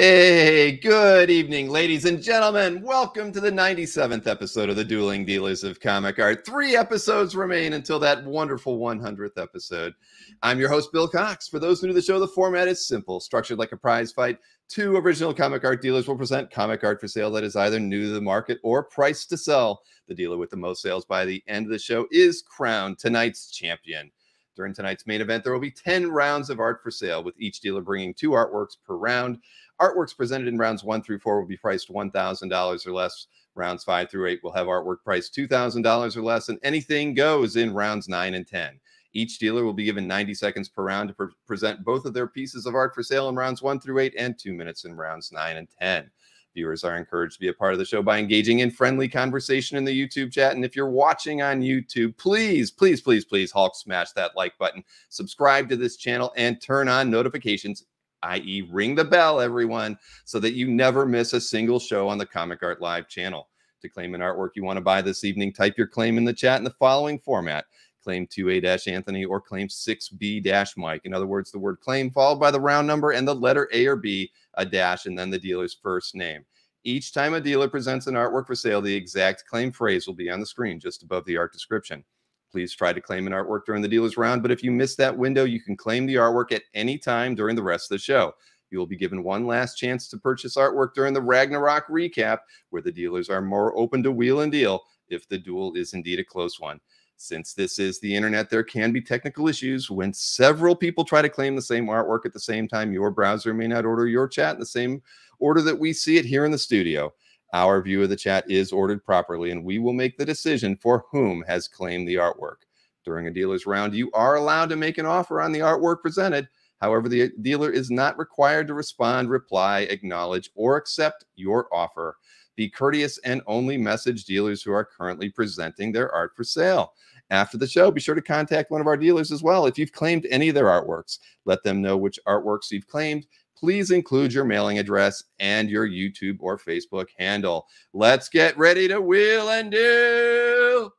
Hey, good evening, ladies and gentlemen. Welcome to the 97th episode of the Dueling Dealers of Comic Art. Three episodes remain until that wonderful 100th episode. I'm your host, Bill Cox. For those new to the show, the format is simple, structured like a prize fight. Two original comic art dealers will present comic art for sale that is either new to the market or priced to sell. The dealer with the most sales by the end of the show is crowned tonight's champion. During tonight's main event, there will be 10 rounds of art for sale, with each dealer bringing two artworks per round. Artworks presented in rounds one through four will be priced $1,000 or less. Rounds five through eight will have artwork priced $2,000 or less, and anything goes in rounds nine and 10. Each dealer will be given 90 seconds per round to pre- present both of their pieces of art for sale in rounds one through eight and two minutes in rounds nine and 10. Viewers are encouraged to be a part of the show by engaging in friendly conversation in the YouTube chat. And if you're watching on YouTube, please, please, please, please, Hulk smash that like button, subscribe to this channel, and turn on notifications i.e., ring the bell, everyone, so that you never miss a single show on the Comic Art Live channel. To claim an artwork you want to buy this evening, type your claim in the chat in the following format claim 2A Anthony or claim 6B Mike. In other words, the word claim followed by the round number and the letter A or B, a dash, and then the dealer's first name. Each time a dealer presents an artwork for sale, the exact claim phrase will be on the screen just above the art description. Please try to claim an artwork during the dealer's round, but if you miss that window, you can claim the artwork at any time during the rest of the show. You will be given one last chance to purchase artwork during the Ragnarok recap, where the dealers are more open to wheel and deal if the duel is indeed a close one. Since this is the internet, there can be technical issues when several people try to claim the same artwork at the same time. Your browser may not order your chat in the same order that we see it here in the studio. Our view of the chat is ordered properly, and we will make the decision for whom has claimed the artwork. During a dealer's round, you are allowed to make an offer on the artwork presented. However, the dealer is not required to respond, reply, acknowledge, or accept your offer. Be courteous and only message dealers who are currently presenting their art for sale. After the show, be sure to contact one of our dealers as well. If you've claimed any of their artworks, let them know which artworks you've claimed please include your mailing address and your YouTube or Facebook handle. Let's get ready to wheel and do.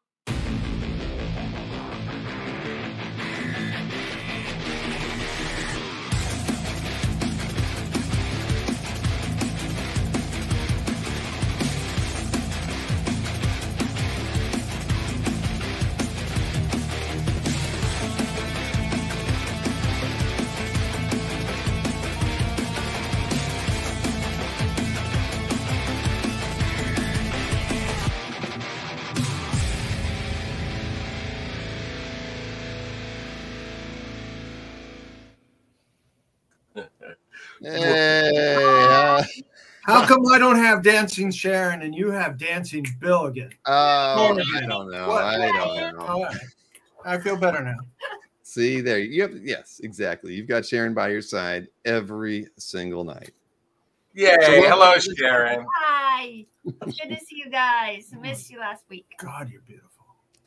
Hey, uh, How come I don't have dancing Sharon and you have dancing Bill again? oh, I don't know. What? I don't know. All right. I feel better now. See there, you have yes, exactly. You've got Sharon by your side every single night. Yay! Hello, Sharon. Hi. Good to see you guys. Missed you last week. God, you're beautiful.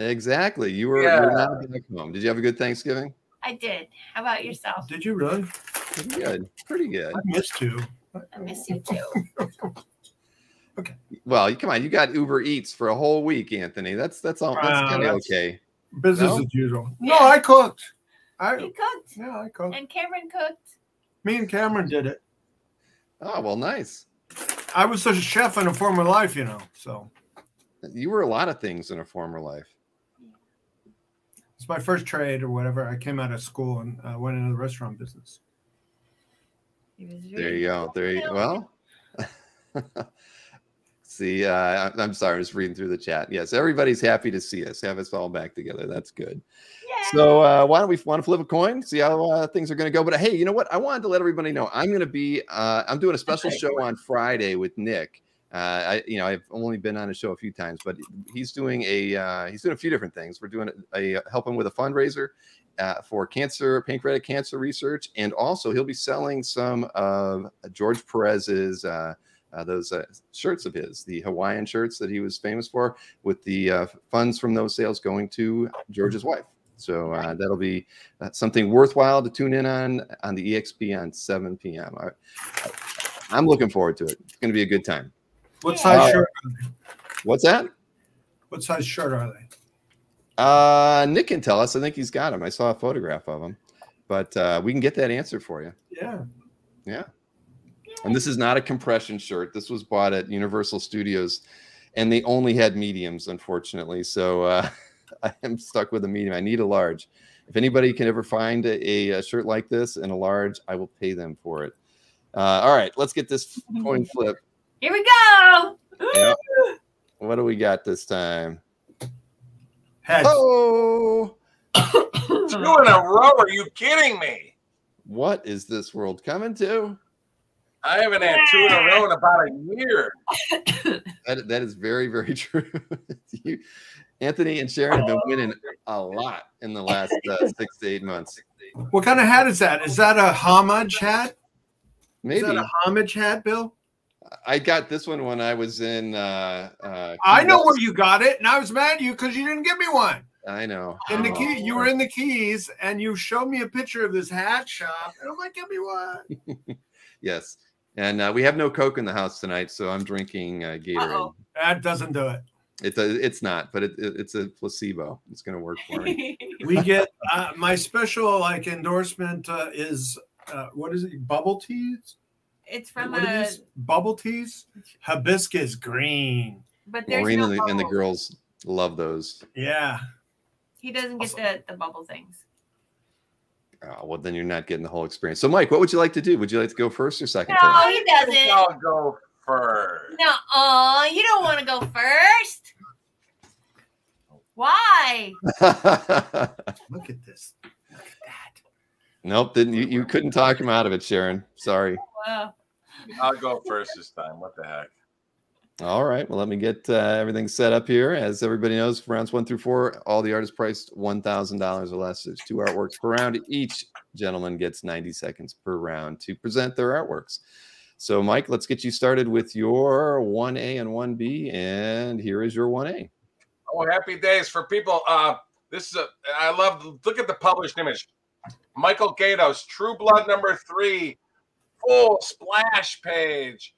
Exactly. You were Yeah. you're now back home. Did you have a good Thanksgiving? I did. How about yourself? Did you really? Pretty good. Pretty good. I missed you. I miss you too. Okay. Well, come on, you got Uber Eats for a whole week, Anthony. That's that's all. That's Wow, kind of okay. Business No? as usual. No, Yeah. I cooked. I You cooked, yeah, I cooked. and Cameron cooked. Me and Cameron did it. Oh well, nice. I was such a chef in a former life, you know. So You were a lot of things in a former life. It's my first trade or whatever. I came out of school and uh, went into the restaurant business. There you go. There you well. see, uh, I- I'm sorry, I was reading through the chat. Yes, everybody's happy to see us, have us all back together. That's good. Yeah. So uh, why don't we want to flip a coin, see how uh, things are going to go? But hey, you know what? I wanted to let everybody know I'm going to be uh, I'm doing a special Okay. show on Friday with Nick. Uh, I you know I've only been on a show a few times, but he's doing a uh, he's doing a few different things. We're doing a, a helping with a fundraiser uh, for cancer, pancreatic cancer research, and also he'll be selling some of George Perez's. Uh, uh, those uh, shirts of his, the Hawaiian shirts that he was famous for, with the uh, funds from those sales going to George's wife. So uh, that'll be uh, something worthwhile to tune in on on the EXP on 7 p.m. I, I'm looking forward to it. It's going to be a good time. What Yeah. size Uh, shirt? Are they? What's that? What size shirt are they? Uh, Nick can tell us. I think he's got them. I saw a photograph of them, but uh, we can get that answer for you. Yeah. Yeah. Yeah. And this is not a compression shirt. This was bought at Universal Studios, and they only had mediums, unfortunately. So uh, I am stuck with a medium. I need a large. If anybody can ever find a, a shirt like this in a large, I will pay them for it. Uh, all right, let's get this coin flip. Here we go. Yep. What do we got this time? Heads. Oh, Two in a row? Are you kidding me? what is this world coming to? I haven't had two in a row in about a year. That, that is very, very true. you, Anthony and Sharon have been winning a lot in the last uh, six to eight months. What kind of hat is that? Is that a homage hat? Maybe Is that a homage hat, Bill? I got this one when I was in. Uh, uh, I know where you got it, and I was mad at you because you didn't give me one. I know. In the Oh, key, you were in the keys, and you showed me a picture of this hat shop, and I'm like, give me one. Yes, and uh, we have no Coke in the house tonight, so I'm drinking uh, Gatorade. Uh-oh. That doesn't do it. It's a, it's not, but it, it- it's a placebo. It's going to work for me. We get uh, my special like endorsement uh, is uh, what is it? Bubble teas. It's from What a, it is? Bubble teas. Hibiscus green. but there's Maureen no and, the, and the girls love those. Yeah. He doesn't get the, the bubble things. Oh, well, then you're not getting the whole experience. So, Mike, what would you like to do? Would you like to go first or second? No, time? he doesn't. I'll go first. No, oh, you don't want to go first. Oh. Why? Look at this. Look at that. nope, didn't you? You couldn't talk him out of it, Sharon. Sorry. Wow. I'll go first this time. What the heck? All right. Well, let me get uh, everything set up here. As everybody knows, for rounds one through four, all the artists priced one thousand dollars or less. There's two artworks per round. Each gentleman gets ninety seconds per round to present their artworks. So, Mike, let's get you started with your one A and one B, and here is your one A. Oh, happy days for people. Uh, this is a. I love. Look at the published image. Michael Gaydos, True Blood number three, full splash page.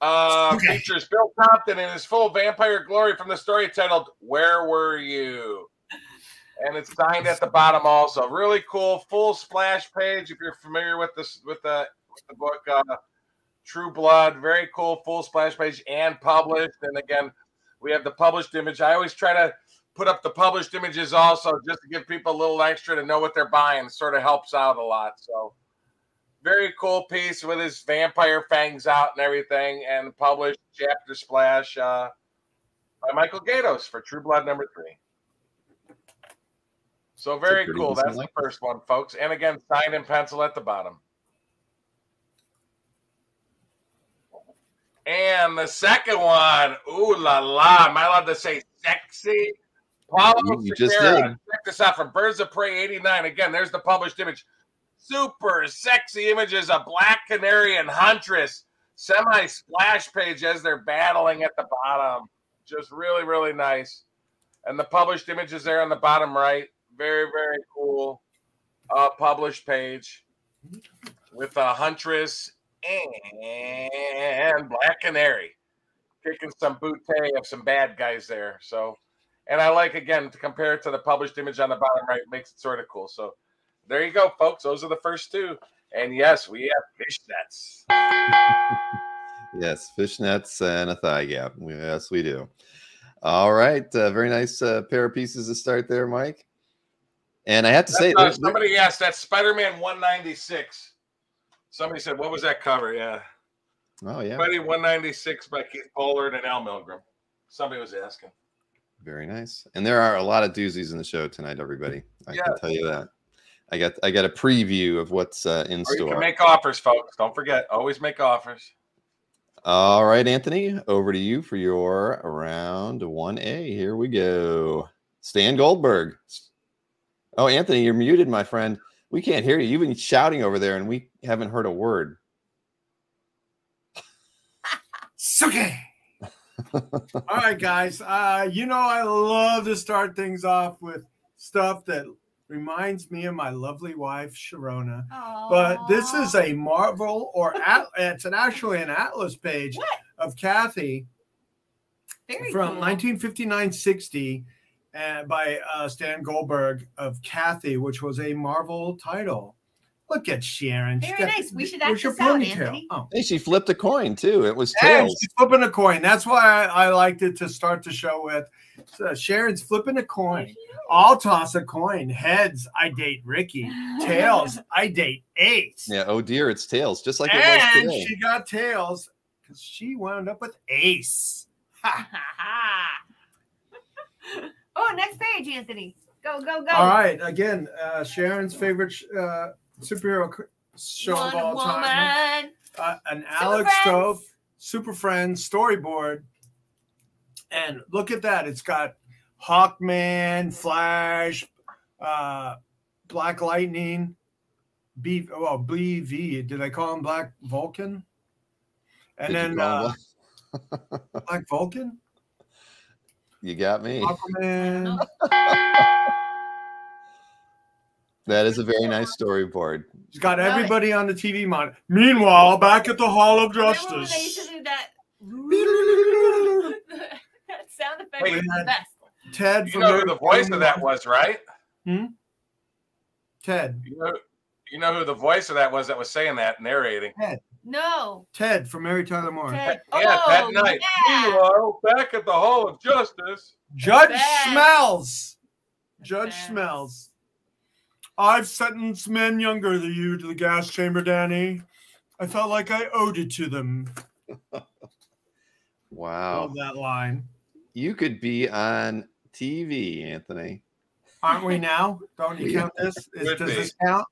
Uh, Okay. features Bill Compton in his full vampire glory from the story titled "Where Were You," and it's signed at the bottom. Also, really cool full splash page. If you're familiar with this with the with the book, uh, True Blood, very cool full splash page and published. And again, we have the published image. I always try to put up the published images also just to give people a little extra to know what they're buying. Sort of helps out a lot. So very cool piece with his vampire fangs out and everything, and published chapter splash uh, by Michael Gaydos for True Blood number three. So very pretty cool. That's the first one, folks. And again, signed in pencil at the bottom. And the second one, ooh la la, am I allowed to say sexy? Paulo You- you just did. Check this out from Birds of Prey 89. Again, there's the published image. Super sexy images of Black Canary and Huntress. Semi splash page as they're battling at the bottom. Just really, really nice. And the published images there on the bottom right. Very, very cool. Uh, published page with a Huntress and Black Canary kicking some bootay of some bad guys there. So, and I like again to compare it to the published image on the bottom right, makes it sort of cool. So, there you go, folks. Those are the first two. And yes, we have fishnets. Yes, fishnets and a thigh gap. Yes, we do. All right, uh, very nice uh, pair of pieces to start there, Mike. And I have to say, That's, uh, there's- somebody asked that Spider Man 196. Somebody said, What was that cover? Yeah. oh yeah, Spidey 196 by Keith Pollard and Al Milgrom. Somebody was asking. Very nice. And there are a lot of doozies in the show tonight, everybody. I can tell you that. I got I got a preview of what's uh, in Or you store. can make offers, folks. Don't forget, always make offers. All right, Anthony, over to you for your round 1A. Here we go. Stan Goldberg. Oh, Anthony, you're muted, my friend. We can't hear you. You've been shouting over there and we haven't heard a word. Suke. All right, guys. Uh, you know I love to start things off with stuff that reminds me of my lovely wife Sharona. But this is a Marvel or at, it's an actually an Atlas page What? of Kathy Very from cool. 1959-60 uh, by uh, Stan Goldberg of Kathy, which was a Marvel title. Look at Sharon. She's Very got- nice. We should where's act your this out. Anthony. Oh. Hey, she flipped a coin too. It was And tails. she's flipping a coin. That's why I, I liked it to start the show with. So Sharon's flipping a coin. I'll toss a coin. Heads, I date Ricky. Tails, I date Ace. Yeah. Oh dear, it's tails, just like it was and today. she got tails because she wound up with Ace. Ha. oh, next page, Anthony. Go, go, go. All right. Again, uh, Sharon's favorite uh, superhero c- show of Wonder all time. Uh, an Alex Friends. Toth Super Friends storyboard. And look at that. It's got Hawkman, Flash, uh, Black Lightning, B, well, BV. Did I call him Black Vulcan? And Did then uh, Black Vulcan, you got me. Aquaman. That is a very nice storyboard. He's got everybody on the TV monitor. Meanwhile, back at the Hall of Remember when they used Justice, that? that sound effect Wait, was the best. Ted You from know who the voice of that was, right? Hmm? Ted. You know, you know who the voice of that was that was saying that, narrating. Ted. No. Ted from Mary Tyler Moore. Ted. Yeah, oh, that night. Yeah. Meanwhile, back at the Hall of Justice. Judge Smails. Judge Smails. I've sentenced men younger than you to the gas chamber, Danny. I felt like I owed it to them. Wow. Love that line. You could be on TV, Anthony. Aren't we now? Don't you count this? Is, does be. this count?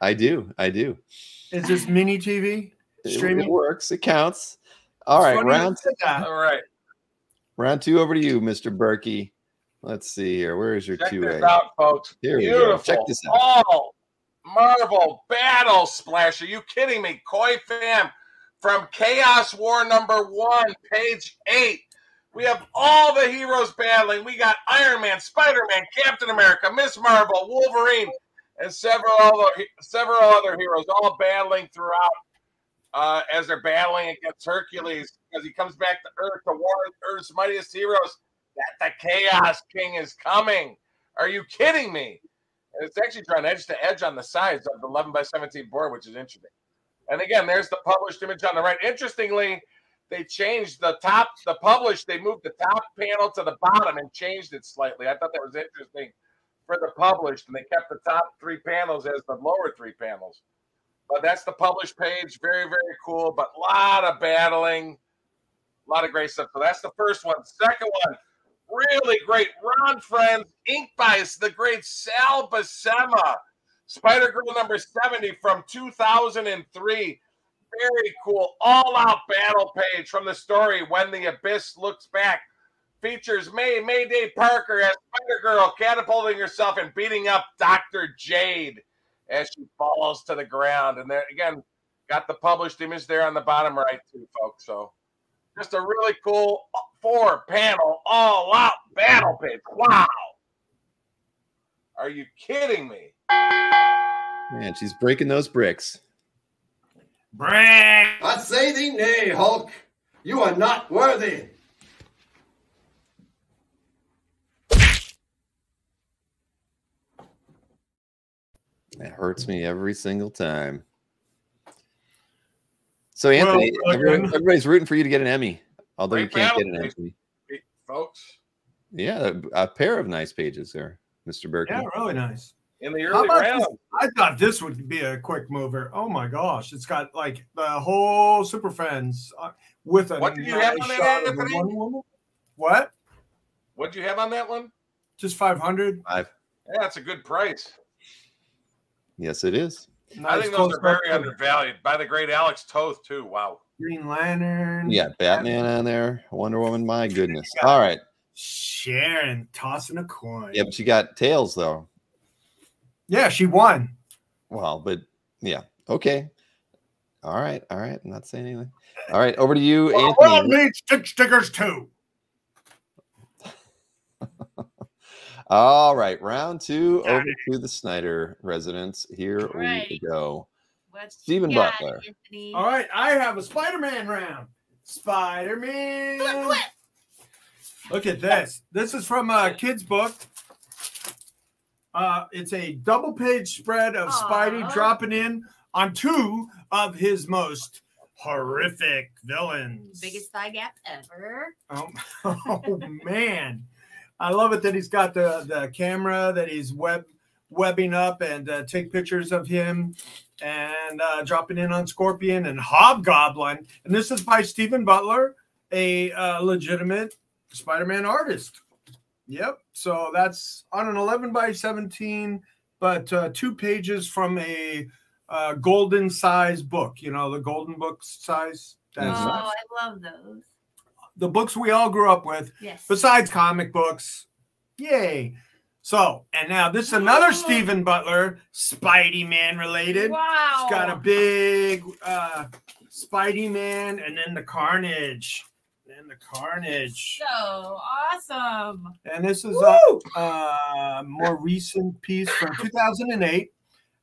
I do. I do. Is this mini TV? Streaming? It, works. It counts. All It's right, funny you round said that. All right. round two over to you, Mr. Berkey. Let's see here. Where is your Check two this A? out, folks. Here we go. Check this out. All Marvel Battle Splash. Are you kidding me? Khoi Pham from Chaos War number one, page eight. We have all the heroes battling. We got Iron Man, Spider Man, Captain America, Miss Marvel, Wolverine, and several other several other heroes all battling throughout uh, as they're battling against Hercules because he comes back to Earth to warn Earth's mightiest heroes that the Chaos King is coming. Are you kidding me? And it's actually drawn edge to edge on the sides of the 11 by 17 board, which is interesting. And again, there's the published image on the right. Interestingly, they changed the top, the published, they moved the top panel to the bottom and changed it slightly. I thought that was interesting for the published, and they kept the top three panels as the lower three panels. But that's the published page. Very, very cool, but a lot of battling, a lot of great stuff. So that's the first one. Second one, really great. Ron Frenz, Ink by the great Sal Buscema. Spider Girl number 70 from 2003. Very cool. All out battle page from the story When the Abyss Looks Back. Features May Mayday Parker as Spider Girl catapulting herself and beating up Dr. Jade as she falls to the ground. And there again, got the published image there on the bottom right, too, folks. So just a really cool four panel all out battle page. Wow. Are you kidding me? Man, she's breaking those bricks. Brand. I say thee nay, Hulk. You are not worthy. That hurts me every single time. So Anthony, Well, everyone- everybody's rooting for you to get an Emmy, although you can't get an. Emmy. Hey, folks, Yeah, a, a pair of nice pages there, Mr. Berkey. Yeah, really nice. in the early round. this? I thought this would be a quick mover. Oh my gosh, it's got like the whole Super Friends uh, with a What do you have on that, shot of a Anthony? Wonder Woman. What? What'd you have on that one? Just five hundred. Five. Yeah, it's a good price. Yes, it is. I think those are very undervalued by the great Alex Toth, too. Wow. Green Lantern. Yeah, Batman on there, Wonder Woman. My goodness. All right. Sharon tossing a coin. Yeah, but you got tails though. Yeah, she won. Well, but yeah. Okay. All right. All right. I'm not saying anything. All right. Over to you, Well, well, Anthony. needs stick stickers too. All right. Round two Got over to the Snyder residence. Here we Right. go. What's Stephen Butler. Anthony? All right, I have a Spider-Man round. Spider-Man. Flip, flip. Look at this. This is from a kid's book. Uh, it's a double page spread of Spidey dropping in on two of his most horrific villains. Biggest thigh gap ever. Oh, oh man, I love it that he's got the the camera that he's web webbing up and uh, take pictures of him and uh, dropping in on Scorpion and Hobgoblin. And this is by Stephen Butler, a uh, legitimate Spider-Man artist. Yep. So that's on an 11 by 17, but uh, two pages from a uh, golden size book. You know, the golden book size. Oh, That's I love those. The books we all grew up with Yes. besides comic books. Yay. So, and now this is another Stephen Butler Spidey Man related. wow. It's got a big uh Spidey Man and then the Carnage. And the Carnage. so awesome. And this is a, a more recent piece from 2008,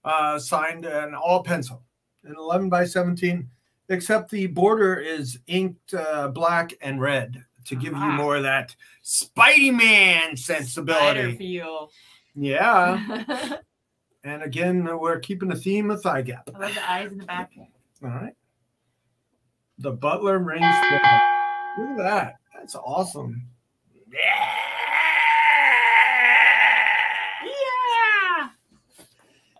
uh, signed an all pencil, an 11 by 17, except the border is inked uh, black and red to give you Ah. more of that Spidey Man sensibility. Spider feel. Yeah. And again, we're keeping the theme of thigh gap. I love the eyes in the back. All right. The Butler rings. Look at that. That's awesome. Yeah.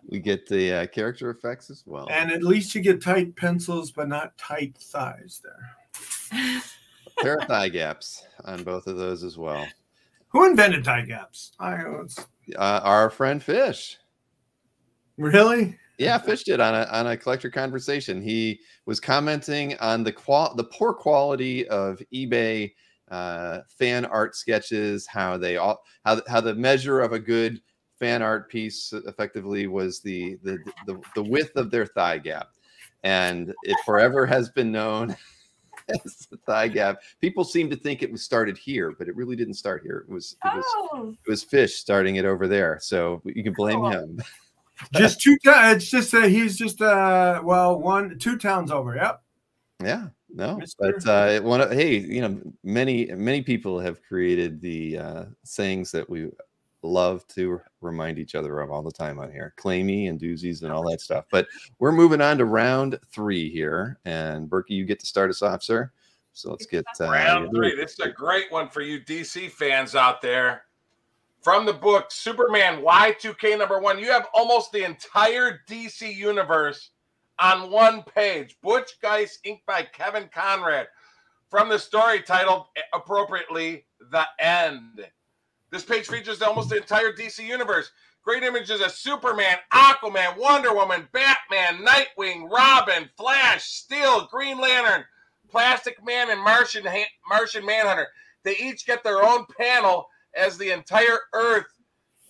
We get the uh, character effects as well. And at least you get tight pencils, but not tight thighs there. A pair of thigh gaps on both of those as well. Who invented tie gaps? I was... Uh, our friend Fish. really. Yeah, Fish did on a on a collector conversation. He was commenting on the qual the poor quality of eBay uh, fan art sketches, how they all how how the measure of a good fan art piece effectively was the the the, the width of their thigh gap, and it forever has been known as the thigh gap. People seem to think it was started here, but it really didn't start here. It was it was Oh, it was Fish starting it over there, so you can blame Cool. him. Just two. ta- It's just uh, he's just uh well one two towns over. Yep. Yeah, no, Mr. but uh, one of hey, you know, many many people have created the uh, sayings that we love to remind each other of all the time on here, claimy and doozies and all that stuff. But we're moving on to round three here, and Berkey, you get to start us off, sir. So let's get uh, Round three. This is a great one for you DC fans out there. From the book Superman Y2K number one, you have almost the entire DC universe on one page. Butch Guice, inked by Kevin Conrad. From the story titled appropriately, The End. This page features almost the entire DC universe. Great images of Superman, Aquaman, Wonder Woman, Batman, Nightwing, Robin, Flash, Steel, Green Lantern, Plastic Man, and Martian Martian Manhunter. They each get their own panel as the entire Earth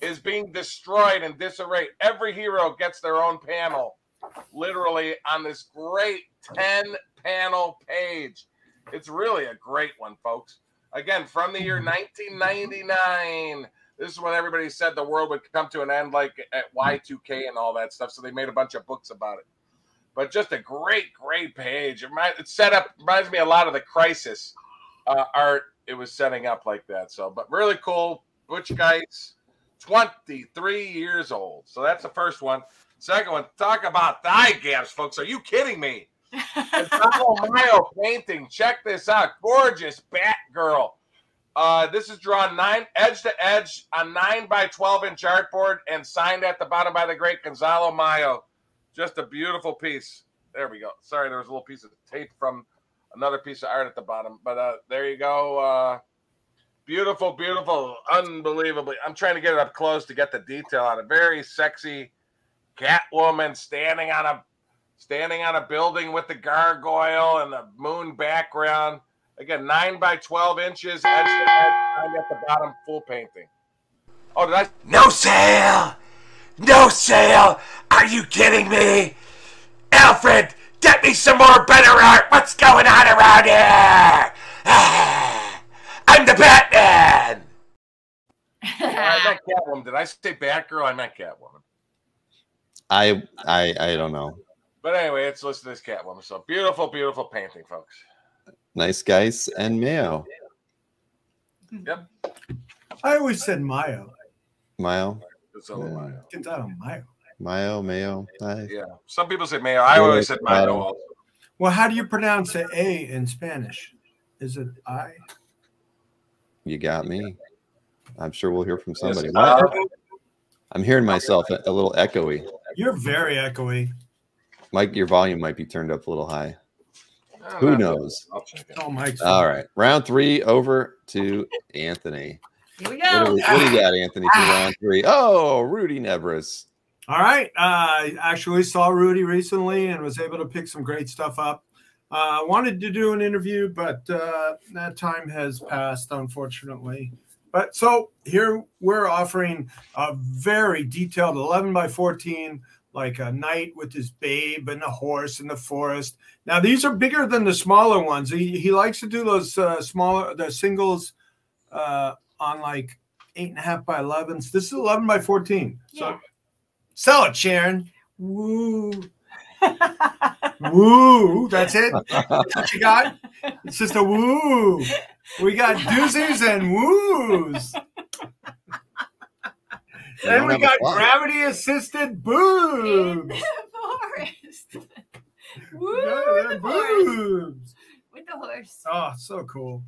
is being destroyed and disarray. Every hero gets their own panel, literally on this great 10 panel page. It's really a great one, folks. Again, from the year 1999. This is when everybody said the world would come to an end, like at Y2K and all that stuff. So they made a bunch of books about it. But just a great, great page. It it's set up reminds me a lot of the Crisis uh, art. It was setting up like that. So, but really cool. Butch Guice, 23 years old. So that's the first one. Second one, talk about thigh gaps, folks. Are you kidding me? Gonzalo Mayo painting. Check this out. Gorgeous Batgirl. Uh, this is drawn nine edge to edge on nine by 12 inch artboard and signed at the bottom by the great Gonzalo Mayo. Just a beautiful piece. There we go. Sorry, there was a little piece of tape from another piece of art at the bottom, but uh, there you go. Uh, beautiful, beautiful, unbelievably. I'm trying to get it up close to get the detail on it. Very sexy Catwoman standing on a standing on a building with the gargoyle and the moon background. Again, nine by twelve inches, edge to edge, signed at the bottom, full painting. Oh, did I? No sale! No sale! Are you kidding me? Alfred, get me some more better art! What's going on around here? I'm the Batman! I meant Catwoman. Did I say Batgirl? I meant Catwoman. I I I don't know. But anyway, it's listed as Catwoman. So beautiful, beautiful painting, folks. Nice guys and Mayo. Yep. I always said Mayo. Mayo. Gonzalo Yeah. Mayo. Gonzalo Mayo. Mayo, Mayo. I, Yeah. Some people say Mayo. I always said Mayo. Mayo. Also. Well, how do you pronounce the A in Spanish? Is it I? you got me. I'm sure we'll hear from somebody. Yes, uh, I'm hearing myself a, a little echoey. You're very echoey. Mike, your volume might be turned up a little high. Who knows? I'll check it. Oh, Mike's. All right. Round three over to Anthony. Here we What do, go. we, what do you got, Anthony, for round three? Oh, Rudy Nebres. All right. Uh, I actually saw Rudy recently and was able to pick some great stuff up. I uh, wanted to do an interview, but uh, that time has passed, unfortunately. But so here we're offering a very detailed 11 by 14, like a knight with his babe and a horse in the forest. Now, these are bigger than the smaller ones. He, he likes to do those uh, smaller, the singles uh, on like eight and a half by 11s. This is 11 by 14. So Sell it, Sharon. Woo. Woo. That's it. That's what you got? It's just a woo. We got doozies and woos. You And we got gravity assisted In boobs. the forest. Woo! Yeah, the forest. boobs. With the horse. Oh, so cool.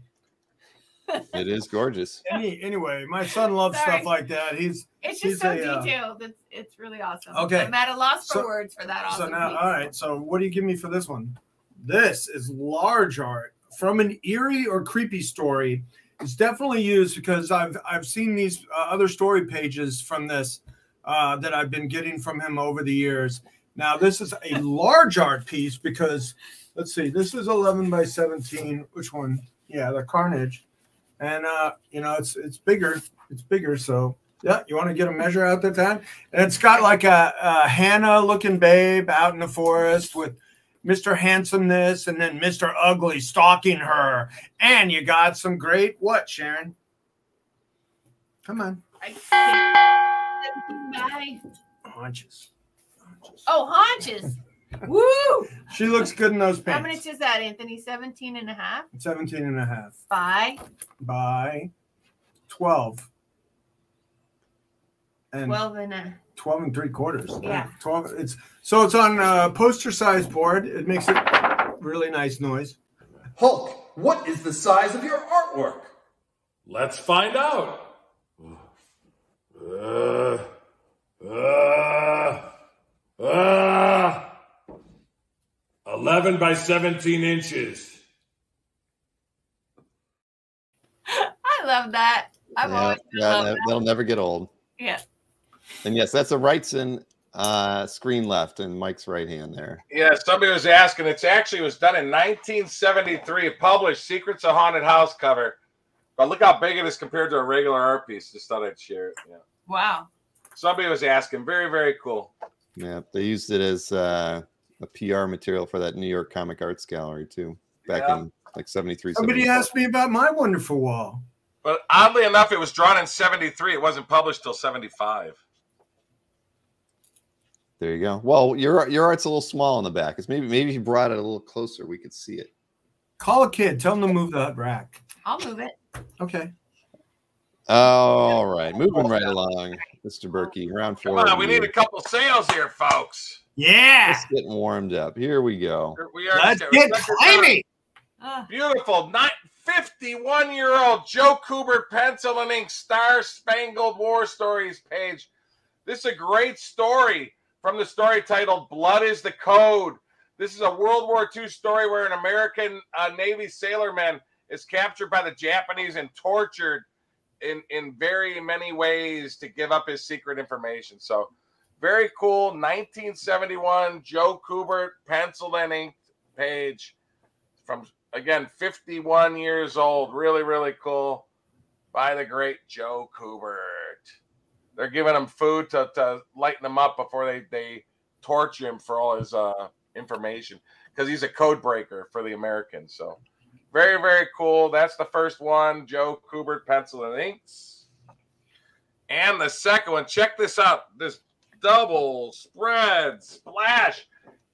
It is gorgeous. Any, anyway, my son loves Sorry. stuff like that. He's It's He's just so a, uh, detailed. It's, it's really awesome. Okay. I'm at a loss for So- words for that so now, piece. all right. So, what do you give me for this one? This is large art from an eerie or creepy story. It's definitely used because I've I've seen these uh, other story pages from this uh, that I've been getting from him over the years. Now, this is a large art piece because let's see, this is 11 by 17. Which one? Yeah, the Carnage, and uh, you know it's it's bigger. It's bigger. So yeah, you want to get a measure out that time? And it's got like a, a Hannah looking babe out in the forest with Mr. Handsomeness and then Mr. Ugly stalking her. And you got some great what, Sharon? Come on. I Bye. Haunches. Haunches. Oh, haunches. Woo! She looks good in those pants. How many pants. is that, Anthony? 17 and a half 17 and a half by by 12. And 12 and a 12 and three quarters. Yeah. 12. It's so it's on a poster size board. It makes it really nice noise. Hulk, what is the size of your artwork? Let's find out. Uh, uh, uh, 11 by 17 inches. I love that. I've Yeah, always yeah, loved that- that. that'll never get old. Yeah. And yes, that's a Wrightson uh, screen left and Mike's right hand there. Yeah, somebody was asking. It's actually it was done in 1973. Published Secrets of Haunted House cover. But look how big it is compared to a regular art piece. Just thought I'd share it. Yeah. Wow. Somebody was asking. Very very cool. Yeah, they used it as uh, a PR material for that New York Comic Arts Gallery too, back Yeah. in like 73. Somebody 74. asked me about my wonderful wall. But oddly enough, it was drawn in 73. It wasn't published till 75. There you go. Well, your your art's a little small in the back. It's maybe maybe if you brought it a little closer, we could see it. Call a kid. Tell him to move the rack. I'll move it. Okay. All right, moving right along, Mr. Berkey. Round Come four. on, we need a couple sales here, folks. Yeah. Just getting warmed up. Here we go. We are Let's get climbing. Uh, Beautiful, not 51 year old Joe Kubert pencil and ink Star Spangled War Stories page. This is a great story from the story titled Blood is the Code. This is a World War II story where an American uh, Navy sailorman is captured by the Japanese and tortured in, in very many ways to give up his secret information. So, very cool. 1971 Joe Kubert pencil and ink page from again 51 years old really really cool by the great joe kubert they're giving him food to, to lighten him up before they they torture him for all his uh information. Because he's a code breaker for the americans so. Very very cool. That's the first one joe kubert pencil and inks. And the second one check this out. This double spread splash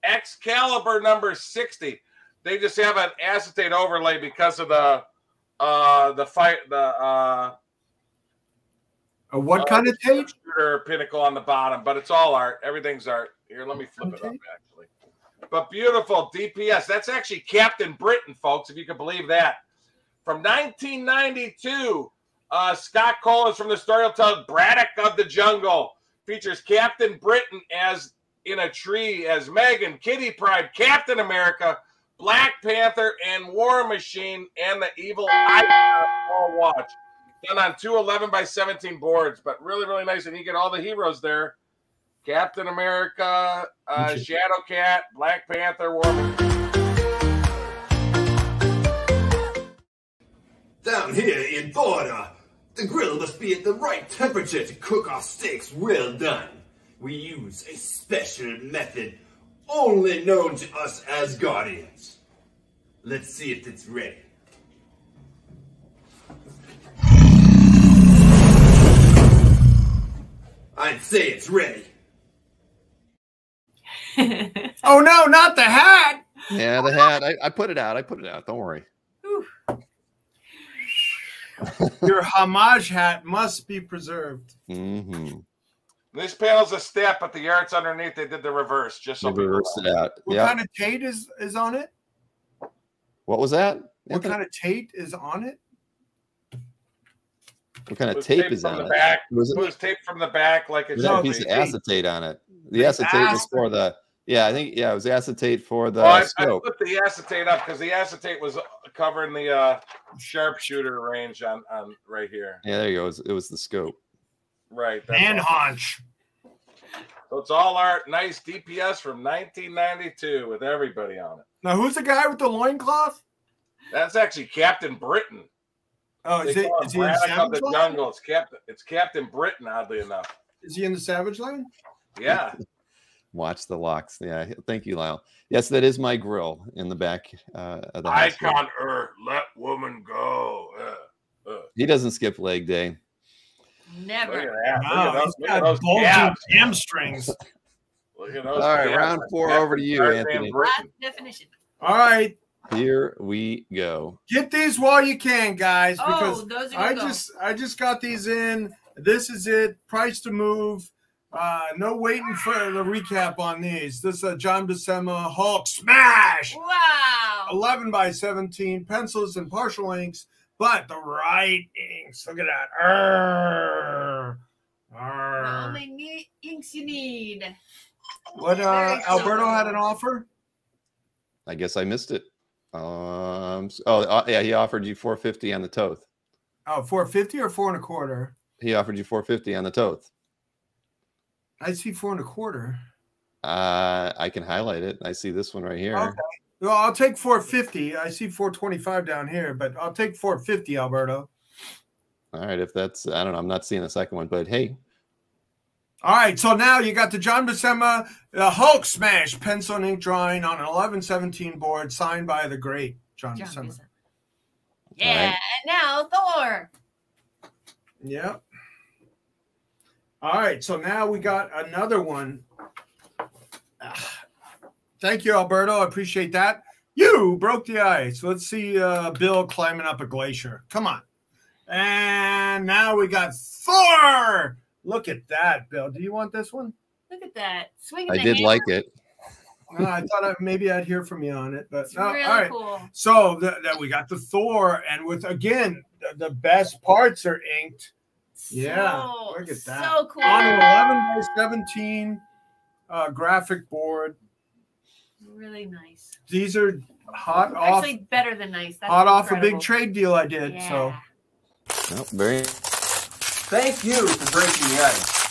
excalibur number 60 they just have an acetate overlay because of the uh the fight the uh A what kind of page? sharpshooter pinnacle on the bottom, but it's all art. Everything's art. Here, let me flip it up actually. But beautiful DPS. That's actually Captain Britain, folks, if you can believe that. From 1992, uh, Scott Cole is from the story will tell Braddock of the Jungle. Features Captain Britain as in a tree as Meggan, Kitty Pryde, Captain America, Black Panther, and War Machine, and the Evil Icon all watch. Done on two 11 by 17 boards, but really, really nice. And you get all the heroes there. Captain America, uh, Shadow Cat, Black Panther, War Down here in Florida, the grill must be at the right temperature to cook our steaks well done. We use a special method only known to us as Guardians. Let's see if it's ready. I'd say it's ready. Oh no, not the hat! Yeah, the hat. I, I put it out. I put it out. Don't worry. Your homage hat must be preserved. Mm-hmm. This panel's a step, but the art's underneath. They did the reverse, just so So people reversed know. it out. What Yeah. kind of Tate is, is on it? What was that? What kind of Tate is on it? What kind of tape is on it? back. Was It it? was taped from the back like it Was a piece be. of acetate on it? The acetate was for the. Yeah, I think yeah, it was acetate for the Well, I, I put the acetate up because the acetate was covering the uh, sharpshooter range on, on right here. Yeah, there you go. It was, it was the scope. Right. And all. haunch. So it's all art. Nice DPS from 1992 with everybody on it. Now, who's the guy with the loincloth? That's actually Captain Britain. Oh, is, it, call he in Braddock of Savage the Land? Jungle. It's Captain. It's Captain Britain. Oddly enough. Is he in the Savage Land? Yeah. Watch the locks. Yeah, thank you, Lyle. Yes, that is my grill in the back uh, of the house. Icon er, let woman go. Uh, uh. He doesn't skip leg day. Look Never. at that. Wow, look at those, he's look at got those bulging hamstrings. Look at those All right, round four over to you, Tarzan Anthony. Britain. Last definition. All right, Here we go. get these while you can, guys, Oh, because those are I go. just I just got these in. This is it. Price to move. Uh, no waiting for the recap on these. This is a John Buscema Hulk smash. Wow. 11 by 17 pencils and partial inks, but the right inks. Look at that. Arr. The Arr. only ne- inks you need. What uh, Alberto had an offer? I guess I missed it. Um. Oh, uh, yeah. He offered you 450 on the Toth. Oh, 450 or four and a quarter? He offered you 450 on the Toth. I see four and a quarter. Uh, I can highlight it. I see this one right here. Okay. Well, I'll take 450. I see 425 down here, but I'll take 450, Alberto. All right. If that's, I don't know. I'm not seeing the second one, but hey, All right, so now you got the John Buscema the Hulk smash pencil and ink drawing on an 1117 board signed by the great John, John Buscema. Buscema. Yeah, and now Thor. Yep. All right, so now we got another one. Thank you, Alberto. I appreciate that. You broke the ice. Let's see uh, Bill climbing up a glacier. Come on. And now we got Thor. Look at that, Bill. Do you want this one? Look at that. Swinging I did hammer. like it. No, I thought I, maybe I'd hear from you on it, but no, really all right. cool. So that that we got the Thor, and with again the, the best parts are inked. Yeah, So, look at that. So cool. on an 11 by 17 uh, graphic board. Really nice. These are hot off, Actually, better than nice. That's hot off a big trade deal I did. So Oh, very. Thank you for breaking the.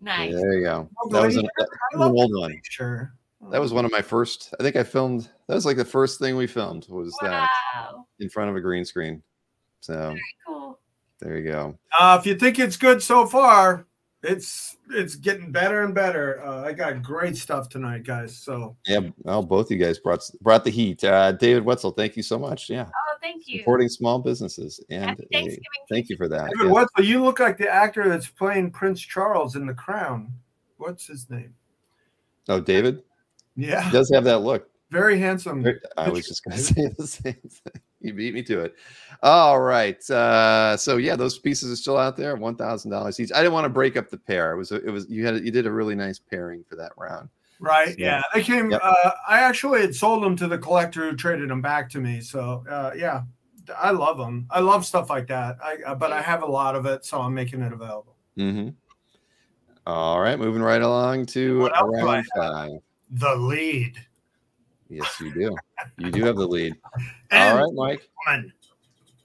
Nice. There you go. Oh, That was an, that I was love an old one. sure. That was one of my first. I think I filmed. That was like the first thing we filmed was that in front of a green screen. So Cool. there you go. Uh, if you think it's good so far, it's it's getting better and better. Uh, I got great stuff tonight, guys. So Yeah. Well, both you guys brought brought the heat. Uh, David Wetzel, thank you so much. Yeah, Oh, thank you. supporting small businesses, and Happy Thanksgiving. thank you for that. David Yeah. Wetzel, you look like the actor that's playing Prince Charles in The Crown. What's his name? Oh, David Yeah, he does have that look. very handsome. I was just going to say the same thing. you beat me to it. All right. Uh, so yeah, those pieces are still out there, one thousand dollars each. I didn't want to break up the pair. It was it was you had you did a really nice pairing for that round. Right. Yeah. Yeah. They came. Yep. Uh, I actually had sold them to the collector who traded them back to me. So uh, yeah, I love them. I love stuff like that. I uh, but I have a lot of it, so I'm making it available. Mm-hmm. All right, moving right along to What else do I round five. The lead. Yes, you do. You do have the lead. And All right, Mike. one.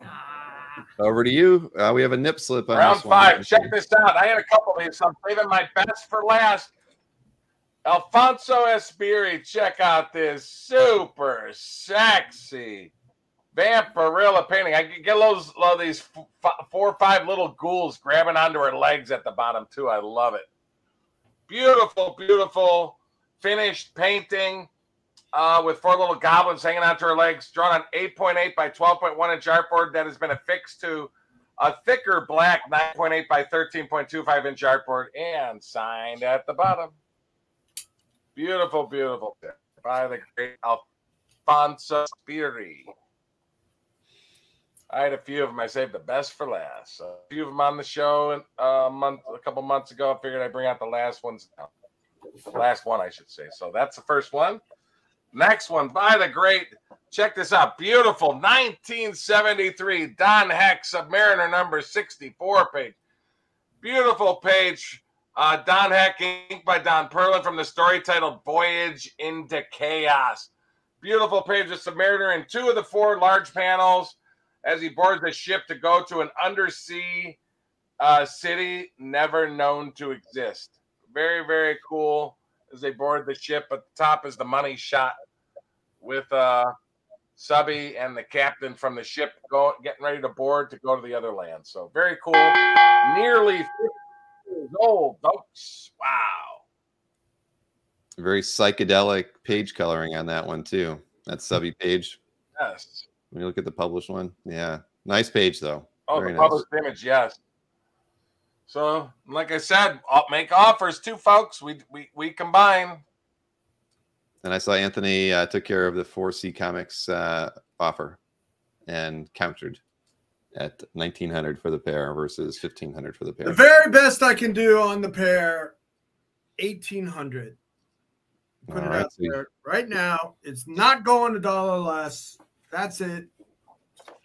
Ah, Over to you. Uh, we have a nip slip on Round this one. five. Check this out. I had a couple of these. So I'm saving my best for last. Alfonso Azpiri. Check out this super sexy Vampirella painting. I can get those, love these f- f- four or five little ghouls grabbing onto her legs at the bottom too. I love it. Beautiful, beautiful finished painting uh, with four little goblins hanging onto her legs, drawn on 8.8 by 12.1 inch artboard that has been affixed to a thicker black 9.8 by 13.25 inch artboard and signed at the bottom. Beautiful, beautiful. By the great Alfonso Azpiri. I had a few of them. I saved the best for last. A few of them on the show uh, a month, a couple months ago. I figured I'd bring out the last ones. Last one, I should say. So that's the first one. Next one by the great. Check this out. Beautiful 1973 Don Heck Submariner number 64 page. Beautiful page. Uh, Don Heck, inked by Don Perlin from the story titled Voyage into Chaos. Beautiful page of Submariner in two of the four large panels as he boards the ship to go to an undersea uh, city never known to exist. Very, very cool as they board the ship. At the top is the money shot with uh, Subby and the captain from the ship going, getting ready to board to go to the other land. So very cool. Nearly 50 years old, folks. Wow. Very psychedelic page coloring on that one too. That subby page. Yes. When you look at the published one, yeah, nice page though. Oh, Very the nice. published image, yes. So, like I said, I'll make offers too, folks. We we we combine. And I saw Anthony uh, took care of the 4C Comics uh, offer and countered at 1900 for the pair versus 1500 for the pair. The very best I can do on the pair, eighteen hundred. Put All it right, out so there right now. It's not going a dollar less. That's it.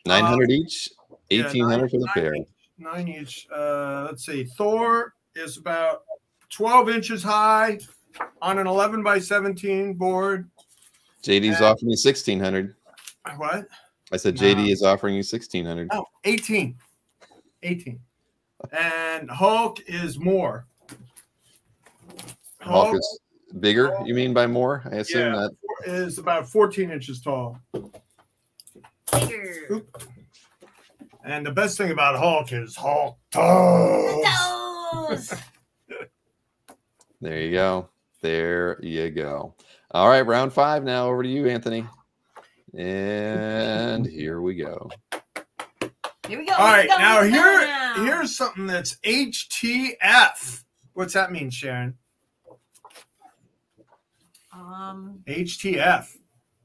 900 each, Yeah, 1800 for the nine pair. each- Nine each. Uh, let's see. Thor is about 12 inches high on an 11 by 17 board. JD's Uh, offering you 1600. What? I said no. JD is offering you 1600. Oh, 18. 18. And Hulk is more. Hulk is bigger, you mean by more? I assume yeah, that. is about 14 inches tall. bigger. And the best thing about Hulk is Hulk toes. Toes. There you go. There you go. All right, round five now. Over to you, Anthony. And here we go. Here we go. All right, here we go, now here we go here now. here's something that's HTF. What's that mean, Sharon? Um. HTF.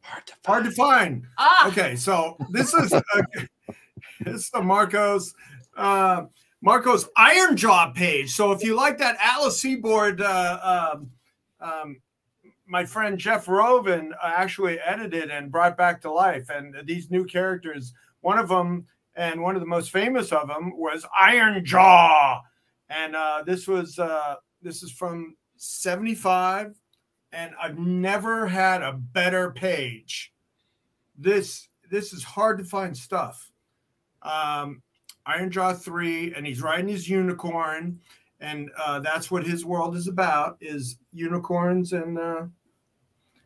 Hard to Hard to find. Ah. Okay, so this is a, this is a Marcos uh, Marcos Iron Jaw page. So if you like that Atlas Seaboard, uh, um, um, my friend Jeff Rovin actually edited and brought back to life. And these new characters, one of them and one of the most famous of them was Iron Jaw, and uh, this was uh, this is from '75, and I've never had a better page this this is hard to find stuff. Um, Iron Jaw three, and he's riding his unicorn, and uh, that's what his world is about: is unicorns and uh,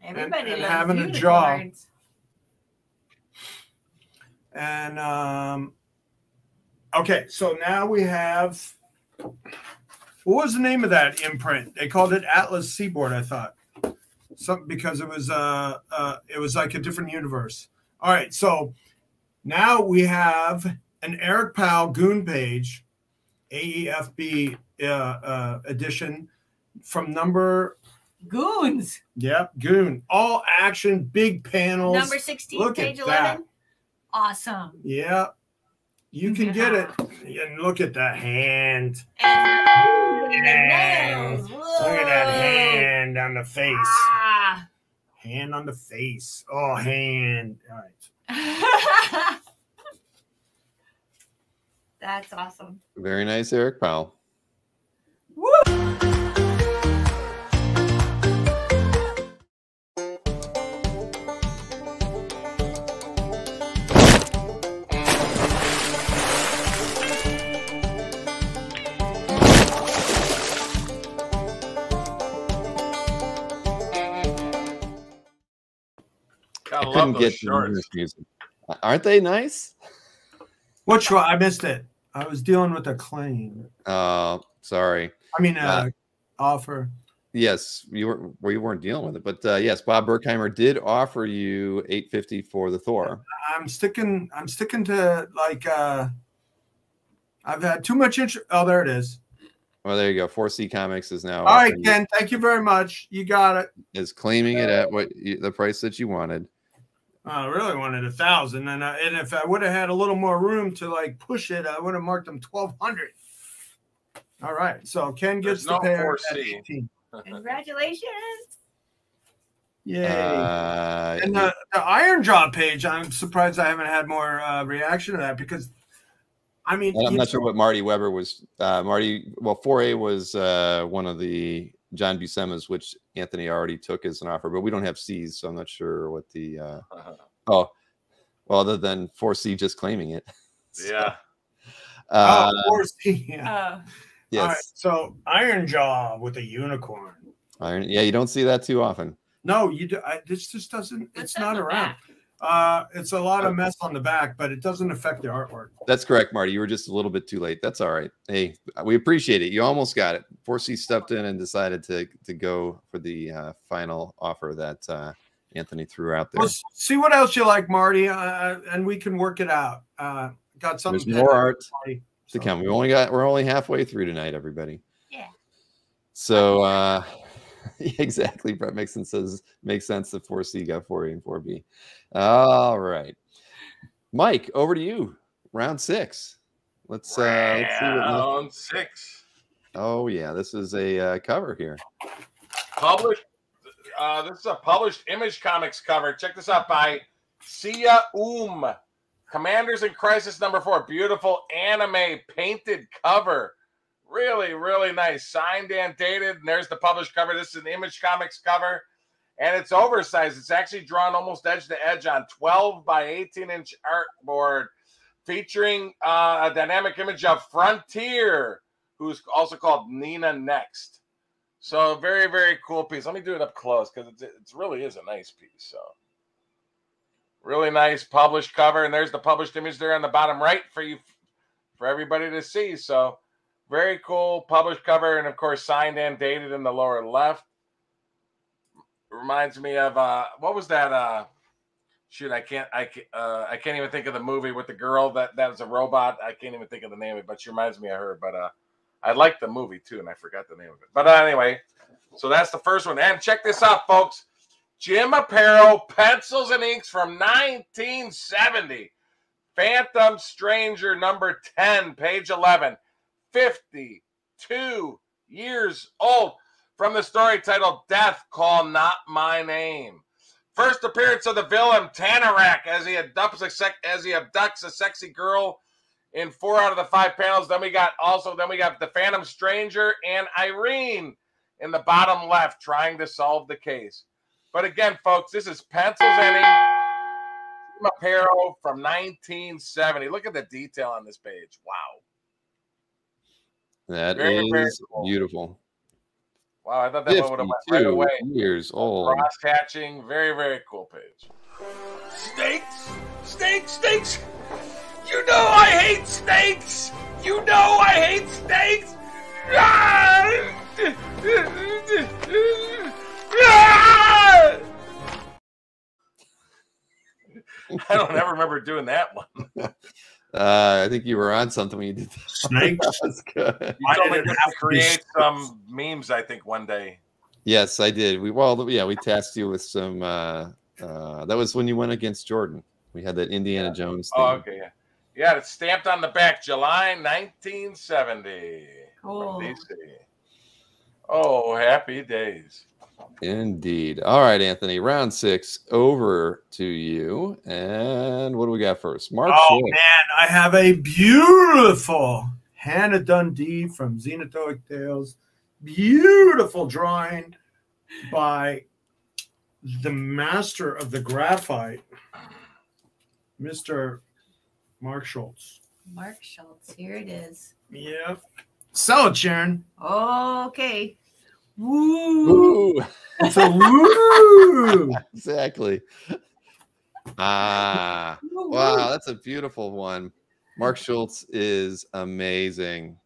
Everybody and loves having a job. and um, okay. So now we have what was the name of that imprint? They called it Atlas Seaboard. I thought something because it was uh, uh it was like a different universe. All right, so now we have an Eric Powell Goon page, AEFB uh, uh, edition from number Goons. yep Goon all action big panels. Number 16, Look at page that. 11. awesome. Yeah. You can get it. And look at the hand. And the Yeah. Look at that hand on the face. Ah. Hand on the face. Oh, hand. All right. That's awesome. Very nice, Eric Powell. I I love couldn't get the shorts. Aren't they nice? Which one? I missed it. I was dealing with a claim. Uh, sorry. I mean, Uh, uh, offer. Yes, you were well, you weren't dealing with it, but uh, yes, Bob Burkheimer did offer you 850 for the Thor. I'm sticking. I'm sticking to like. uh I've had too much interest. Oh, there it is. Well, there you go. 4C Comics is now All right, offering- Ken. Thank you very much. You got it. is claiming it at what you, the price that you wanted. I really wanted a thousand, and I, and if I would have had a little more room to like push it, I would have marked them twelve hundred. All right, so Ken gets There's the no pair. at 4C. 18. Congratulations. Yay! Uh, and the, the Iron Jaw page, I'm surprised I haven't had more uh, reaction to that because, I mean, I'm you- not sure what Marty Weber was. Uh, Marty, well, 4A was uh, one of the John Buscema's, which Anthony already took as an offer, but we don't have C's, so I'm not sure what the. Uh, oh, well, other than 4C just claiming it. yeah. Uh, oh, 4C, yeah. Oh, yes. All right, so Iron Jaw with a unicorn. Iron, yeah, you don't see that too often. No, you do. I, this just doesn't. what's It's not around. back? Uh, it's a lot of mess on the back, but it doesn't affect the artwork. That's correct, Marty. You were just a little bit too late. That's all right. Hey, we appreciate it. You almost got it. 4C stepped in and decided to to go for the uh, final offer that uh, Anthony threw out there. Well, see what else you like, Marty, uh, and we can work it out. Uh, got something. There's more art Marty, to come. We only got we're only halfway through tonight, everybody. Yeah. So uh exactly. Brett Mixon says makes sense that 4C got 4A and 4B. All right. Mike, over to you. Round six. Let's uh let's see what Round six. oh yeah, this is a uh, cover here. Published. Uh, this is a published Image Comics cover. Check this out by Sia Um. Commanders in Crisis number four. Beautiful anime painted cover. Really, really nice. Signed and dated. And there's the published cover. This is an Image Comics cover. And it's oversized. It's actually drawn almost edge to edge on 12 by 18 inch artboard featuring uh, a dynamic image of Frontier, who's also called Nina Next. So very, very cool piece. Let me do it up close because it's really is a nice piece. So really nice published cover, and there's the published image there on the bottom right for you for everybody to see. So very cool published cover, and of course signed and dated in the lower left. Reminds me of uh what was that uh shoot I can't I can't uh I can't even think of the movie with the girl that that was a robot. I can't even think of the name of it, but she reminds me of her. But uh I like the movie too, and I forgot the name of it. But uh, anyway, so that's the first one. And check this out, folks. Jim Aparo pencils and inks from 1970. Phantom Stranger number 10, page 11. 52 years old from the story titled Death Call Not My Name. First appearance of the villain Tannarak as he abducts a sec- as he abducts a sexy girl in four out of the five panels. Then we got also then we got the Phantom Stranger and Irene in the bottom left trying to solve the case. But again, folks, this is pencils and Aparo from 1970. Look at the detail on this page. Wow. That Very, is very cool. beautiful. Wow, I thought that one would have went right away. years old. Cross hatching, very, very cool page. Snakes! Snakes! Snakes! You know I hate snakes! You know I hate snakes! I don't ever remember doing that one. Uh, I think you were on something when you did that. Snakes. That's good. You told me didn't to have to create some memes, I think, one day. Yes, I did. We well, yeah, we tasked you with some. Uh, uh, that was when you went against Jordan. We had that Indiana Jones. Oh, okay. Yeah. Yeah, it's stamped on the back, July 1970. Cool. From DC. Oh, happy days. Indeed. All right, Anthony. Round six over to you. And what do we got first? Mark. Oh Schultz. man, I have a beautiful Hannah Dundee from Xenozoic Tales. Beautiful drawing by the master of the graphite, Mr. Mark Schultz. Mark Schultz. Here it is. Yep. Sell it, Sharon. Okay. Woo. Ooh, It's a woo. exactly. Ah, wow, that's a beautiful one. Mark Schultz is amazing.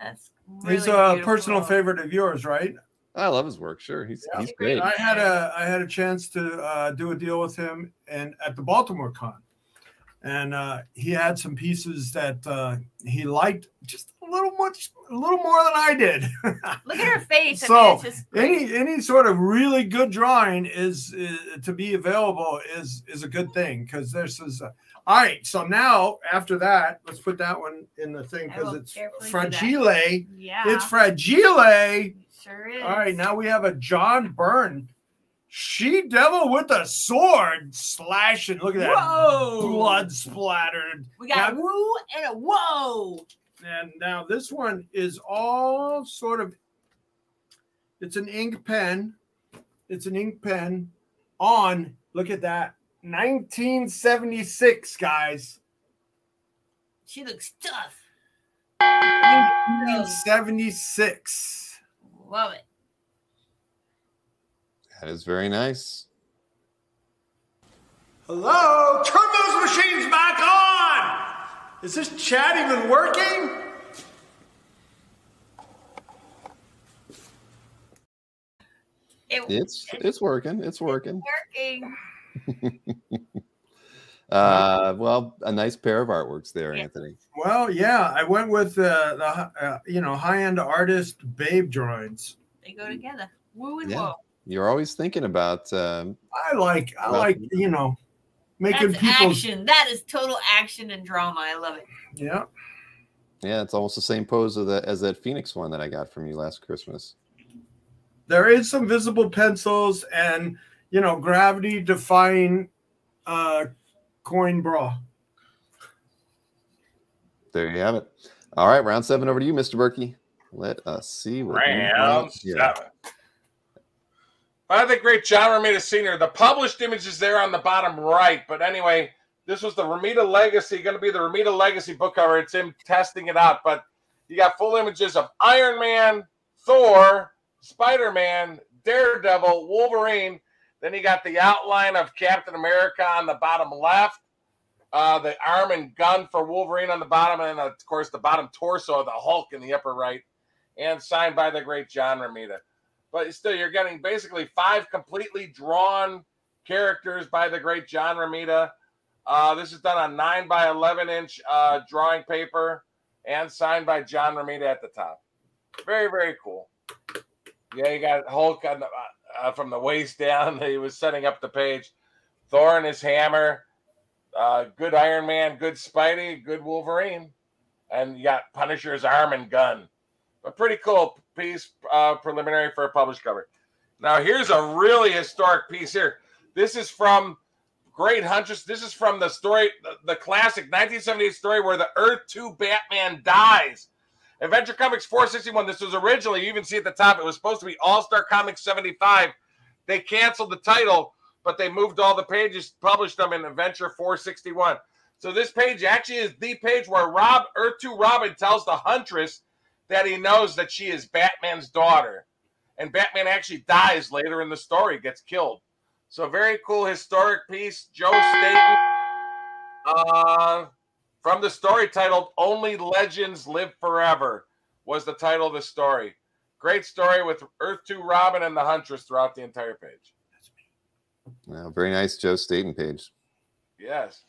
That's really He's a beautiful. personal favorite of yours, right? I love his work. Sure, he's Yeah. he's great. I had a I had a chance to uh, do a deal with him and at the Baltimore Con, and uh, he had some pieces that uh, he liked just a little much, a little more than I did. Look at her face. I So, mean, it's just any any sort of really good drawing is, is to be available is is a good thing because this is uh, all right. So now after that, let's put that one in the thing because it's carefully do that. fragile. yeah. It's fragile. sure is. All right, now we have a John Byrne she devil with a sword slashing. Look at that Whoa. blood splattered. We got a Now- woo and a whoa. And now this one is all sort of. It's an ink pen. It's an ink pen on. Look at that. 1976, guys. She looks tough. 1976. Love it. That is very nice. Hello? Turn those machines back on! Is this chat even working? It, It's it's working. It's working. working. Uh, well, a nice pair of artworks there, Yeah. Anthony. Well, yeah, I went with uh, the uh, you know high end artist babe drawings. They go together. Woo and Yeah. whoa. You're always thinking about um, I like I Well- like you know making That's people action. That is total action and drama. I love it. yeah. yeah, it's almost the same pose of the, as that Phoenix one that I got from you last Christmas. There is some visible pencils and you know gravity defying uh coin bra. There you have it. All right, round seven over to you, Mr. Burkey. Let us see what Round seven. By the great John Romita Sr. The published image is there on the bottom right. But anyway, this was the Romita Legacy, going to be the Romita Legacy book cover. It's him testing it out. But you got full images of Iron Man, Thor, Spider Man, Daredevil, Wolverine. Then you got the outline of Captain America on the bottom left, uh, the arm and gun for Wolverine on the bottom, and of course the bottom torso of the Hulk in the upper right, and signed by the great John Romita. But still, you're getting basically five completely drawn characters by the great John Romita. Uh, this is done on nine by eleven inch uh, drawing paper and signed by John Romita at the top. Very very cool. Yeah, you got Hulk the, uh, uh, from the waist down. He was setting up the page. Thor and his hammer. Uh, good Iron Man, good Spidey, good Wolverine, and you got Punisher's arm and gun. But pretty cool piece, uh, preliminary for a published cover. Now here's a really historic piece here. This is from Great Huntress. This is from the story, the, the classic 1978 story where the Earth 2 Batman dies. Adventure Comics 461. This was originally, you even see at the top, it was supposed to be All Star Comics 75. They canceled the title, but they moved all the pages, published them in Adventure 461. So this page actually is the page where Rob Earth 2 Robin tells the Huntress that he knows that she is Batman's daughter. And Batman actually dies later in the story, gets killed. So very cool historic piece. Joe Staton uh, from the story titled Only Legends Live Forever was the title of the story. Great story with Earth 2 Robin and the Huntress throughout the entire page. Wow, very nice Joe Staton page. Yes.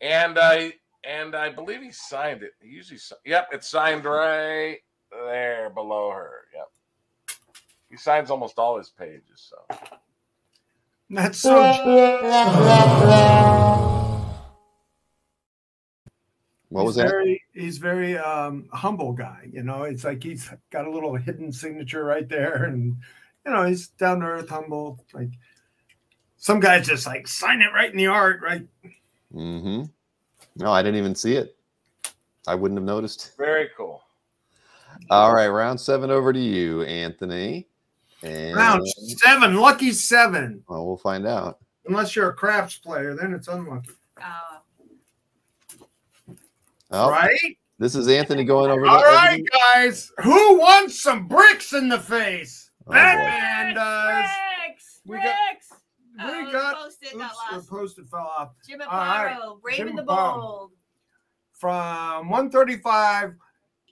And I and I believe he signed it. He usually yep, it's signed right there below her. Yep. He signs almost all his pages, so That's so What was he's that? very, He's very um, humble guy. You know, it's like he's got a little hidden signature right there, and you know, he's down to earth, humble. Like some guys just like sign it right in the art, right? Mm-hmm. No, I didn't even see it. I wouldn't have noticed. Very cool. All right, round seven over to you, Anthony. And Round seven, lucky seven. well, we'll find out. Unless you're a craps player, then it's unlucky, Uh, Oh, right? this is Anthony going over. All the- right, guys. Who wants some bricks in the face? Oh, boy. Batman does. Bricks, We got- bricks. We Oh, got. Post-it Oops, the lost. post-it fell off. Jim and all right. Paro, Brave Jim the. Bold. from 135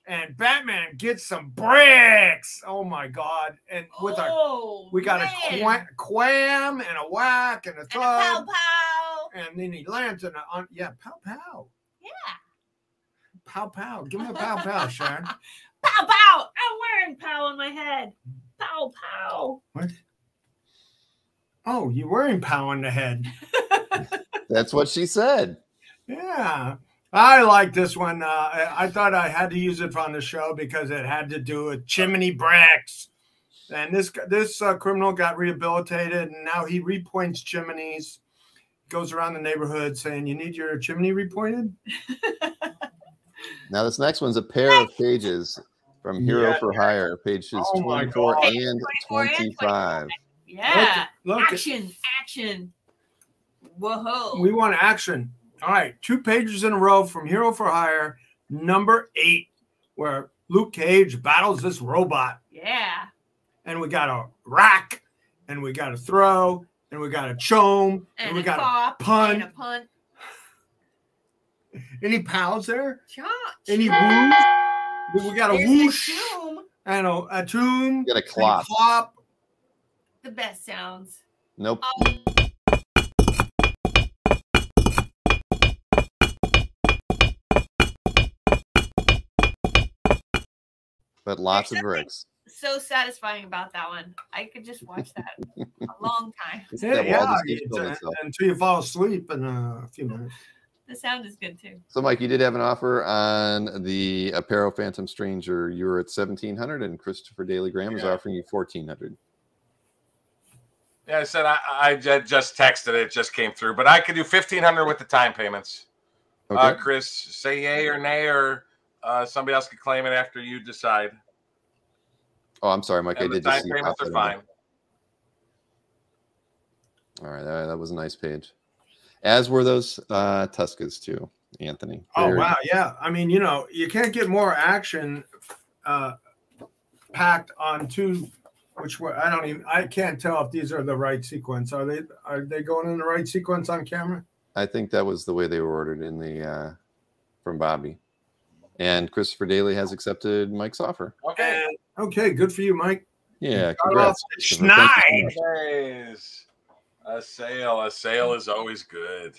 and Batman gets some bricks. Oh my god. And with a oh, we got man. a qu- quam and a whack and a and a pow thud. pow. And then he lands in a on yeah, pow pow. Yeah. Pow pow. Give me a pow pow, Sharon. Pow pow. I'm wearing pow on my head. Pow pow. What? Oh, you're wearing pow on the head. That's what she said. Yeah. I like this one. Uh, I, I thought I had to use it on the show because it had to do with chimney bricks. And this this uh, criminal got rehabilitated, and now he repoints chimneys. Goes around the neighborhood saying, "You need your chimney repointed." Now, this next one's a pair of pages from Hero Yeah. for Hire, pages Oh 24 and 24 and 25. Yeah. Look, look, action. Action. Whoa. we want action. All right, two pages in a row from Hero for Hire, number eight, where Luke Cage battles this robot. yeah. and we got a rack, and we got a throw, and we got a chome, and, And, we a got pop. punt. And a punt. any pals there? Cha- Any cha- whoosh? We got a There's whoosh tomb. and a, a tomb. Got a and clop. clop. The best sounds. Nope. But lots of bricks. So satisfying about that one. I could just watch that a long time. It's Yeah, yeah, wall just keeps it's, building uh, until you fall asleep in a few minutes. The sound is good too. So, Mike, you did have an offer on the Aparo Phantom Stranger. You were at seventeen hundred, and Christopher Daily Graham is offering you fourteen hundred. Yeah, I said I, I just texted it, it just came through, but I could do fifteen hundred with the time payments. Okay. Uh, Chris, say yay or nay, or uh, somebody else could claim it after you decide. oh, I'm sorry, Mike. I And the did just time see you payments are fine. All right, that, that was a nice page. As were those uh, Tuskas too, Anthony. Oh wow, yeah. I mean, you know, you can't get more action uh, packed on two. Which were I don't even I can't tell if these are the right sequence. Are they are they going in the right sequence on camera? I think that was the way they were ordered in the uh, from Bobby. And Christopher Daly has accepted Mike's offer. Okay. Okay, good for you, Mike. Yeah, Got congrats. off the Christopher. Thank you so much. Nice. A sale. A sale is always good.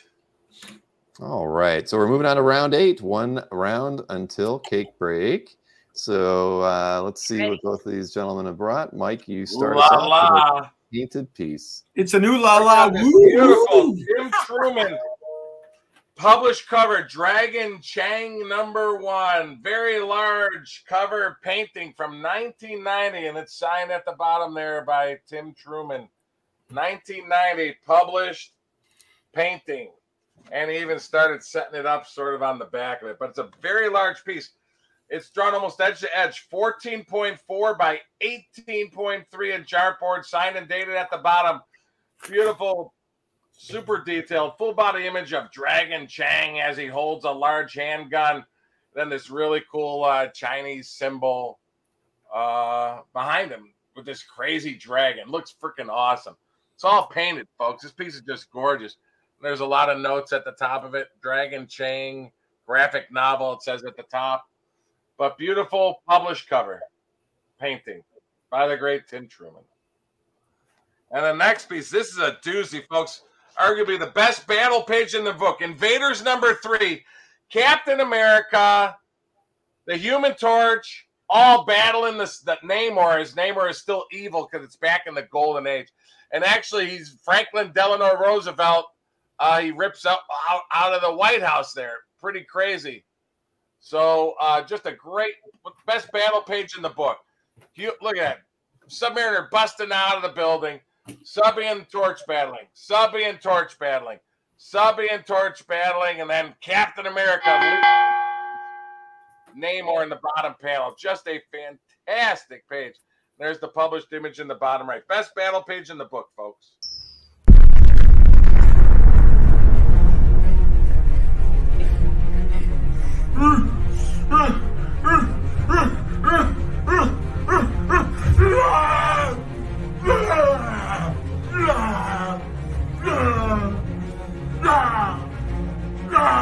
All right, so we're moving on to round eight. One round until cake break. So uh, let's see what both of these gentlemen have brought. Mike, you Ooh start la us off with a la. painted piece. It's a new la la. Look at this woo, Beautiful. woo. Tim Truman. Published cover, Dragon Chiang number one. Very large cover painting from 1990, and it's signed at the bottom there by Tim Truman. 1990, published painting. And he even started setting it up sort of on the back of it. But it's a very large piece. It's drawn almost edge to edge, 14.4 by 18.3 inch artboard, signed and dated at the bottom. Beautiful, super detailed, full body image of Dragon Chiang as he holds a large handgun. Then this really cool uh, Chinese symbol uh, behind him with this crazy dragon. Looks freaking awesome. It's all painted, folks. This piece is just gorgeous. There's a lot of notes at the top of it. Dragon Chiang graphic novel, it says at the top. But beautiful published cover painting by the great Tim Truman. And the next piece, this is a doozy, folks. Arguably the best battle page in the book. Invaders number three, Captain America, the Human Torch, all battling this that Namor. His Namor is still evil because it's back in the Golden Age. And actually, he's Franklin Delano Roosevelt. Uh, he rips up out, out of the White House there. Pretty crazy. So uh, just a great best battle page in the book. You look at it. Submariner busting out of the building, Subby and Torch battling, Subby and Torch battling, Subby and Torch battling, and then Captain America. Namor in the bottom panel. Just a fantastic page. There's the published image in the bottom right. Best battle page in the book, folks.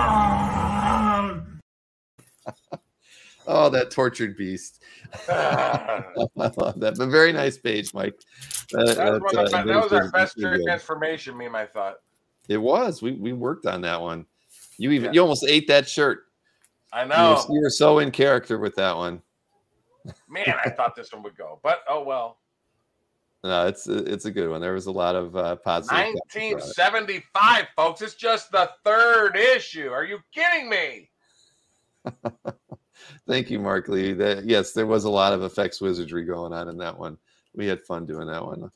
Oh, that tortured beast. I love that. But very nice page, Mike. That that, was, uh, that was our best transformation meme, I thought. It was. We we worked on that one. You even Yeah. you almost ate that shirt. I You were, know. you were so in character with that one. Man, I thought this one would go. But oh well. No, it's it's a good one. There was a lot of uh, positive. comments about it. 1975, folks. It's just the third issue. Are you kidding me? Thank you, Mark Lee. That yes, there was a lot of effects wizardry going on in that one. We had fun doing that one.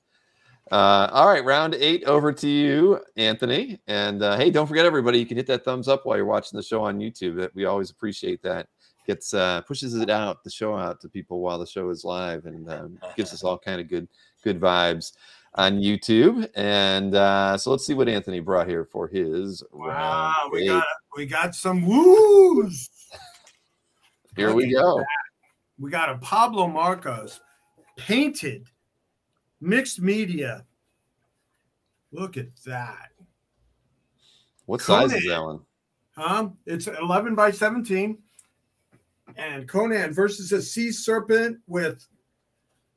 Uh, all right, round eight over to you, Anthony. And uh, hey, don't forget, everybody, you can hit that thumbs up while you're watching the show on YouTube. That we always appreciate that. Gets uh, pushes it out, the show out to people while the show is live, and um, gives us all kind of good good vibes on YouTube. And uh, so let's see what Anthony brought here for his Wow, we eight. got we got some woos. Here we Look at go. that. We got a Pablo Marcos painted mixed media. Look at that. What size is that one? Huh? It's 11 by 17. And Conan versus a sea serpent with,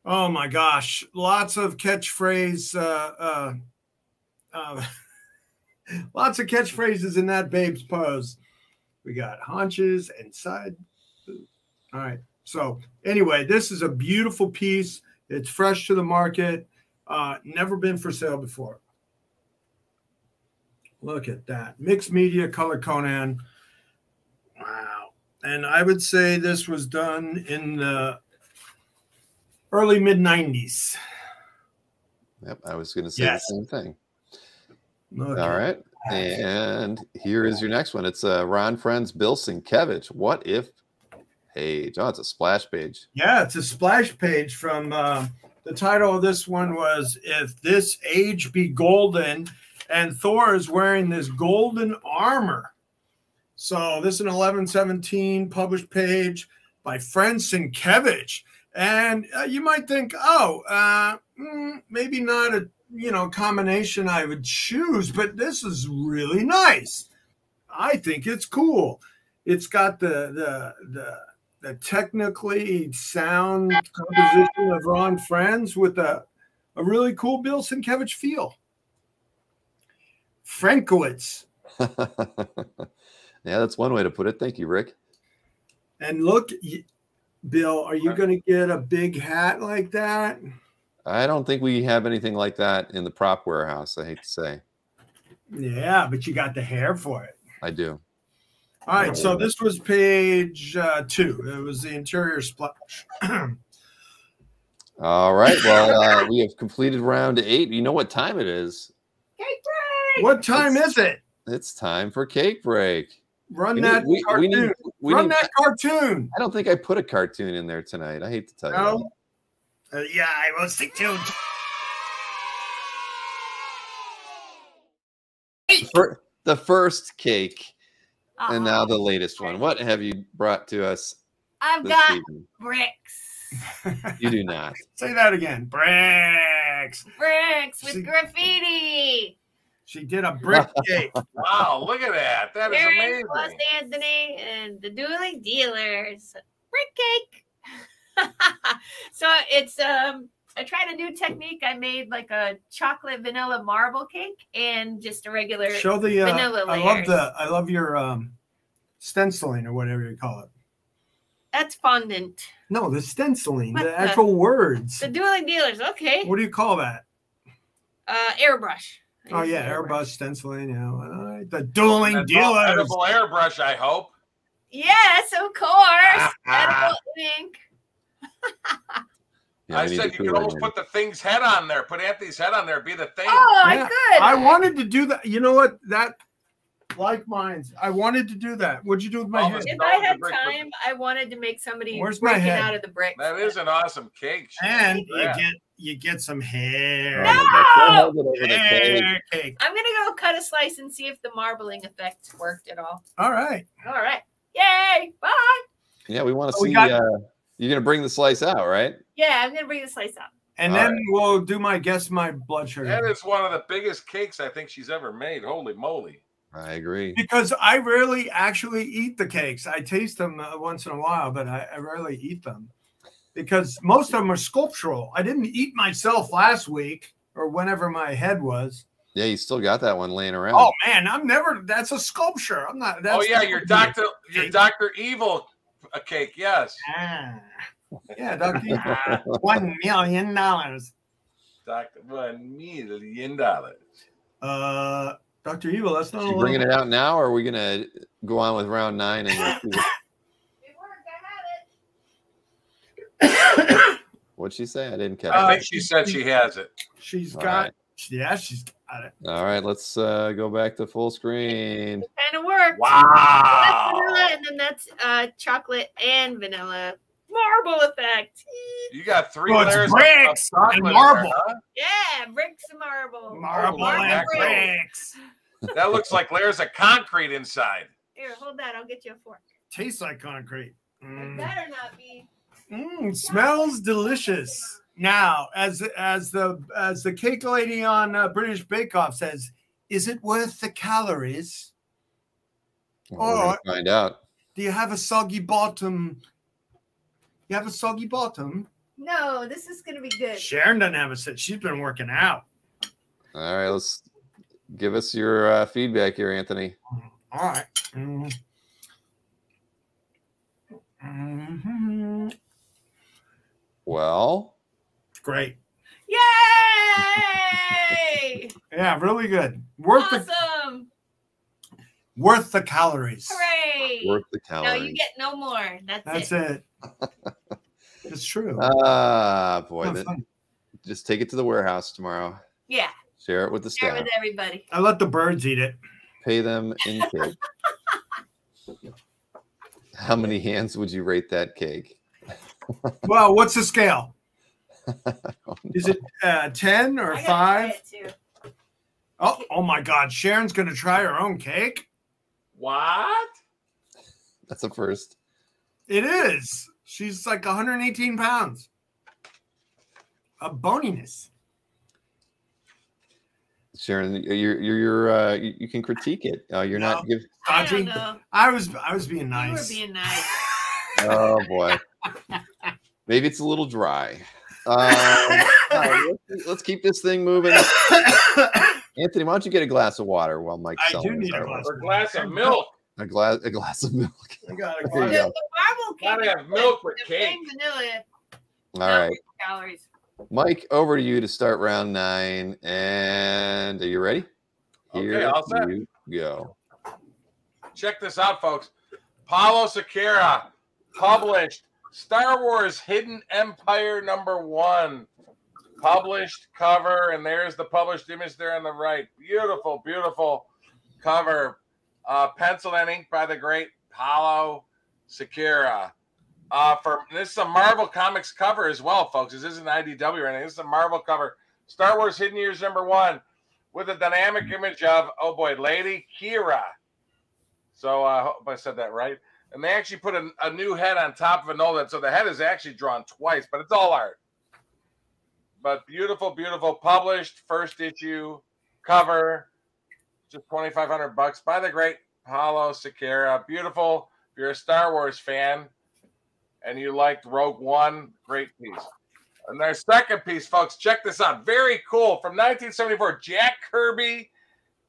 oh my gosh, lots of catchphrase, uh, uh, uh, lots of catchphrases in that babe's pose. We got haunches and side. All right. So, anyway, this is a beautiful piece. It's fresh to the market, uh, never been for sale before. Look at that. Mixed media color Conan. Wow. And I would say this was done in the early mid 90s. Yep, I was going to say Yes. the same thing. Look All right. And here is your next one. It's uh, Ron Frenz Bill Sienkiewicz. What if page? Oh, it's a splash page. Yeah, it's a splash page from uh, the title of this one was If This Age Be Golden, and Thor is wearing this golden armor. So this is an 1117 published page by Fred Sienkiewicz. And uh, you might think, oh, uh, mm, maybe not a you know combination I would choose, but this is really nice. I think it's cool. It's got the the the the technically sound composition of Ron Frenz with a, a really cool Bill Sienkiewicz feel. Frankowitz. yeah, that's one way to put it. Thank you, Rick. And look, Bill, are you going to get a big hat like that? I don't think we have anything like that in the prop warehouse. I hate to say. Yeah, but you got the hair for it. I do. All right, so this was page uh, two. It was the interior splash. All right. Well, uh, we have completed round eight. You know what time it is? Cake break! what time It's- is it? It's time for cake break. Run We that need- we- cartoon. we need- we Run need- that cartoon. I don't think I put a cartoon in there tonight. I hate to tell you. No. Uh, yeah, I will stick to it. The first cake and now the latest one. What have you brought to us I've this got evening? bricks. You do not. Say that again. Bricks. Bricks with See- graffiti. She did a brick cake. Wow, look at that. That is Aaron plus amazing. Anthony and the dueling dealers. Brick cake. so it's um I tried a new technique. I made like a chocolate vanilla marble cake and just a regular Show the. Uh, Vanilla I love the. I love your um, stenciling or whatever you call it. that's fondant. No, the stenciling, What the the- actual words. The dueling dealers, okay. What do you call that? Uh airbrush. I Oh use yeah, airbrush. airbrush stenciling. Yeah, all right. the dueling That's dealers. edible airbrush, I hope. Yes, of course. Edible ink. Yeah, I we need said you could almost put the thing's head on there. Put Anthony's head on there. Be the thing. Oh, I could. I wanted to do that. You know what? That like mine's. I wanted to do that. What'd you do with my Oh, head? if I had Brick, brick. time, I wanted to make somebody Where's my breaking head? out of the brick. That is an awesome cake. And you get you get some hair. Oh, my God. Don't hold it over the cake. Hair cake. I'm gonna go cut a slice and see if the marbling effect worked at all. All right. All right. Yay! Bye. Yeah, we want to Oh, see. got- uh, you're gonna bring the slice out, right? Yeah, I'm gonna bring the slice out. And All then right. we'll do my guess my blood sugar. That is one of the biggest cakes I think she's ever made. Holy moly. I agree. because I rarely actually eat the cakes. I taste them uh, once in a while, but I, I rarely eat them because most of them are sculptural. I didn't eat myself last week or whenever my head was. Yeah, you still got that one laying around. Oh man, I'm never. That's a sculpture. I'm not. That's oh yeah, your Doctor your Doctor Evil a cake. Yes, Ah. Yeah, Doctor. One million dollars. Doctor One million dollars. Uh, Doctor Evil. That's not. Is a she little- bringing it out now, or are we gonna go on with round nine and let's see what- It worked. I have it. What'd she say? I didn't catch. I it. think she said she has it. She's All got. right. Yeah, she's got it. All right, let's uh, go back to full screen. And it kind of worked. That's Wow. vanilla, and then that's uh, chocolate and vanilla marble effect. You got three Oh, it's layers bricks of chocolate and in there, marble. huh? Yeah, bricks and marble. Marble Marble and mackerel. bricks. That looks like layers of concrete inside. Here, hold that. I'll get you a fork. Tastes like concrete. It Mm. better not be. Mm, smells delicious. Now, as as the as the cake lady on uh, British Bake Off says, is it worth the calories? Well, we're gonna Oh. find out. Do you have a soggy bottom? You have a soggy bottom? No, this is gonna be good. Sharon doesn't have a set. She's been working out. All right, let's give us your uh, feedback here, Anthony. All right. Mm. Mhm. Well, Great. Yay! Yeah, really good. Worth the awesome! worth the calories. Hooray! worth the No, calories. you get no more. That's, That's it. it. it's true. Ah, boy, Oh, that, just take it to the warehouse tomorrow. Yeah, Share it with the share staff. with everybody. I let the birds eat it. Pay them in cake. How many hands would you rate that cake? Well, what's the scale? Is it uh, 10 or I gotta try 5? it too. Oh, oh my God. Sharon's going to try her own cake. What? That's a first. It is. She's like 118 pounds. A boniness. Sharon, you're you're, you're uh, you, you can critique it. Uh, you're not give. I don't know. I was I was being You nice. were being nice. Oh boy, maybe it's a little dry. Um, all right, let's, let's keep this thing moving. Anthony, why don't you get a glass of water while Mike's I do need a our- glass Or a glass of milk. a glass a glass of milk. I got a There you go. the marble. Gotta have milk with cake. plain vanilla. All not right, with Calories. Mike, over to you to start round nine. And are you ready? Okay, all set. you go. Check this out, folks. Paulo Siqueira published Star Wars Hidden Empire number one. Published cover, and there's the published image there on the right. Beautiful, beautiful cover. Uh, pencil and ink by the great Paulo Siqueira. Uh, for this is a Marvel Comics cover as well, folks. This isn't IDW or anything. This is a Marvel cover. Star Wars Hidden Years number one with a dynamic image of oh boy, Lady Qi'ra. So uh, I hope I said that right. And they actually put a, a new head on top of an old head, so the head is actually drawn twice, but it's all art. But beautiful, beautiful, published first issue cover, just twenty five hundred bucks by the great Paulo Siqueira. Beautiful. If you're a Star Wars fan and you liked Rogue One, great piece. And their second piece, folks, check this out. Very cool. From 1974, Jack Kirby,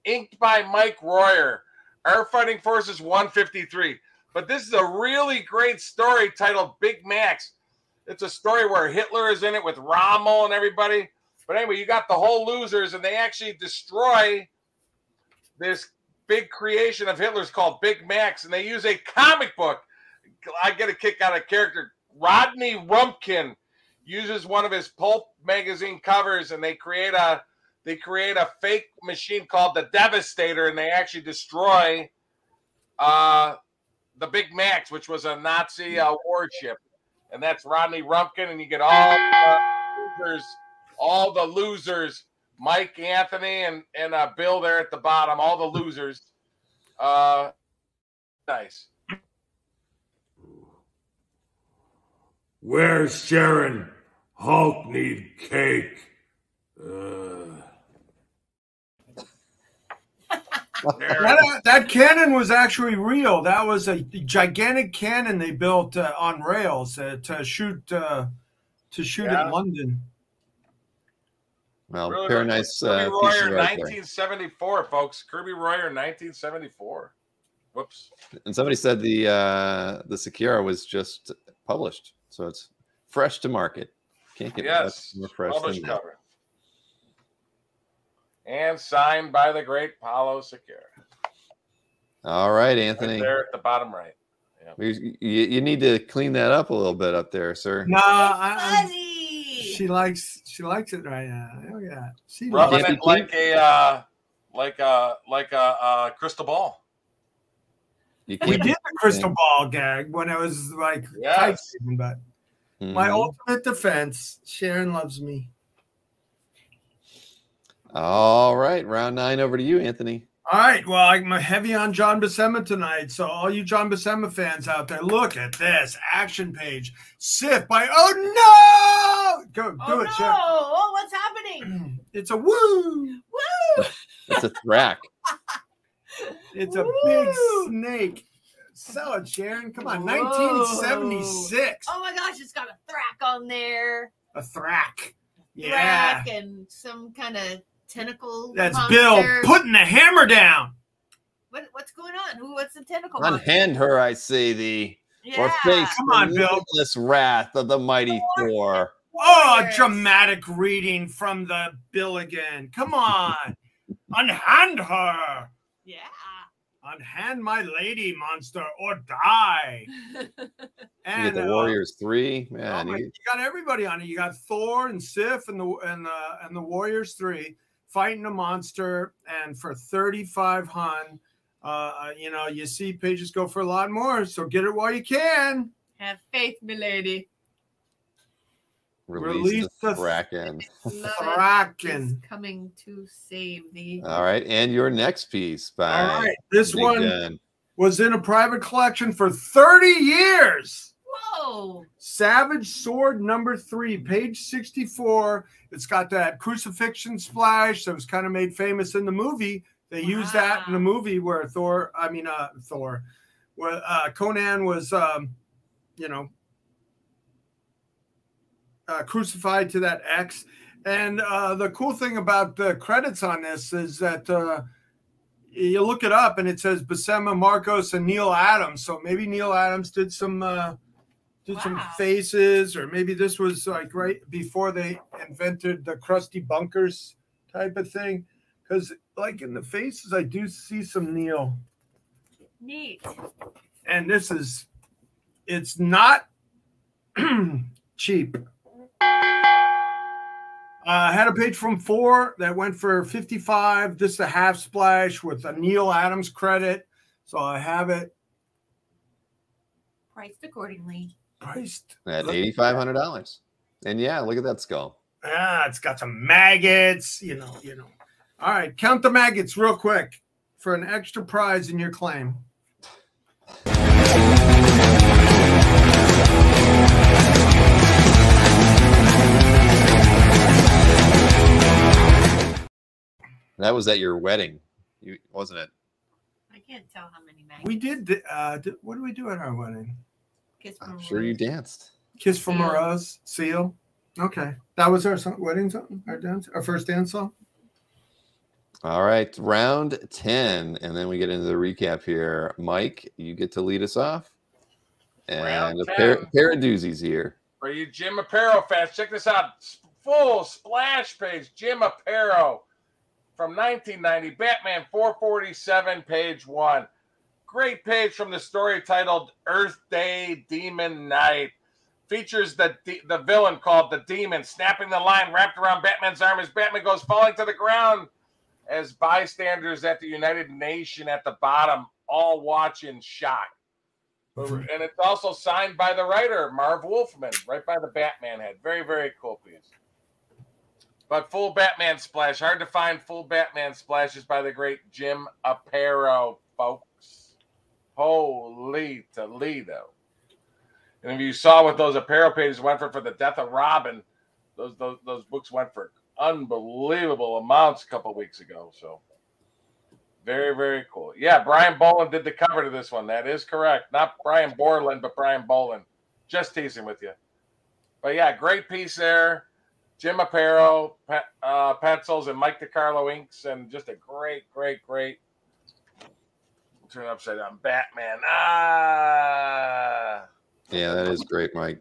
inked by Mike Royer. Our Fighting Forces 153. But this is a really great story titled Big Max. It's a story where Hitler is in it with Rommel and everybody. But anyway, you got the whole losers, and they actually destroy this big creation of Hitler's called Big Max, and they use a comic book. I get a kick out of character. Rodney Rumpkin uses one of his pulp magazine covers, and they create a they create a fake machine called the Devastator, and they actually destroy uh, the Big Max, which was a Nazi uh, warship, and that's Rodney Rumpkin, and you get all the losers, all the losers, Mike Anthony and and uh, Bill there at the bottom, all the losers. Uh, nice. Where's Sharon? Hulk need cake. Uh, That, that cannon was actually real. That was a gigantic cannon they built uh, on rails uh, to shoot uh, to shoot Yeah. in London. Well, Really, very nice Kirby uh, Royer, of art there. 1974, folks. Kirby Royer, 1974. Whoops. And somebody said the uh, the Siqueira was just published, so it's fresh to market. Can't get Yes. more fresh Published than that. cover. And signed by the great Paulo Siqueira. All right, Right Anthony. there at the bottom right. We- You, you need to clean that up a little bit up there, sir. No, I, I- she likes she likes it right now. Oh yeah, she Rubbing it like a uh, like a like a uh, crystal ball. We did the crystal ball gag when I was like Yes. typing, but my Mhm. ultimate defense, Sharon loves me. All right, round nine over to you, Anthony. All right, well, I'm heavy on John Buscema tonight. So, all you John Buscema fans out there, look at this action page. Sif by Oh no! Go oh, do oh it, no! Chip. Oh, what's happening? It's a woo! Woo! It's a thrack. It's a big snake. Sell it, Sharon. Come on, Whoa. 1976. Oh my gosh, it's got a thrack on there. A thrack. Yeah. Thrack and some kind of tentacle. That's monster. Bill putting the hammer down. What, what's going on? Who? What's the tentacle? monster? Unhand her, I say thee, or Yeah. face Come the on, Bill. limitless wrath of the mighty Thor. Oh, a dramatic reading from the bill again. Come on. Unhand her. Yeah. Unhand my lady, monster, or die. You get And the uh, Warriors three, oh man. my- you- you got everybody on it. You got Thor and Sif and the and the and the Warriors three fighting a monster, and for thirty five hun, uh, you know, you see pages go for a lot more. So get it while you can. Have faith, milady. release, Release the the- Kraken. Kraken. is coming to save thee. All right, and your next piece by All right, this Big one Ben. was in a private collection for thirty years. Whoa! Savage Sword number three, page 64. It's got that crucifixion splash that was kind of made famous in the movie. They used that in the movie where Thor, I mean, uh, Thor, where uh, Conan was, um, you know, uh, crucified to that X. And uh, the cool thing about the credits on this is that uh, you look it up and it says Buscema Marcos, and Neal Adams. So maybe Neal Adams did some uh, did some Wow. faces, or maybe this was like right before they invented the crusty bunkers type of thing. Because like in the faces, I do see some Neal, Neat. and this is it's not cheap. Uh, had a page from four that went for 55. This is a half splash with a Neal Adams credit. So I have it Priced accordingly. Priced. at eighty five hundred dollars. And yeah, look at that skull. Ah, it's got some maggots, you know, you know. All right, count the maggots real quick for an extra prize in your claim. That was at your wedding, you, wasn't it? I can't tell how many maggots. We did. Uh, did, what did we do at our wedding? Kiss I'm sure you danced. Kiss from a Seal. Rose, Seal. Okay, that was our song, wedding song, our dance, our first dance song. All right, round 10. And then we get into the recap here. Mike, you get to lead us off. And Round a pair, 10. pair of doozies here. For you Jim Aparo fans, check this out. Full splash page, Jim Aparo. from 1990, Batman 447, page one. Great page from the story titled Earth Day Demon Night. Features the the villain called the Demon snapping the line wrapped around Batman's arm as Batman goes falling to the ground. As bystanders at the United Nation at the bottom all watch in shock. And it's also signed by the writer, Marv Wolfman, right by the Batman head. Very, very cool piece. But full Batman splash. Hard to find full Batman splashes by the great Jim Aparo, folks. Holy Toledo. And if you saw what those Aparo pages went for for the death of Robin, those those, those books went for unbelievable amounts a couple weeks ago. So very, very cool. Yeah, Brian Boland did the cover to this one. That is correct. Not Brian Borland, but Brian Boland. Just teasing with you. But yeah, great piece there. Jim Aparo, uh, pencils, and Mike DeCarlo inks, and just a great, great, great. Turn upside down. Batman. Ah. Yeah, that is great, Mike.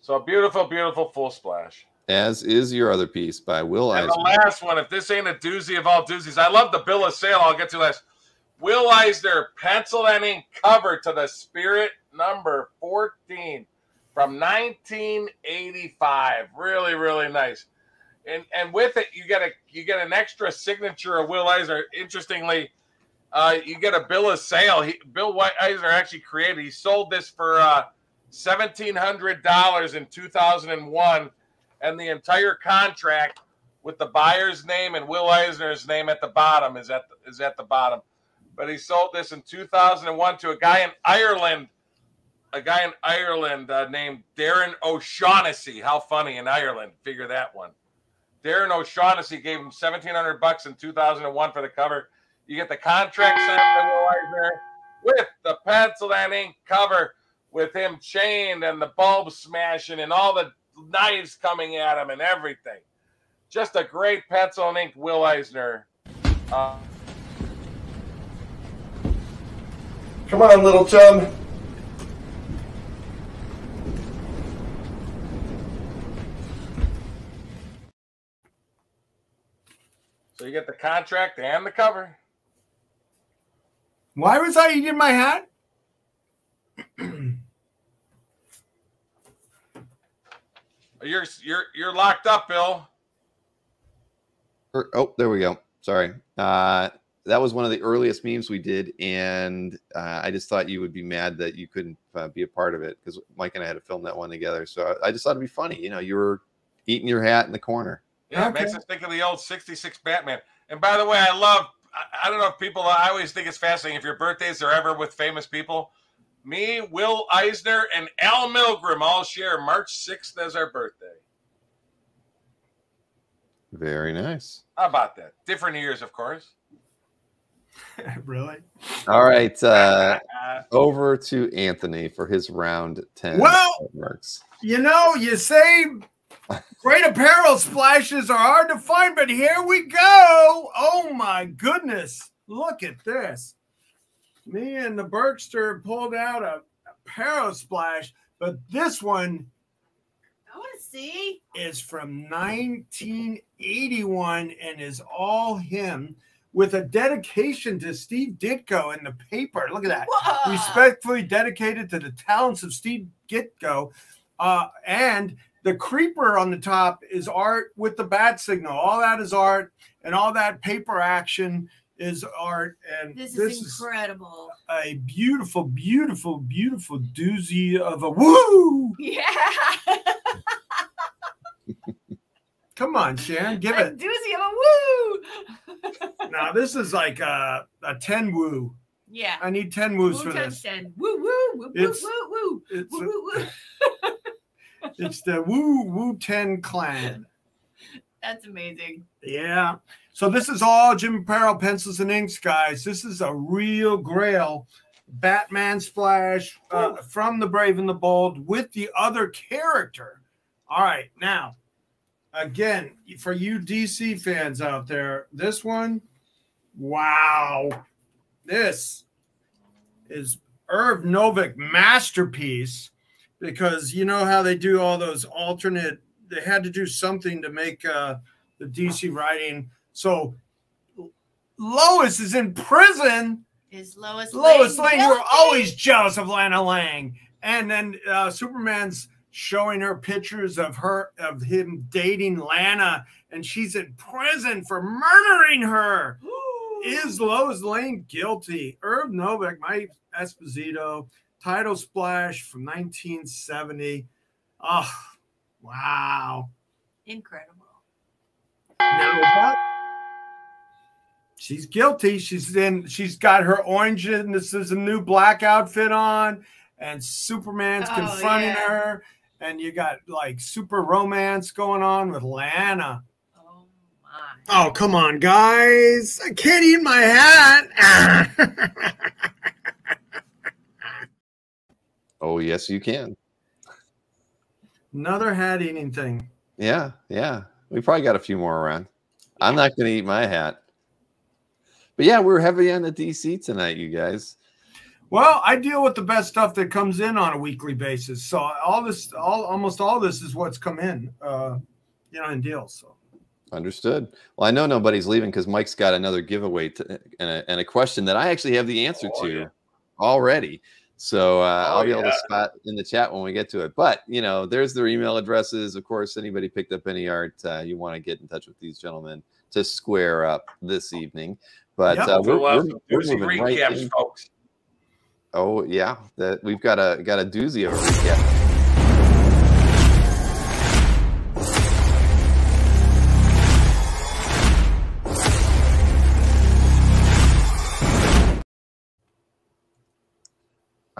So a beautiful, beautiful full splash. As is your other piece by Will And Eisner. the last one, if this ain't a doozy of all doozies, I love the bill of sale. I'll get to last. Will Eisner, pencil and ink cover to the Spirit number 14 from 1985. Really, really nice. And and with it, you get a you get an extra signature of Will Eisner. Interestingly, uh, you get a bill of sale. He, Bill White Eisner actually created. He sold this for uh, seventeen hundred dollars in two thousand and one, and the entire contract with the buyer's name and Will Eisner's name at the bottom is at the, is at the bottom. But he sold this in two thousand and one to a guy in Ireland, a guy in Ireland uh, named Darren O'Shaughnessy. How funny in Ireland? Figure that one. Darren O'Shaughnessy gave him seventeen hundred bucks in two thousand and one for the cover. You get the contract signed Will Eisner with the pencil and ink cover, with him chained and the bulb smashing and all the knives coming at him and everything. Just a great pencil and ink Will Eisner. Uh, Come on, little chum. so you get the contract and the cover. Why was I eating my hat? You're you're you're locked up, Bill. Er, Oh, there we go. Sorry. Uh, that was one of the earliest memes we did, and uh, I just thought you would be mad that you couldn't uh, be a part of it because Mike and I had to film that one together. So I, I just thought it'd be funny. You know, you were eating your hat in the corner. Yeah, it makes us think of the old 66 Batman. And by the way, I love, I, I don't know if people, I always think it's fascinating if your birthdays are ever with famous people. Me, Will Eisner, and Al Milgrom all share March 6th as our birthday. Very nice. How about that? Different years, of course. really? All right. Uh, Uh, over to Anthony for his round 10. Well- works. You know, you say great Aparo splashes are hard to find, but here we go. Oh my goodness. Look at this. Me and the Berkster pulled out a apparel splash, but this one I want to see. is from 1981 and is all him with a dedication to Steve Ditko in the paper. Look at that. Whoa. Respectfully dedicated to the talents of Steve Ditko. Uh, and the creeper on the top is art with the bat signal. All that is art, and all that paper action is art. And This, this, is incredible. a beautiful, beautiful, beautiful doozy of a woo. Yeah. Come on, Sharon, give a it. doozy of a woo. Now this is like a, a 10 woo. Yeah. I need 10 woos Woo for this. 10. Woo, woo, woo, woo, woo, woo. Woo, woo, woo. It's the woo woo 10 clan. That's amazing. Yeah. So this is all Jim Aparo pencils and inks, guys. This is a real grail Batman splash uh, from the Brave and the Bold with the other character. All right, now again for you DC fans out there, this one, wow, this is Irv Novick masterpiece because you know how they do all those alternate. They had to do something to make uh, the DC writing. So Lois is in prison. Is Lois Lois Lane Lane, you were always jealous of Lana Lang. And then uh, Superman's showing her pictures of her of him dating Lana, and she's in prison for murdering her. Is Lois Lane guilty? Irv Novick, Mike Esposito, title splash from 1970. Oh, ah, wow. incredible. Now what? She's guilty. She's in. She's got her orange and this is a new black outfit on, and Superman's Oh, confronting yeah. her, and you got like super romance going on with Lana. Oh my. Oh come on, guys! I can't eat my hat. Oh, yes, you can. Another hat eating thing. Yeah, yeah. We probably got a few more around. I'm not going to eat my hat. But yeah, we're heavy on the DC tonight, you guys. Well, I deal with the best stuff that comes in on a weekly basis. So all this, all almost all this is what's come in, uh, you know, in deals. So. Understood. Well, I know nobody's leaving because Mike's got another giveaway to, and, a, and a question that I actually have the answer Oh, to yeah. already. So uh, Oh, I'll be able to spot in the chat when we get to it. But you know, there's their email addresses. Of course, anybody picked up any art, uh, you want to get in touch with these gentlemen to square up this evening. But Yep. uh, we're, have we're, we're juicy moving right recaps, in. folks. Oh yeah, that we've got a got a doozy of a recap.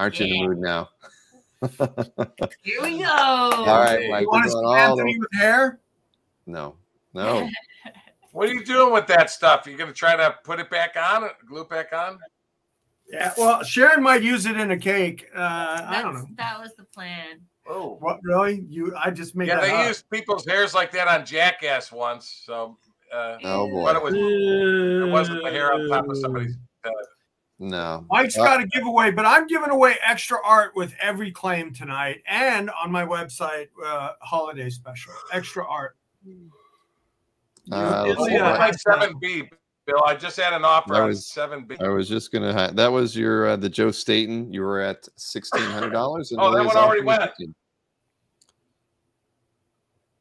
Aren't you in the mood now? Here we go. All right, Mike. You want to see going all Anthony with hair? No, no. What are you doing with that stuff? Are You gonna try to put it back on, glue it back on? Yeah. Well, Sharon might use it in a cake. Uh, I don't know. That was the plan. Oh, What really? You? I just made yeah, that they up. used people's hairs like that on Jackass once. So, uh, Oh, boy. but it was it wasn't the hair on top of somebody's head. No. Mike's Uh, got a giveaway, but I'm giving away extra art with every claim tonight, and on my website, uh, holiday special, extra art. Uh, You- let's Oh, see like seven B, Bill. I just had an offer That on was- seven B. I was just gonna. Ha- that was your uh, the Joe Staton. You were at sixteen hundred dollars. Oh, that one already went.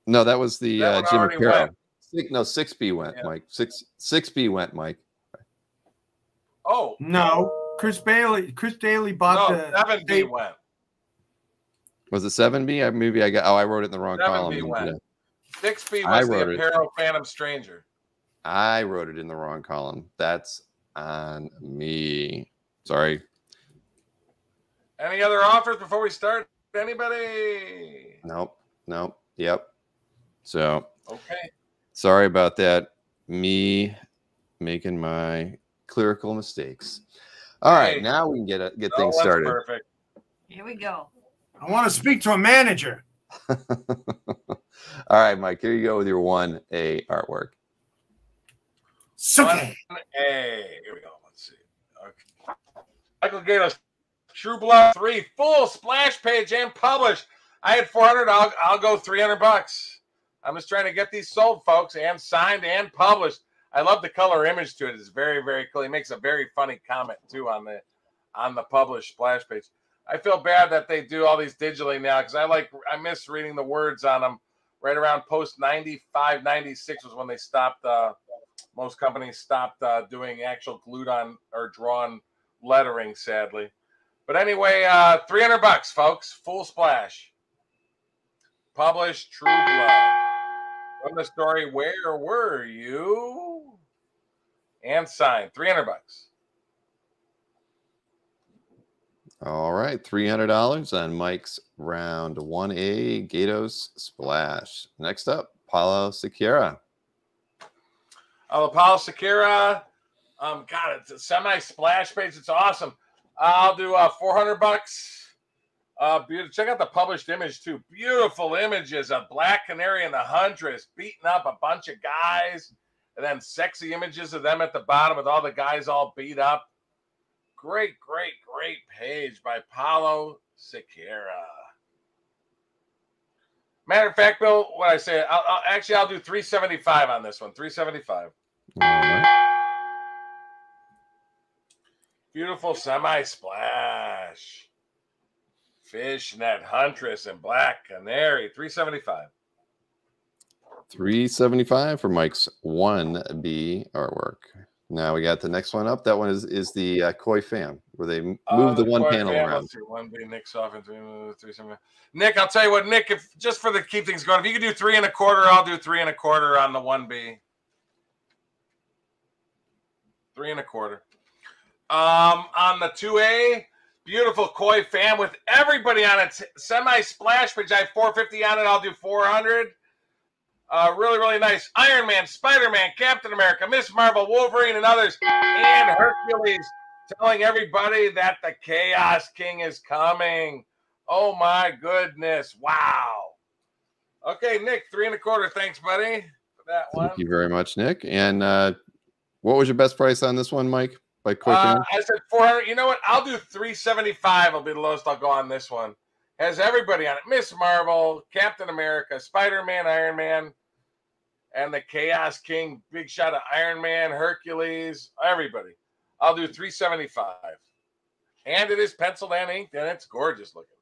No, that was the That uh, one Jim already Aparo. Six, no, six B went, Yeah. Mike. Six six B went, Mike. Oh No, Chris Bailey, Chris Daly bought no, the seven B they- went. Was it seven B? I maybe I got. Oh, I wrote it in the wrong 7B column. went. Yeah. Six B was the wrote it. Aparo Phantom Stranger. I wrote it in the wrong column. That's on me. Sorry. Any other offers before we start? Anybody? Nope. Nope. Yep. So Okay. sorry about that. Me making my clerical mistakes. All right, Hey. now we can get a, get No things one's started. Perfect. Here we go. I want to speak to a manager. All right, Mike. Here you go with your one A artwork. Suke. Hey, here we go. Let's see. Okay. Michael Gaydos, True Blood 3, full splash page and published. I had 400. I'll, I'll go 300 bucks. I'm just trying to get these sold, folks, and signed and published. I love the color image to it. It's very, very cool. He makes a very funny comment too on the on the published splash page. I feel bad that they do all these digitally now because I like I miss reading the words on them. Right around post 95, 96 was when they stopped. Uh, most companies stopped uh, doing actual glued on or drawn lettering, sadly. But anyway, uh, 300 bucks, folks. Full splash. Published True Blood. From the story, Where Were You? And signed. 300 bucks. All right, three hundred dollars on Mike's round one A Gaydos Splash. Next up, Paulo Siqueira. Uh, Paulo Siqueira. Um, God, it's a semi splash page. It's awesome. I'll do uh, 400 bucks. Uh, beautiful. Check out the published image too. Beautiful images of Black Canary and the Huntress beating up a bunch of guys, and then sexy images of them at the bottom with all the guys all beat up. Great, great, great page by Paulo Siqueira. Matter of fact, Bill, what I say, I'll, I'll, actually I'll do 375 on this one. 375. All right. Beautiful semi splash. Fishnet Huntress and Black Canary, 375. 375 for Mike's 1B artwork. Now we got the next one up. That one is is the uh, Khoi Pham, where they move Uh, the one Khoi panel Pham, around. One B, Nick's off and three, uh, three, seven. Nick, I'll tell you what, Nick, if just for the keep things going, if you could do three and a quarter, I'll do three and a quarter on the one B. Three and a quarter. Um, on the two A, beautiful Khoi Pham with everybody on it. Semi splash page. I have 450 on it. I'll do 400. Uh, really, really nice. Iron Man, Spider Man, Captain America, Miss Marvel, Wolverine, and others, and Hercules telling everybody that the Chaos King is coming. Oh my goodness! Wow. Okay, Nick, three and a quarter. Thanks, buddy, for that one. Thank you very much, Nick. And uh, what was your best price on this one, Mike? By Khoi Uh, I said 400. You know what? I'll do 375. I'll be the lowest I'll go on this one. Has everybody on it? Miss Marvel, Captain America, Spider Man, Iron Man, and the Chaos King. Big shot of Iron Man, Hercules, everybody. I'll do 375. And it is penciled and inked, and it's gorgeous looking.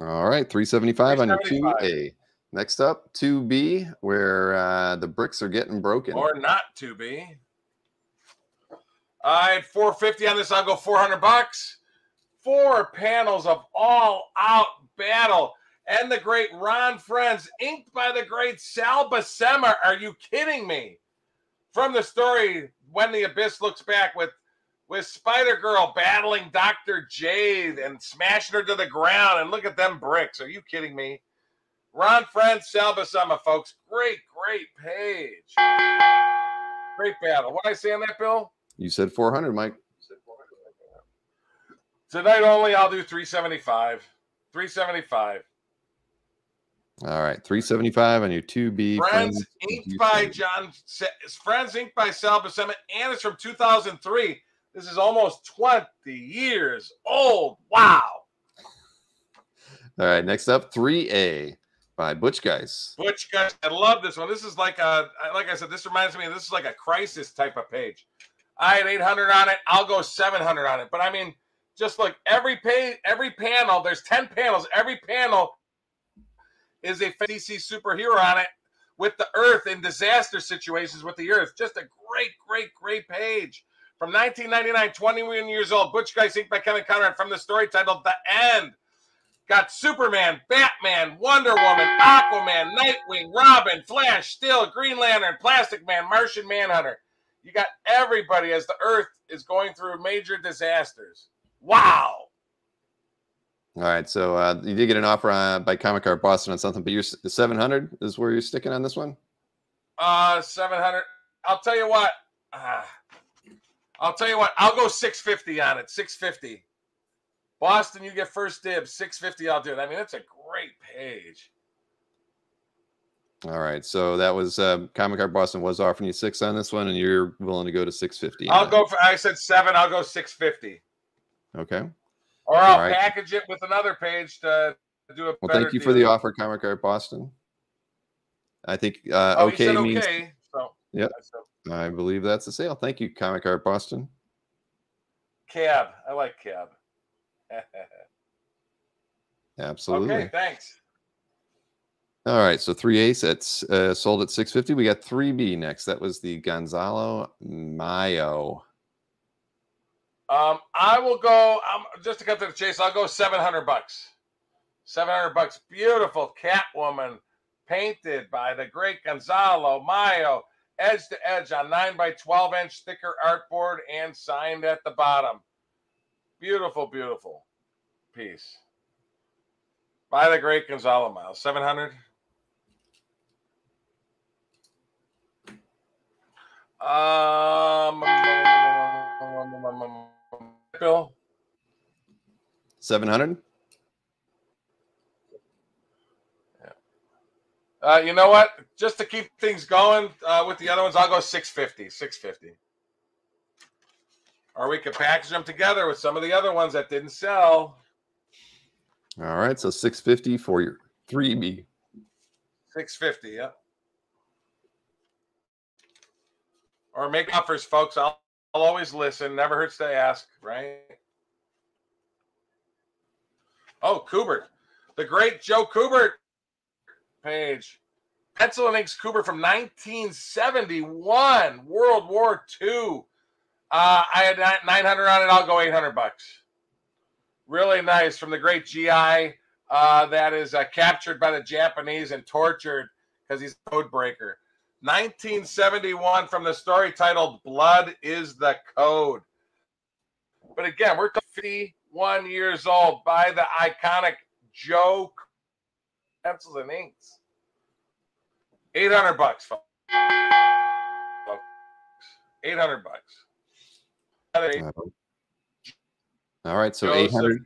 All right, 375 on your 2A. Next up, 2B, where uh, the bricks are getting broken. or not to be. I had 450 on this. I'll go 400 bucks. Four panels of all out battle. And the great Ron Frenz, inked by the great Sal Buscema. Are you kidding me? From the story, When the Abyss Looks Back, with, with Spider Girl battling Dr. Jade and smashing her to the ground. And look at them bricks. Are you kidding me? Ron Frenz, Sal Buscema, folks. Great, great page. Great battle. What did I say on that, Bill? You said 400, Mike. Tonight only, I'll do 375. 375. All right, 375 on your 2B. Frenz inked by John. Frenz inked by Sal Buscema, and it's from 2003. This is almost 20 years old. Wow. All right, next up, 3A by Butch Guice. Butch Guice, I love this one. This is like a, like I said, this reminds me. This is like a crisis type of page. I had 800 on it. I'll go 700 on it. But I mean, just look every page, every panel. There's 10 panels. Every panel is a DC superhero on it with the Earth in disaster situations with the Earth. Just a great, great, great page. From 1999, 21 years old, Butch Guice Inc. by Kevin Conrad from the story titled The End. Got Superman, Batman, Wonder Woman, Aquaman, Nightwing, Robin, Flash, Steel, Green Lantern, Plastic Man, Martian Manhunter. You got everybody as the Earth is going through major disasters. Wow. All right, so uh, you did get an offer uh, by Comic Art Boston on something, but you're 700 is where you're sticking on this one. Uh, 700. I'll tell you what. Uh, I'll tell you what. I'll go 650 on it. 650. Boston, you get first dibs. 650. I'll do it. I mean, that's a great page. All right, so that was uh, Comic Art Boston was offering you six on this one, and you're willing to go to 650. I'll go for. I said seven. I'll go 650. Okay. Or I'll right. package it with another page to do a Well, thank you for the offer, Comic Art Boston. I think uh, Oh, okay said means okay. So Yep. I I believe that's a sale. Thank you, Comic Art Boston. cab. I like cab. Absolutely. okay, thanks. All right, so three ace that's uh, sold at 650. We got 3B next. That was the Gonzalo Mayo. Um, I will go. Um, just to cut to the chase, I'll go seven hundred bucks. Seven hundred bucks. Beautiful Catwoman, painted by the great Gonzalo Mayo, edge to edge on nine by twelve inch thicker artboard and signed at the bottom. Beautiful, beautiful piece by the great Gonzalo Mayo. Seven hundred. Um, Bill. 700? Uh, you know what? Just to keep things going uh, with the other ones, I'll go 650. 650. Or we could package them together with some of the other ones that didn't sell. All right, so 650 for your 3B. 650, yeah. Or make offers, folks. I'll always listen. Never hurts to ask, right? Oh, Kubert, the great Joe Kubert page. Pencil and Inks Kubert from 1971, World War II. Uh, I had 900 on it. I'll go 800 bucks. Really nice from the great GI uh, that is uh, captured by the Japanese and tortured because he's a code breaker. 1971 from the story titled Blood is the Code. But again, we're 51 years old by the iconic Joe Pencils and Inks. 800 bucks, folks. 800 bucks. All right, so Joseph. 800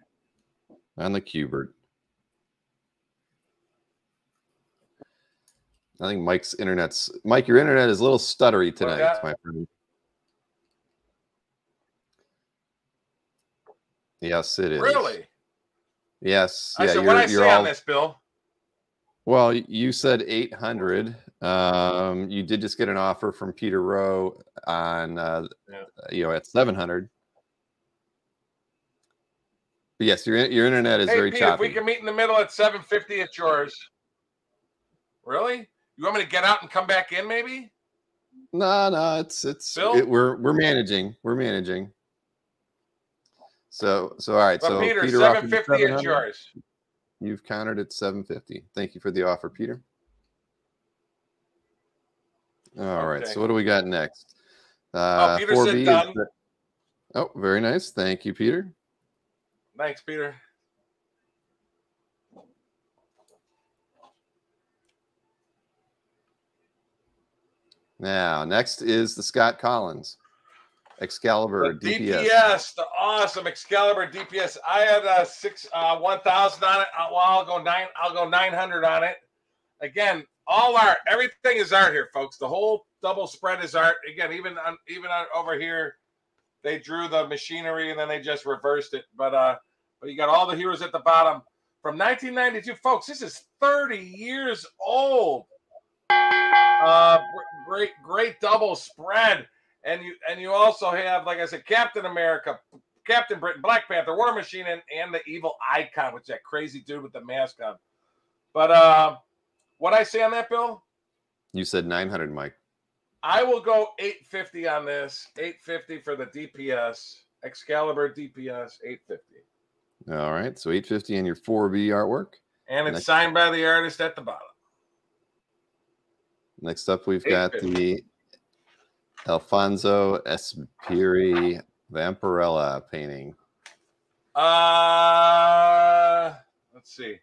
on the Kubert. I think Mike's internet's Mike, your internet is a little stuttery tonight, that? my friend. Yes, it is. Really? Yes. I yeah, said, what I say all, on this, Bill? Well, you said 800. Um, you did just get an offer from Peter Rowe on, uh, Yeah. you know, at 700. But yes, your your internet is Hey, very Pete, if we can meet in the middle at 750, it's yours. Really? You want me to get out and come back in, maybe? No, no, it's it's Bill? it, we're we're managing. We're managing. So so all right. But so Peter, Peter you 750 is 700. yours. You've countered at 750. Thank you for the offer, Peter. All right. Okay. So what do we got next? Uh, Peter said 4B is done. the- oh, very nice. Thank you, Peter. Thanks, Peter. Now, next is the Scott Collins Excalibur The DPS. DPS, the awesome Excalibur DPS. I had a six, uh, one thousand on it. Uh, well, I'll go nine. I'll go nine hundred on it. Again, all art. Everything is art here, folks. The whole double spread is art. Again, even on, even on over here, they drew the machinery and then they just reversed it. But uh, but you got all the heroes at the bottom from 1992, folks. This is 30 years old. Uh, great, great double spread, and you and you also have, like I said, Captain America, Captain Britain, Black Panther, War Machine, and, and the Evil Icon, which that crazy dude with the mask on. But uh, what I say on that, Bill? You said 900, Mike. I will go 850 on this. 850 for the DPS Excalibur DPS 850, All right. So 850 in your 4B artwork. and it's Next. signed by the artist at the bottom. Next up, we've got the Alfonso Azpiri Vampirella painting. Uh, let's see.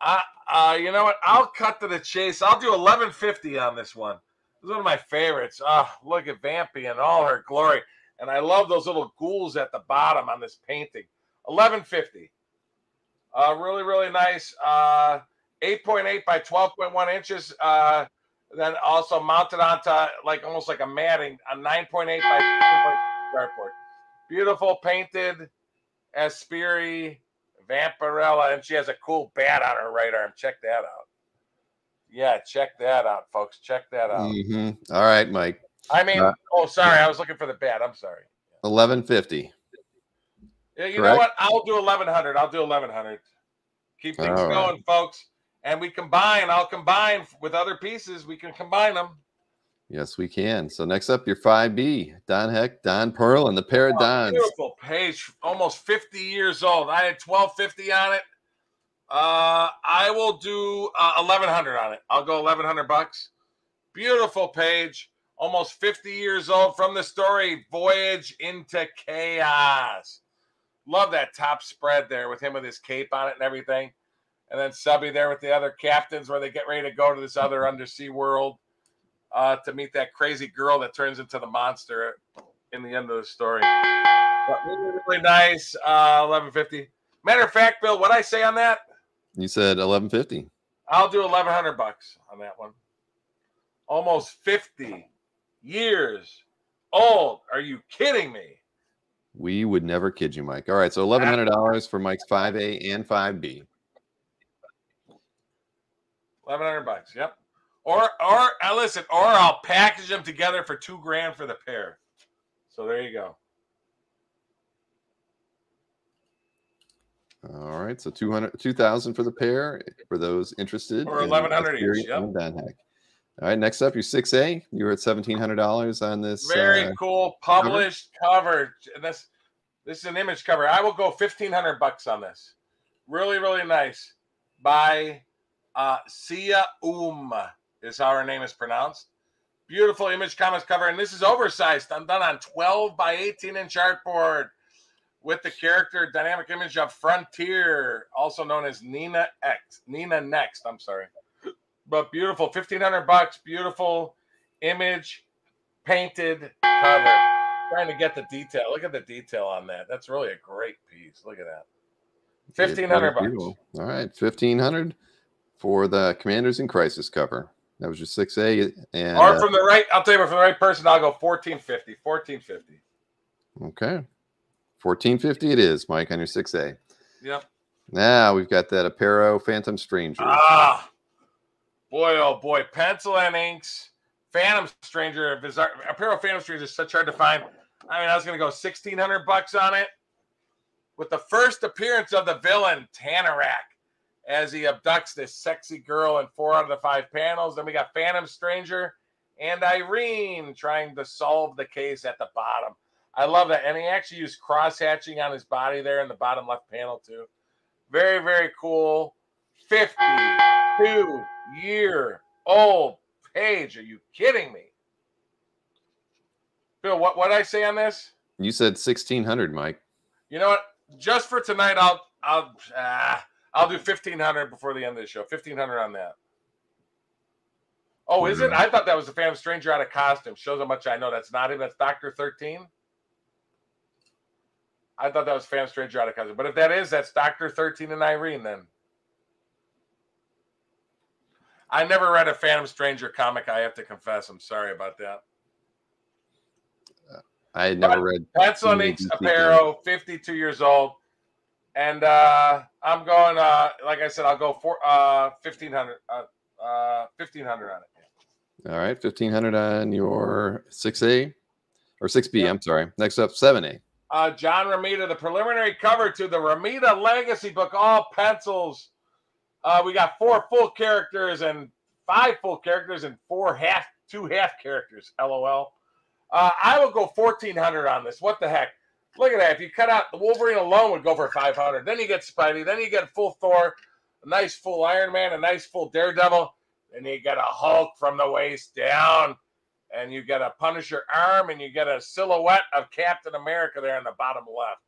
I, uh, you know what? I'll cut to the chase. I'll do 1150 on this one. This is one of my favorites. Oh, look at Vampy and all her glory. And I love those little ghouls at the bottom on this painting. 1150. Uh, really, really nice. Uh, 8.8 by 12.1 inches. Uh, then also mounted onto like almost like a matting, a 9.8 by 2.2 dartboard. Beautiful painted Azpiri Vampirella, and she has a cool bat on her right arm. Check that out. Yeah, check that out, folks. Check that out. Mhm. All right, Mike. I mean, Uh, oh, sorry, I was looking for the bat. I'm sorry. 1150. Yeah, you know what? I'll do 1100. I'll do 1100. Keep things All right. going, folks. And we combine. I'll combine with other pieces. We can combine them. Yes, we can. So next up, your 5B, Don Heck, Don Pearl, and the pair of Oh, Dons. beautiful page, almost 50 years old. I had 1250 on it. Uh, I will do uh, 1100 on it. I'll go 1100 bucks. Beautiful page, almost 50 years old from the story Voyage into Chaos. Love that top spread there with him with his cape on it and everything. And then Subby there with the other captains where they get ready to go to this other undersea world uh, to meet that crazy girl that turns into the monster in the end of the story. But really, really nice. Uh, 1150. Matter of fact, Bill, what I say on that? You said 1150. I'll do 1100 bucks on that one. Almost 50 years old. Are you kidding me? We would never kid you, Mike. All right, so $1,100 for Mike's 5A and 5B. 1100 bucks. Yep. Or, or, uh, listen, or I'll package them together for two grand for the pair. So there you go. All right, so 200, 2000 for the pair for those interested. Or 1100 each, yep. All right, next up, your 6A. You were at $1,700 on this. Very uh, cool published cover. And this this is an image cover. I will go fifteen hundred bucks on this. Really, really nice. By uh Sia Um is how her name is pronounced. Beautiful image comics cover, and this is oversized. I'm done on 12 by 18 inch artboard with the character dynamic image of Frontier, also known as Nina X. Nina Next. I'm sorry. But beautiful, 1500 bucks, beautiful image painted cover. Trying to get the detail. Look at the detail on that. That's really a great piece. Look at that. Fifteen hundred bucks. All right, 1500 for the Commanders in Crisis cover. That was your 6A. And Or uh, from the right, I'll tell you, from the right person, I'll go fourteen fifty. Fourteen fifty. okay, 1450 it is, Mike, on your 6A. Yep. Now we've got that Aparo Phantom Stranger. Ah, boy, oh boy, pencil and inks. Phantom Stranger, Bizarre, Aparo Phantom Stranger is such hard to find. I mean, I was going to go sixteen hundred bucks on it, with the first appearance of the villain Tannarak, as he abducts this sexy girl in four out of the five panels. Then we got Phantom Stranger and Irene trying to solve the case at the bottom. I love that, and he actually used cross hatching on his body there in the bottom left panel too. Very, very cool. 52 year old page. Are you kidding me? Bill, what what I say on this? You said 1600, Mike. You know what? Just for tonight, I'll I'll ah, I'll do fifteen hundred before the end of the show. Fifteen hundred on that. Oh, is it? I thought that was the Phantom Stranger out of costume. Shows how much I know. That's not him. That's Doctor Thirteen. I thought that was Phantom Stranger out of costume. But if that is, that's Doctor Thirteen and Irene. Then I never read a Phantom Stranger comic. I have to confess. I'm sorry about that. I had never read. Too many Inks DC Aparo, 52 years old. And uh, I'm going, uh, like I said, I'll go for uh, 1500 uh, uh, 1500 on it. All right, 1500 on your 6A or 6B. Yeah. I'm sorry. Next up, 7A. Uh, John Romita, the preliminary cover to the Romita Legacy book, all pencils. Uh, we got four full characters and five full characters and four half, two half characters. LOL. Uh, I will go 1400 on this. What the heck? Look at that. If you cut out the Wolverine alone, would go for 500. Then you get Spidey. Then you get full Thor, a nice full Iron Man, a nice full Daredevil. Then you get a Hulk from the waist down, and you get a Punisher arm, and you get a silhouette of Captain America there in the bottom left.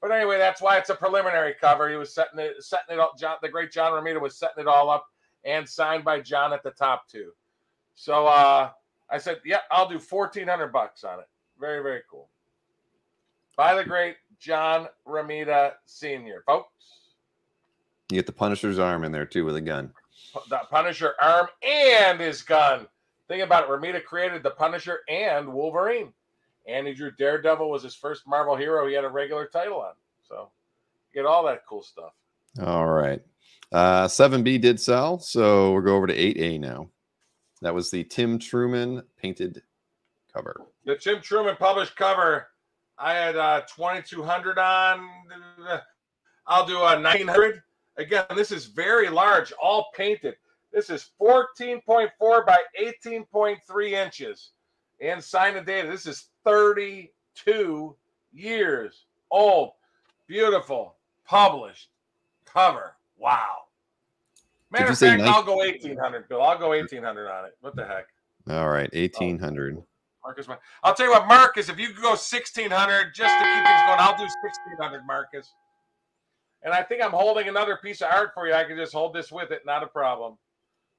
But anyway, that's why it's a preliminary cover. He was setting it, setting it up. John, the great John Romita was setting it all up, and signed by John at the top too. So uh, I said, "Yeah, I'll do fourteen hundred bucks on it." Very, very cool. By the great John Romita Senior, folks. You get the Punisher's arm in there too with a gun. The Punisher arm and his gun. Think about it. Romita created the Punisher and Wolverine. And he drew Daredevil was his first Marvel hero he had a regular title on. So you get all that cool stuff. All right. Uh, 7B did sell, so we'll go over to 8A now. That was the Tim Truman painted cover. The Tim Truman published cover, I had uh, 2200 on. I'll do a 900. Again, this is very large, all painted. This is 14.4 by 18.3 inches. And sign of data. This is 32 years old. Beautiful, published cover. Wow. Matter of fact, nine- I'll go 1800, Bill. I'll go 1800 on it. What the heck? All right, 1800. Marcus. I'll tell you what, Marcus, if you could go 1600 just to keep things going, I'll do 1600, Marcus. And I think I'm holding another piece of art for you. I can just hold this with it, not a problem.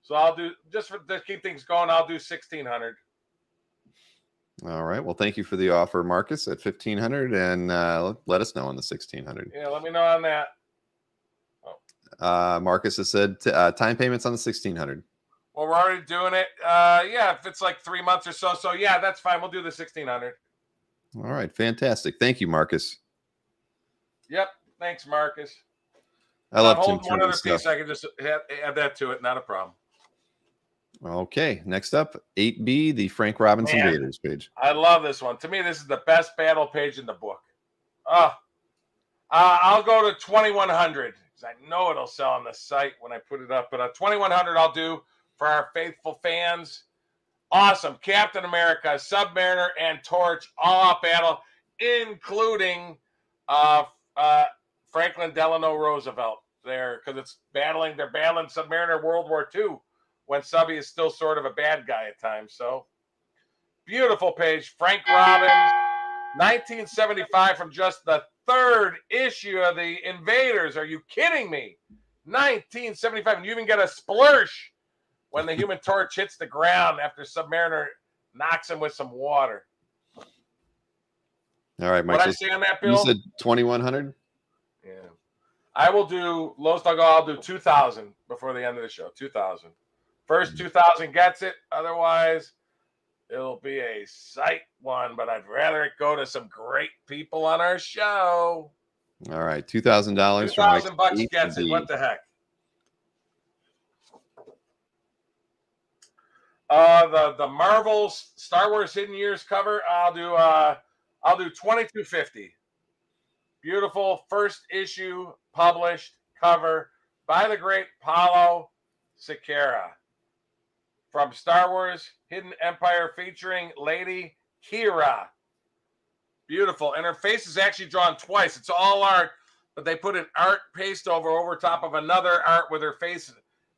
So I'll do just for, to keep things going. I'll do 1600. All right. Well, thank you for the offer, Marcus, at 1500, and uh, let- us know on the 1600. Yeah, let me know on that. Uh, Marcus has said uh, time payments on the 1600. Well, we're already doing it. Uh, yeah, if it's like three months or so, so yeah, that's fine. We'll do the 1600. All right, fantastic. Thank you, Marcus. Yep. Thanks, Marcus. I love I'm Tim one other stuff. piece. I can just add, add that to it. Not a problem. Okay, next up, 8B, the Frank Robinson Man. Gators page. I love this one. To me, this is the best battle page in the book. Uh, uh, I'll go to 2100 because I know it'll sell on the site when I put it up. But uh, 2100 I'll do for our faithful fans. Awesome. Captain America, Submariner, and Torch all out battle, including uh, uh, Franklin Delano Roosevelt there because it's battling, they're battling Submariner World War II when Subby is still sort of a bad guy at times. So beautiful page. Frank Robbins, 1975 from just the third issue of the Invaders. Are you kidding me? 1975. And you even get a splurge when the human torch hits the ground after Submariner knocks him with some water. All right, Mike. What. I say on that, you Bill? said 2100? Yeah. I will do lowest I'll go, I'll do 2000 before the end of the show. 2000. First mm-hmm. 2000 gets it. Otherwise, it'll be a sight one, but I'd rather it go to some great people on our show. All right, $2,000. 2000 Mike's bucks gets it. What the heck? Uh the the Marvel's Star Wars Hidden Years cover, I'll do uh I'll do 2250. Beautiful first issue published cover by the great Paulo Siqueira from Star Wars Hidden Empire featuring Lady Qi'ra. Beautiful. And her face is actually drawn twice. It's all art, but they put an art paste over over top of another art with her face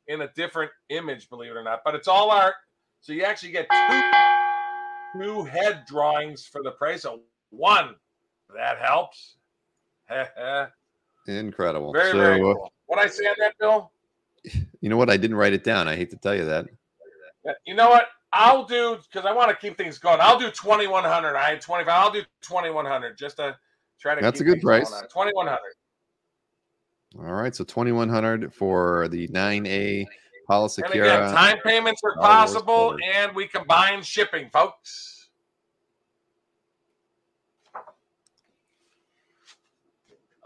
in a different image, believe it or not. But it's all art. So you actually get two, two head drawings for the price of one. That helps. Incredible. very so, uh, cool. What I say on that, Bill? you know what? I didn't write it down. I hate to tell you that. You know what? I'll do because I want to keep things going. I'll do twenty one hundred. I had twenty five. I'll do twenty one hundred just to try to. That's a good price. Twenty one hundred. All right, so 2100 for the 9A Paula And again, Siqueira. time payments are possible, and we combine shipping, folks.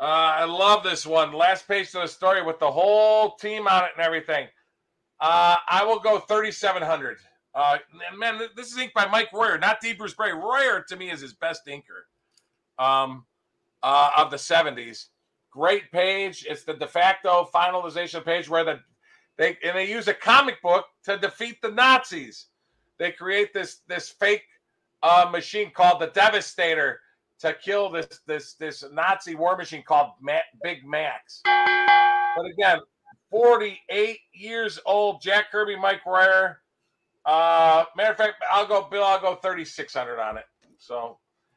Uh, I love this one. Last page of the story with the whole team on it and everything. Uh, I will go 3,700. Uh, and man, this is inked by Mike Royer, not D. Bruce Berry. Royer, to me, is his best inker um, uh, of the 70s. Great page. It's the de facto finalization page where the they and they use a comic book to defeat the Nazis. They create this this fake uh, machine called the Devastator to kill this this this Nazi war machine called Ma- Big Max. But again, 48 years old, Jack Kirby, Mike Royer. Uh, matter of fact, I'll go Bill. I'll go 3600 on it. So,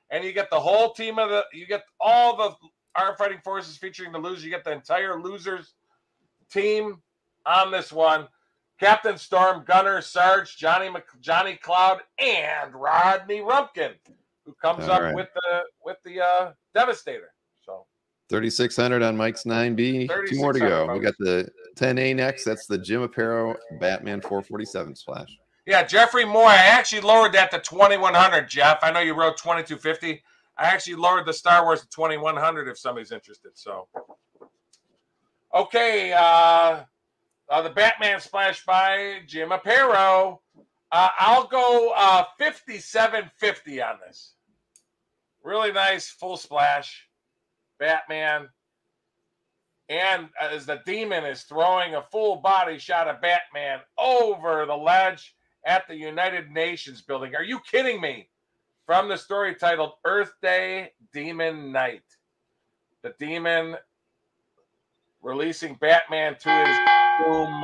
and you get the whole team of the you get all the our fighting forces featuring the losers. You get the entire losers team on this one. Captain Storm, Gunner, Sarge, Johnny Mc, Johnny Cloud, and Rodney Rumpkin, who comes All up right. with the with the uh, Devastator. So 3600 on Mike's 9B. Two more to 3600, go. We got the 10A next. That's the Jim Aparo Batman 447 splash. yeah, Jeffrey Moore. I actually lowered that to twenty one hundred. Jeff, I know you wrote twenty two fifty. I actually lowered the Star Wars to twenty one hundred if somebody's interested. So, okay, uh, uh, the Batman splash by Jim Aparo. Uh, I'll go uh, fifty seven fifty on this. Really nice full splash, Batman. And as the demon is throwing a full body shot of Batman over the ledge at the United Nations building. Are you kidding me? From the story titled Earth Day Demon Night. The demon releasing Batman to his doom.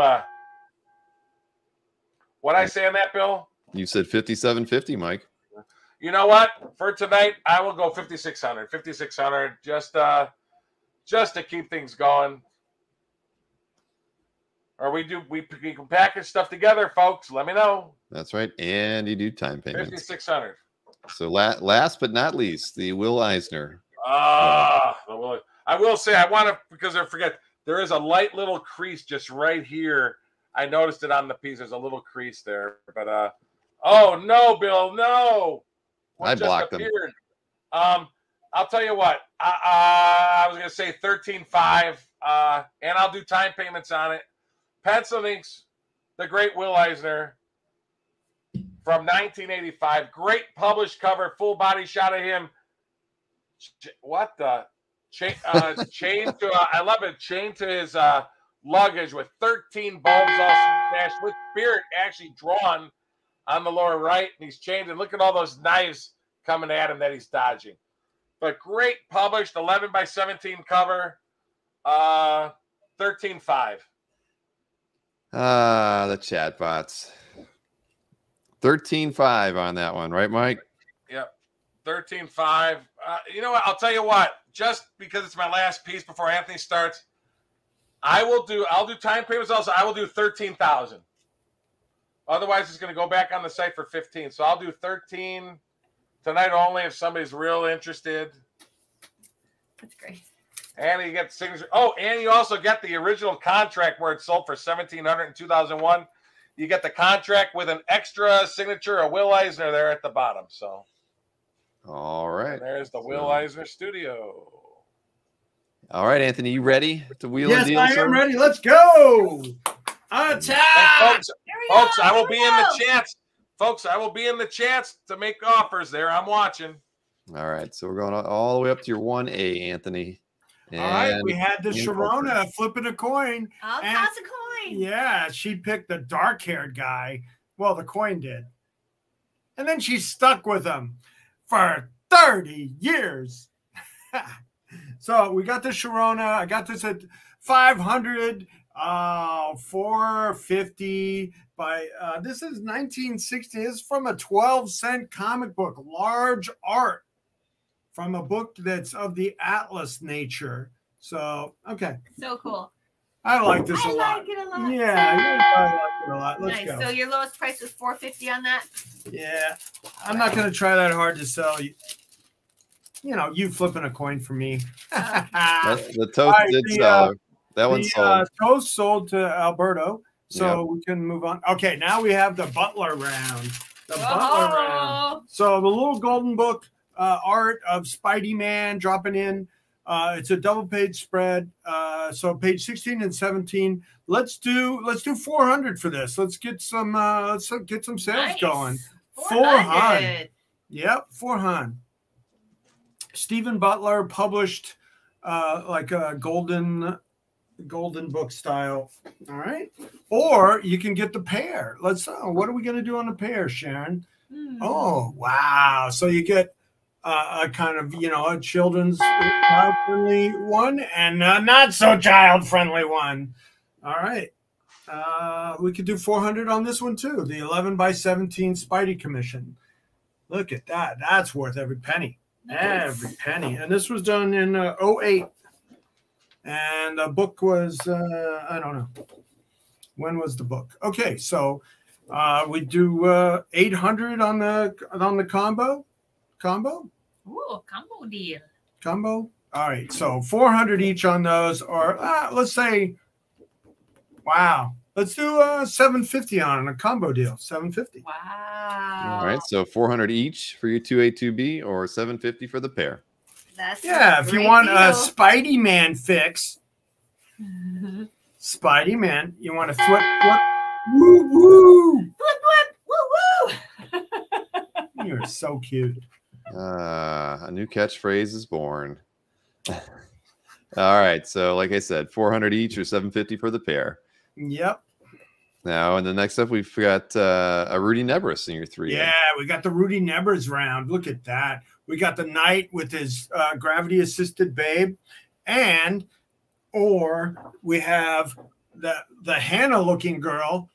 What I say on that, Bill? You said 5750, Mike. You know what? For tonight, I will go 5600. 5600 just uh just to keep things going. Or we do we, we can package stuff together, folks. Let me know. That's right. And you do time payments. 5600. So la- last but not least, the Will Eisner. Ah, will- I will say I want to because I forget there is a light little crease just right here. I noticed it on the piece. There's a little crease there, but uh, oh no, Bill, no! I blocked them. Um, I'll tell you what. I, uh, I was gonna say thirteen five, uh, and I'll do time payments on it. Pencil inks, the great Will Eisner, from 1985. Great published cover, full body shot of him. What the? Chain, uh, chain to, uh, I love it, chain to his uh, luggage with 13 bulbs all smashed with spirit actually drawn on the lower right. And he's chained, and look at all those knives coming at him that he's dodging. But great published 11 by 17 cover, uh, 13.5. Ah, the chatbots. 13.5 on that one, right, Mike? Yep. 13 5. Uh, you know what? I'll tell you what, just because it's my last piece before Anthony starts, I will do, I'll do time payments also. I will do 13,000. Otherwise, it's going to go back on the site for 15. So I'll do 13 tonight only if somebody's real interested. That's great. And you get the signature. Oh, and you also get the original contract where it sold for 1700 in 2001. You get the contract with an extra signature, a Will Eisner there at the bottom. So All right. and there's the Will So- Eisner studio. All right, Anthony, you ready to wheel Yes, and deal? I sir? am ready. Let's go. And Attack. folks, folks, go, I will here be in the go. chats. Folks, I will be in the chats to make offers there. I'm watching. All right, so we're going all the way up to your 1A, Anthony. All right, we had the in Sharona flipping a coin. I'll And- toss a coin. Yeah, she picked the dark haired guy. Well, the coin did. And then she stuck with him for 30 years. so we got the Sharona. I got this at 500, uh, 450 by uh, this is 1960. This is from a 12 cent comic book, large art from a book that's of the Atlas nature. So, okay. So cool. I like this I a lot. I like it a lot. Yeah, I like it a lot. Let's nice. go. So your lowest price was 450 on that. yeah, I'm not going to try that hard to sell you. You know, you flipping a coin for me. that- the toast All right, did the, sell. uh, that one the sold. uh, toast sold to Alberto, so Yep. we can move on. Okay, now we have the Butler round. The Butler round. So the little golden book uh, art of Spidey Man dropping in. Uh, it's a double page spread. Uh, so page 16 and 17. Let's do let's do 400 for this. Let's get some uh, let's get some sales nice. going. 400. Yep, 400. Stephen Butler published uh, like a golden golden book style. All right. Or you can get the pair. Let's uh, what are we going to do on the pair, Sharon? Hmm. Oh, wow. So you get uh, a kind of, you know, a children's child friendly one and a not so child friendly one. All right. Uh, we could do 400 on this one too. The 11 by 17 Spidey Commission. Look at that. That's worth every penny. Every penny. And this was done in uh, 08. And the book was, uh, I don't know. When was the book? Okay. So uh, we do uh, 800 on the on the combo, combo, Ooh, combo deal. combo. All right, so 400 each on those, or uh, let's say, wow, let's do uh, 750 on a combo deal. 750. Wow. All right, so 400 each for your 2A, 2B, or 750 for the pair. That's Yeah, if you great want a. Spidey Man fix, Spidey Man, you want to flip, flip, woo woo. Flip, flip, woo, woo. You're so cute. Uh, a new catchphrase is born. All right, so like I said, 400 each or 750 for the pair. Yep. Now, and the next up, we've got uh, a Rudy Nebres in your three. Yeah, we got the Rudy Nebres round. Look at that. We got the knight with his uh, gravity assisted babe, and or we have the the Hannah looking girl,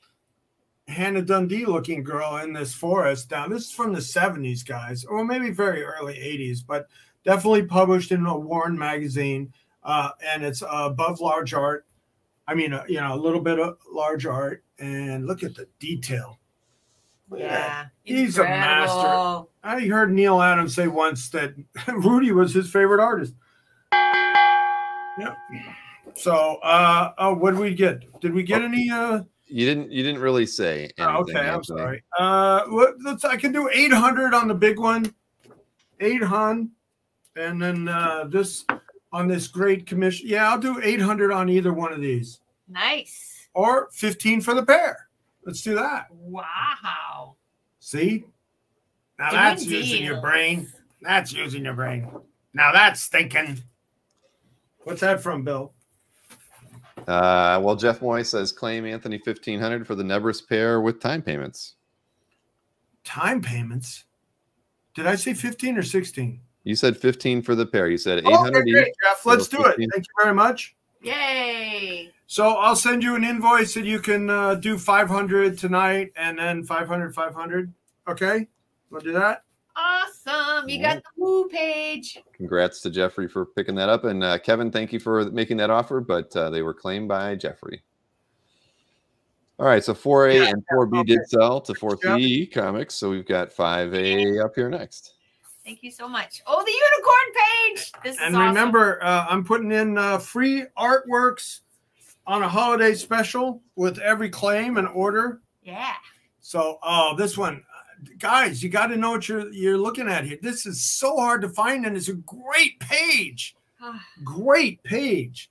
Hannah Dundee looking girl in this forest. Now this is from the seventies, guys, or maybe very early eighties, but definitely published in a Warren magazine, uh, and it's uh, above large art. I mean, uh, you know, a little bit of large art, and look at the detail. Look at that. Yeah. He's a master. I heard Neal Adams say once that Rudy was his favorite artist. Yeah. So, uh, oh, what did we get? Did we get any? Uh, You didn't. You didn't really say. Anything, oh, okay, I'm Anthony. sorry. Uh, what, let's. I can do 800 on the big one, 800, and then uh, this on this great commission. Yeah, I'll do 800 on either one of these, Nice. or 15 for the pair. Let's do that. Wow. See? Now Doing that's using your brain. That's using your brain. Now that's thinking. What's that from, Bill? Uh, well, Jeff Moy says claim Anthony fifteen hundred for the Nebres pair with time payments. Time payments. Did I say 15 or 16? You said fifteen for the pair. You said eight hundred. okay, great, Jeff. Let's So do it. Thank you very much. Yay! So I'll send you an invoice that you can uh, do 500 tonight and then 500, 500. Okay? We'll do that. Awesome. You got the woo page. Congrats to Jeffrey for picking that up, and uh, Kevin, thank you for making that offer. But uh, they were claimed by Jeffrey. All right, so 4A Yeah, and 4B okay. did sell to 4 Jeff. B comics, so we've got 5A up here next. Thank you so much. Oh, the unicorn page. This is And awesome. remember, uh, I'm putting in uh, free artworks on a holiday special with every claim and order. Yeah. So, oh, this one, guys, you got to know what you're you're looking at here. This is so hard to find, and it's a great page, great page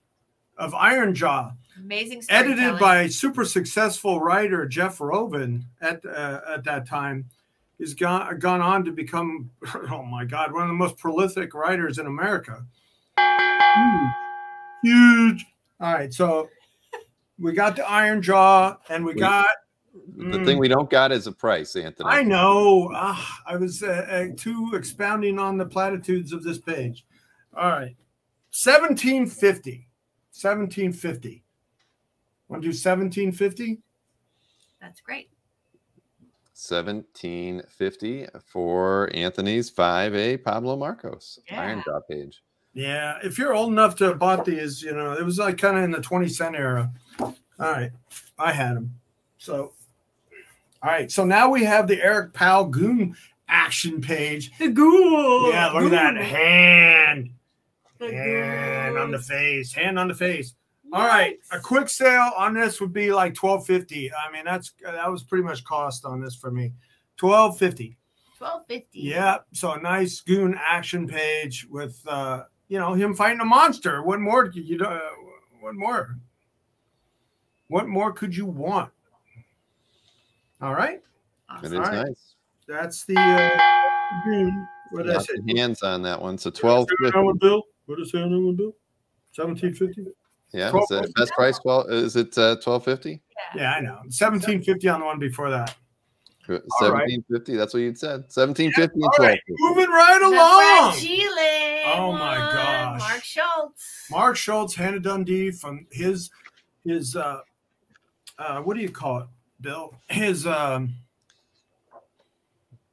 of Iron Jaw, Amazing edited storytelling. by super successful writer Jeff Rovin at uh, at that time. He's gone gone on to become, oh my God, one of the most prolific writers in America. Huge, huge. All right, so we got the Iron Jaw, and we Wait. got The Mm. thing we don't got is a price, Anthony. I know. Ah, I was uh, uh, too expounding on the platitudes of this page. All right. 1750. 1750. Want to do 1750? That's great. 1750 for Anthony's 5A Pablo Marcos Iron Yeah. Jaw page. Yeah. If you're old enough to have bought these, you know, it was like kind of in the 20 cent era. All right. I had them. So, all right. So now we have the Eric Powell Goon action page. The ghoul. Yeah. Look at that hand. The Hand on the face. Hand on the face. All right, a quick sale on this would be like twelve fifty. I mean, that's that was pretty much cost on this for me. Twelve fifty. Twelve fifty. Yeah, so a nice goon action page with uh, you know him fighting a monster. What more could you? Uh, what more? What more could you want? All right, It is All right. nice. that's the uh, goon. What did I say? hands on that one. So 1250. That one, Bill. What is that one, Bill? Seventeen fifty. Yeah, is that best price? Well, is it uh, 1250? Yeah, I know. Seventeen fifty on the one before that. All right. 1750. That's what you'd said. 1750 and All right, 1250. moving right along. fragile Oh my one, gosh. Mark Schultz. Mark Schultz, Hannah Dundee from his his uh uh what do you call it, Bill? His um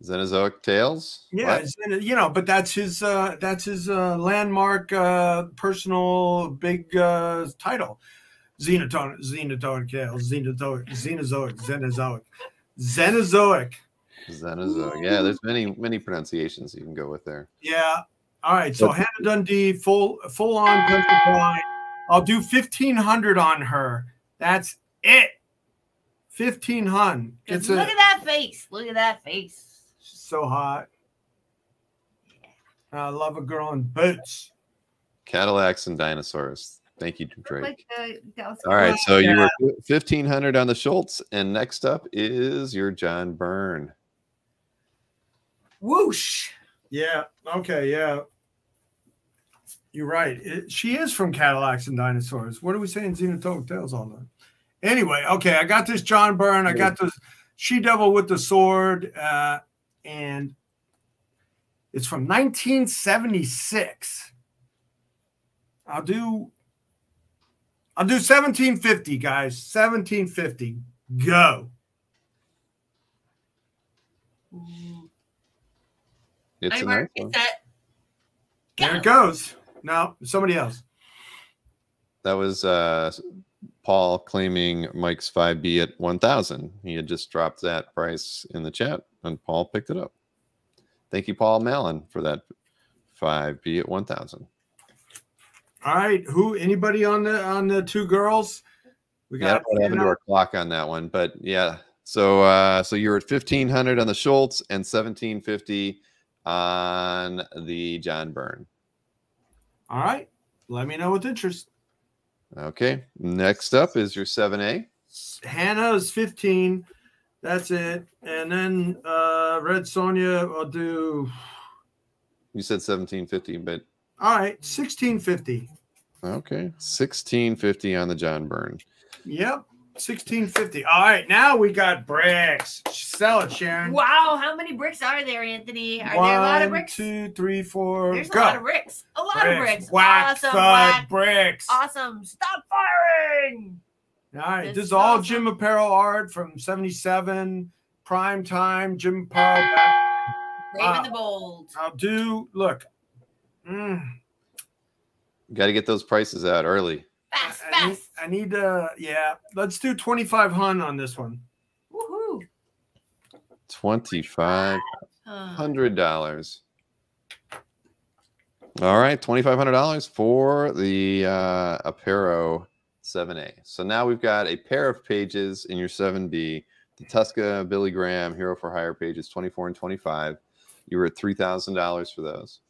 Xenozoic Tales. yeah, his- you know, but that's his uh that's his uh landmark uh personal big uh title. Xenotone, Xenozoic Tales, Xenozoic, Xenozoic, Xenozoic, Xenozoic. Xenozoic. Yeah, there's many many pronunciations you can go with there. Yeah. All right. So Hannah Dundee, full full on country line. I'll do fifteen hundred on her. That's it. Fifteen hun. Just It's look a, at that face. Look at that face. so hot. Yeah. I love a girl in boots. Cadillacs and dinosaurs. Thank you, Drake. Like uh, the, All right, so you Yeah. were 1500 on the Schultz, and next up is your John Byrne. Whoosh. Yeah. Okay. Yeah. You're right. It- she is from Cadillacs and Dinosaurs. What are we saying? Xenotoic Tales all the Anyway, okay. I got this John Byrne. I got this She Devil with the Sword. Uh, and it's from 1976. I'll do I'll do 1750, guys. 1750. Go. It's I a nice one. it set. There it goes. Now somebody else. That was uh, Paul claiming Mike's 5B at 1000. He had just dropped that price in the chat, and Paul picked it up. Thank you, Paul Mallon, for that 5B at 1000. All right. Who? Anybody on the on the two girls? We got. have into our clock on that one, but yeah. So uh so you're at 1500 on the Schultz and 1750 on the John Byrne. All right. Let me know with interest. Okay. Next up is your 7A. Hannah is fifteen. That's it. And then uh Red Sonja, I'll do You said 1750, but all right, 1650. okay. 1650 on the John Byrne. Yep. 1650. All right, now we got bricks. Sell it, Sharon. Wow, how many bricks are there, Anthony? Are there a lot of bricks? two, three, four. There's go. a lot of bricks. A lot of bricks. Whack, awesome. thud, whack. bricks. Awesome. Stop firing. All right, This this is is all awesome. Jim Aparo art from 77, prime time, Jim Aparo. back- Raven Wow. the Bold. I'll do, look. Mm, Got to get those prices out early. Fast, I need, fast. I need to, yeah, let's do 25 hun on this one. Woohoo. Twenty-five Uh, hundred dollars. All right, twenty-five hundred dollars for the uh, Aparo 7A. So now we've got a pair of pages in your 7B. The Tuska Billy Graham Hero for Hire pages 24 and 25. You were at three thousand dollars for those.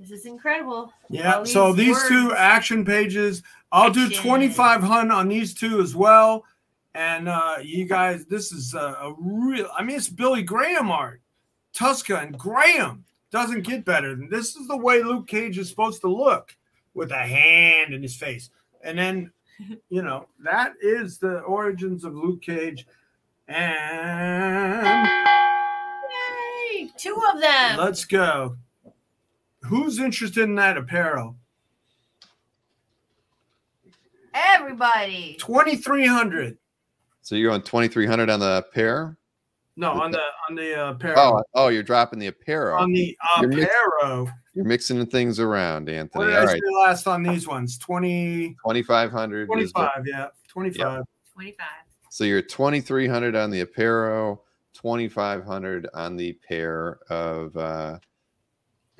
This is incredible. Yeah, All so these these two action pages, I'll do Action. 25 hun on these two as well. And uh, you guys, this is a, a real, I mean, it's Billy Graham art. Tuska and Graham doesn't get better than this is the way Luke Cage is supposed to look with a hand in his face. And then, you know, that is the origins of Luke Cage. And Yay! Two of them. let's go. Who's interested in that Aparo? Everybody. 2300 So you're on twenty-three hundred on the pair. No, on the on the uh, Aparo. Oh, oh, you're dropping the Aparo. on the You're mix- Aparo. You're mixing things around, Anthony. did All I right, say last on these ones? 20, twenty-five hundred. 25, yeah. 25. 25. So you're 2300 on the Aparo, 2500 on the pair of uh,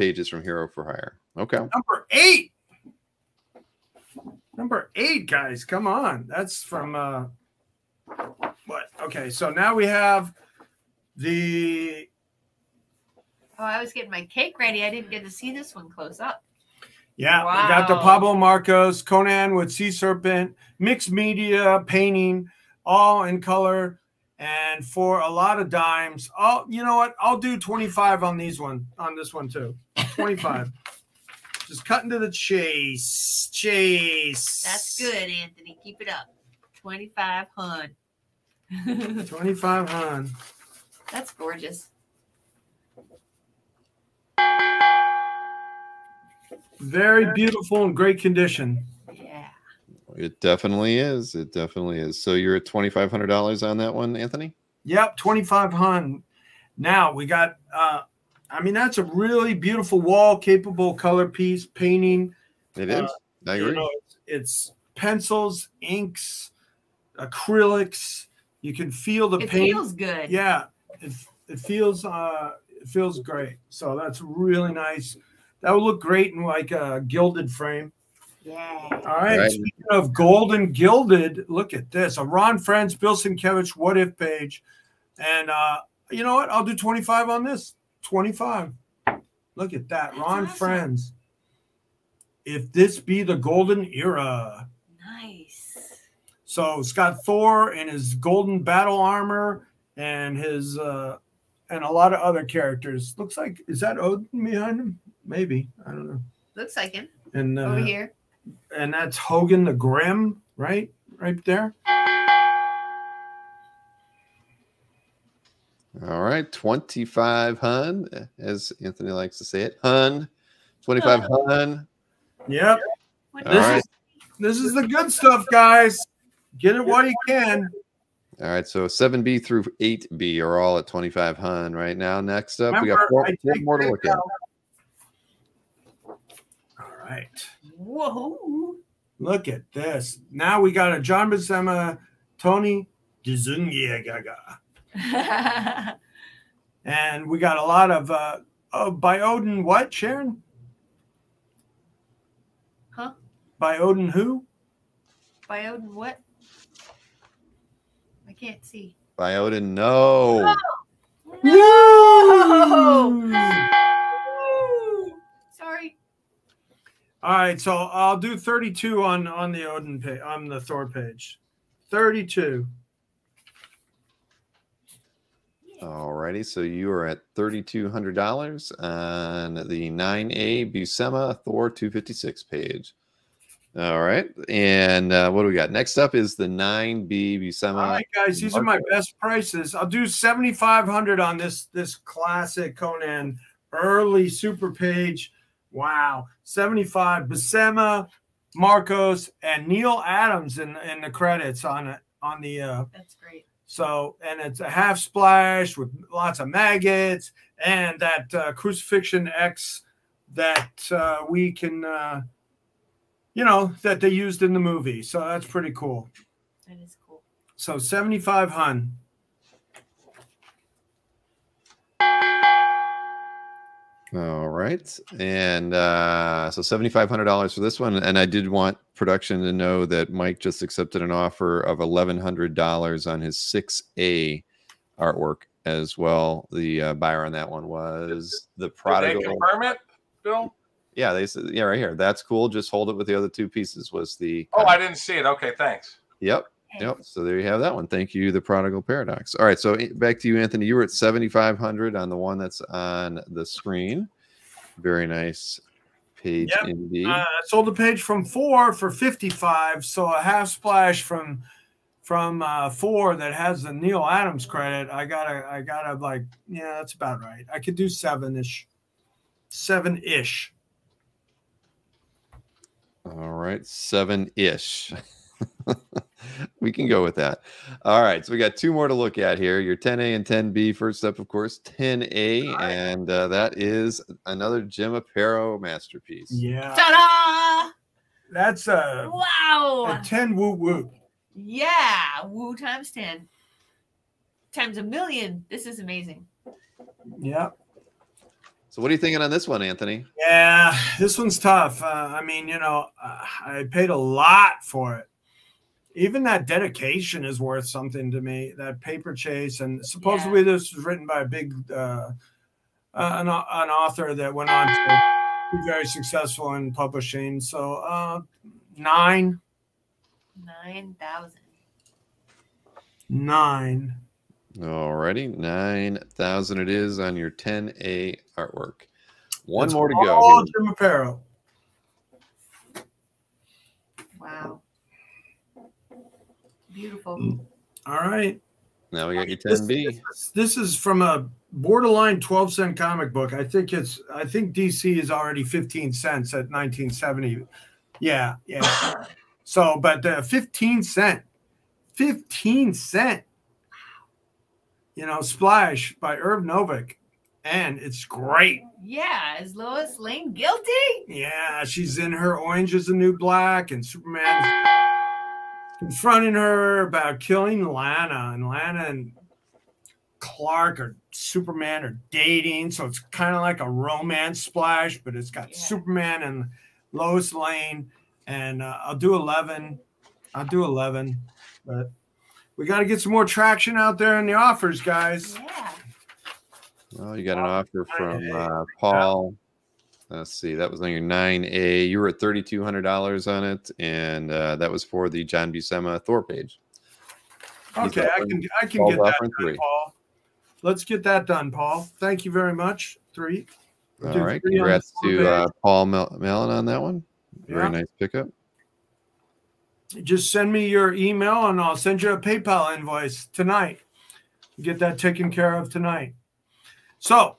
pages from Hero for Hire. Okay. Number eight. Number eight, guys. Come on. That's from uh what? Okay, so now we have the Oh, I was getting my cake ready. I didn't get to see this one close up. yeah, we got the Pablo Marcos, Conan with Sea Serpent, mixed media painting, all in color, and for a lot of dimes. I'll you know what? I'll do 25 on these one on this one too. 25. Just cutting to the chase. Chase. That's good, Anthony. Keep it up. 25 hun. 25 hun. That's gorgeous. Very beautiful and great condition. Yeah. It definitely is. It definitely is. So you're at $2,500 on that one, Anthony? Yep, 25 hun. Now we got uh I mean that's a really beautiful wall capable color piece painting. It is. Uh, I You agree. know, it's, it's pencils, inks, acrylics. You can feel the paint. It paint. feels good. yeah, it, it feels uh it feels great. So that's really nice. That would look great in like a gilded frame. Yeah. All right. Right. Speaking of golden gilded, look at this. A Ron Frenz, Bill Sienkiewicz, what if page. And uh, you know what? I'll do 25 on this. 25. Look at that. That's Ron awesome. Frenz. If this be the golden era. Nice. So it's Thor in his golden battle armor and his uh and a lot of other characters. Looks like is that Odin behind him? Maybe. I don't know. Looks like him And uh, over here. And that's Hogun the Grim, right? Right there. All right. 25 hun, as Anthony likes to say it. Hun. 25 hun. Yep. What All This right. is this is the good stuff, guys. Get it while you can. All right. So 7B through 8B are all at 25 hun right now. Next up, we got four, four more to look at. All right. Whoa. Look at this. Now we got a John Buscema, Tony DeZuniga Gaga. And we got a lot of uh oh by Odin what, Sharon? Huh? By Odin who? By Odin, what? I can't see. By Odin, no. No! Sorry. All right, so I'll do 32 on on the Odin page on the Thor page. 32. Alrighty, so you are at thirty-two hundred dollars on the nine A Buscema Thor two fifty-six page. All right, and uh, what do we got next up is the nine B Buscema. All right, guys, these are my best prices. I'll do seventy five hundred on this this classic Conan early super page. Wow, seventy five. Buscema, Marcos, and Neal Adams in in the credits on it on the uh, That's great. So, and it's a half splash with lots of maggots and that uh, crucifixion X that uh, we can, uh, you know, that they used in the movie. So that's pretty cool. That is cool. So 75 hun. All right, and uh, so seventy-five hundred dollars for this one, and I did want production to know that Mike just accepted an offer of eleven hundred dollars on his six A artwork as well. The uh, buyer on that one was the Did they prodigal. confirm it, Bill? Yeah, they said, yeah, right here. That's cool. Just hold it with the other two pieces. Was the Oh, I didn't see it. Okay, thanks. Yep. Okay. Yep. So there you have that one. Thank you, the prodigal paradox. All right. So eh, back to you, Anthony. You were at 7,500 on the one that's on the screen. Very nice page Yep. indeed. Uh, I sold the page from four for 55. So a half splash from from uh, four that has the Neal Adams credit. I gotta, I gotta like, yeah, that's about right. I could do seven ish, seven ish. All right. Seven ish. we can go with that. All right. So we got two more to look at here. Your 10A and 10B. First up, of course, 10A. right. And uh, that is another Jim Aparo masterpiece. Yeah, Ta-da! that's a, a Wow. 10 woo woo. Yeah. Woo times 10. Times a million. This is amazing. Yeah. So what are you thinking on this one, Anthony? Yeah, this one's tough. Uh, I mean, you know, uh, I paid a lot for it. Even that dedication is worth something to me. That paper chase, and supposedly this was written by a big, uh, uh, an, an author that went on to be very successful in publishing. So, uh, nine, 9,000. nine. Alrighty, nine thousand it is on your 10A artwork. One That's more to go. All. Jim Aparo. Wow. Beautiful. All right. Now we got your This- 10B. This, is- this is from a borderline 12 cent comic book. I think it's I think DC is already 15 cents at 1970. Yeah, yeah. so, but uh, 15 cent, 15 cent. You know, Splash by Irv Novick, and it's great. Yeah. Is Lois Lane guilty? Yeah, she's in her Orange is the New Black, and Superman confronting her about killing Lana, and Lana and Clark or Superman are dating, so it's kind of like a romance splash, but it's got Yeah. Superman and Lois Lane, and uh, I'll do eleven. I'll do eleven, but we got to get some more traction out there in the offers, guys. Yeah. Well, you got an offer from uh, Paul. Let's see, that was on your 9A. You were at $3,200 on it, and uh, that was for the John Buscema Thor page. Okay, I can I can get that done, three. Paul. Let's get that done, Paul. Thank you very much. Three. All Do right, three congrats to uh. Paul Mel- Mellon on that one. Very Yeah. nice pickup. Just send me your email and I'll send you a PayPal invoice tonight. Get that taken care of tonight. So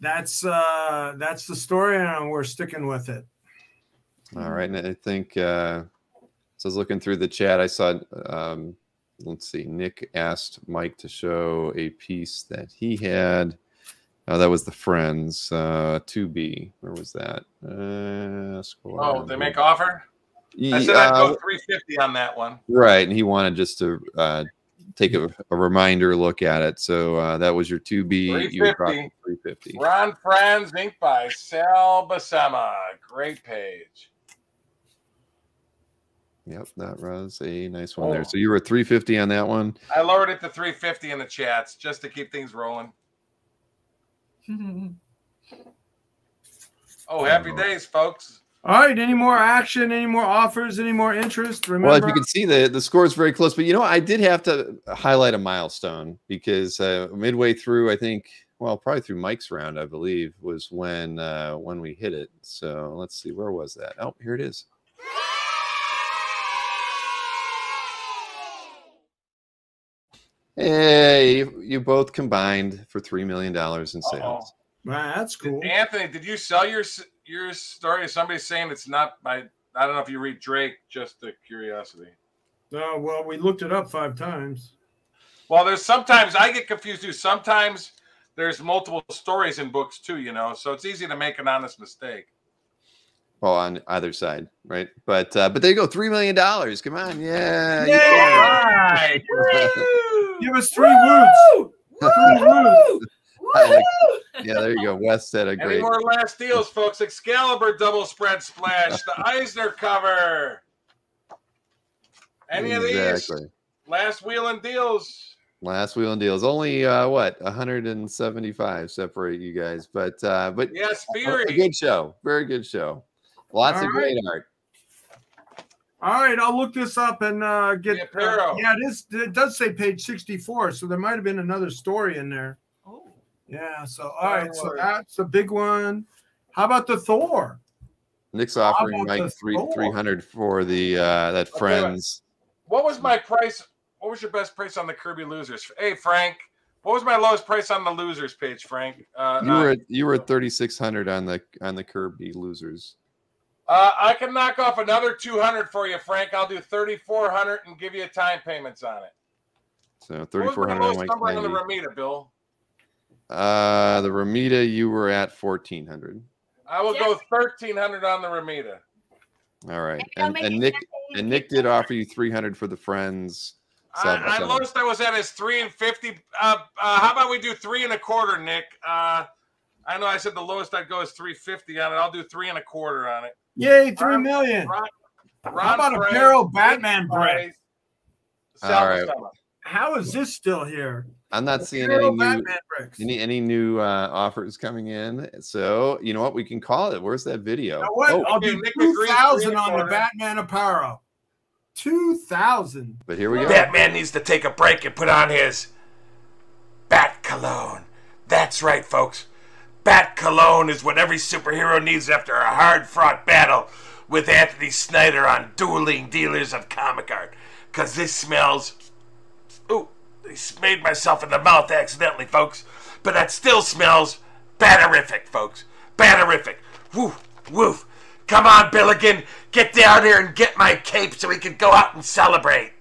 that's uh that's the story and we're sticking with it. All right, and I think uh, so. I was looking through the chat. I saw. Um, let's see. Nick asked Mike to show a piece that he had. Uh, that was the Frenz uh, 2B. Where was that? Uh, scroll Oh, down they make offer? Ye- I said I'd uh, go 350 on that one. right, and he wanted just to uh, take a, a reminder look at it. So uh, that was your 2B. You dropped 350. 350. Ron Frenz, Inc. by Sal Buscema. Great page. Yep, that was a nice one there. Oh. So you were at 350 on that one. I lowered it to 350 in the chats just to keep things rolling. Oh, happy Oh. days, folks. All right. Any more action? Any more offers? Any more interest? Remember, Well, if you can see the the score is very close, but you know I did have to highlight a milestone because uh, midway through, I think, well, probably through Mike's round, I believe, was when uh, when we hit it. So let's see, where was that? Oh, here it is. Hey, you, you both combined for three million dollars in sales. Man, that's cool. Anthony, did you sell your s- your story? Somebody's saying it's not by. I don't know if you read Drake. Just the curiosity. Oh well, we looked it up five times. Well, there's sometimes I get confused too. Sometimes there's multiple stories in books too. You know, so it's easy to make an honest mistake. Well, on either side, right? But uh, but there you go, three million dollars. Come on, yeah, Right. Give us three woods. Three woods. I like- yeah. There you go. West said a Any great. more last deals, folks? Excalibur double spread splash, the Eisner cover. Any of these exactly. last wheeling deals? Last wheel and deals. Only uh, what 175 separate you guys, but uh, but Yes, a, a good show. Very good show. Lots All of right. great art. All right, I'll look this up and uh, get. Yeah, uh, yeah, it is. It does say page sixty-four, so there might have been another story in there. Yeah. So all right, so that's a big one. How about the Thor? Nick's offering about the Mike three 300 for the uh, that Okay. Frenz. What was my price? What was your best price on the Kirby losers? Hey, Frank. What was my lowest price on the losers page, Frank? Uh, You were at, you were at 3600 on the on the Kirby losers. uh, I can knock off another 200 for you, Frank. I'll do 3400 and give you a time payments on it. So thirty four hundred. What was my 3400 on lowest Mike. number on the 90. Romita, Bill? Uh, the Romita you were at 1400. I will go 1300 on the Romita. All right, and, and Nick and Nick did offer you 300 for the Frenz. sub- I, I sub. lowest I was at is three and fifty. Uh, uh, how about we do three and a quarter, Nick? Uh, I know I said the lowest I'd go is three fifty on it. I'll do three and a quarter on it. Yay, three Ron- million. Ron, How about a Price, barrel Batman Nick brick? Price, All Sal right. Buscema. How is this still here? I'm not seeing any new any any new uh, offers coming in. So you know what? We can call it. Where's that video? Now what? Oh, I'll okay, do Nick two agrees, thousand three on the. Batman Aparo. Two thousand. but here we go. Batman needs to take a break and put on his Bat Cologne. That's right, folks. Bat Cologne is what every superhero needs after a hard fought battle with Anthony Snyder on Dueling Dealers of Comic Art. Because this smells. Ooh, I made myself in the mouth accidentally, folks. But that still smells batterific, folks. Batterific. Woof, woof. Come on, Billigan. Get down here and get my cape so we can go out and celebrate.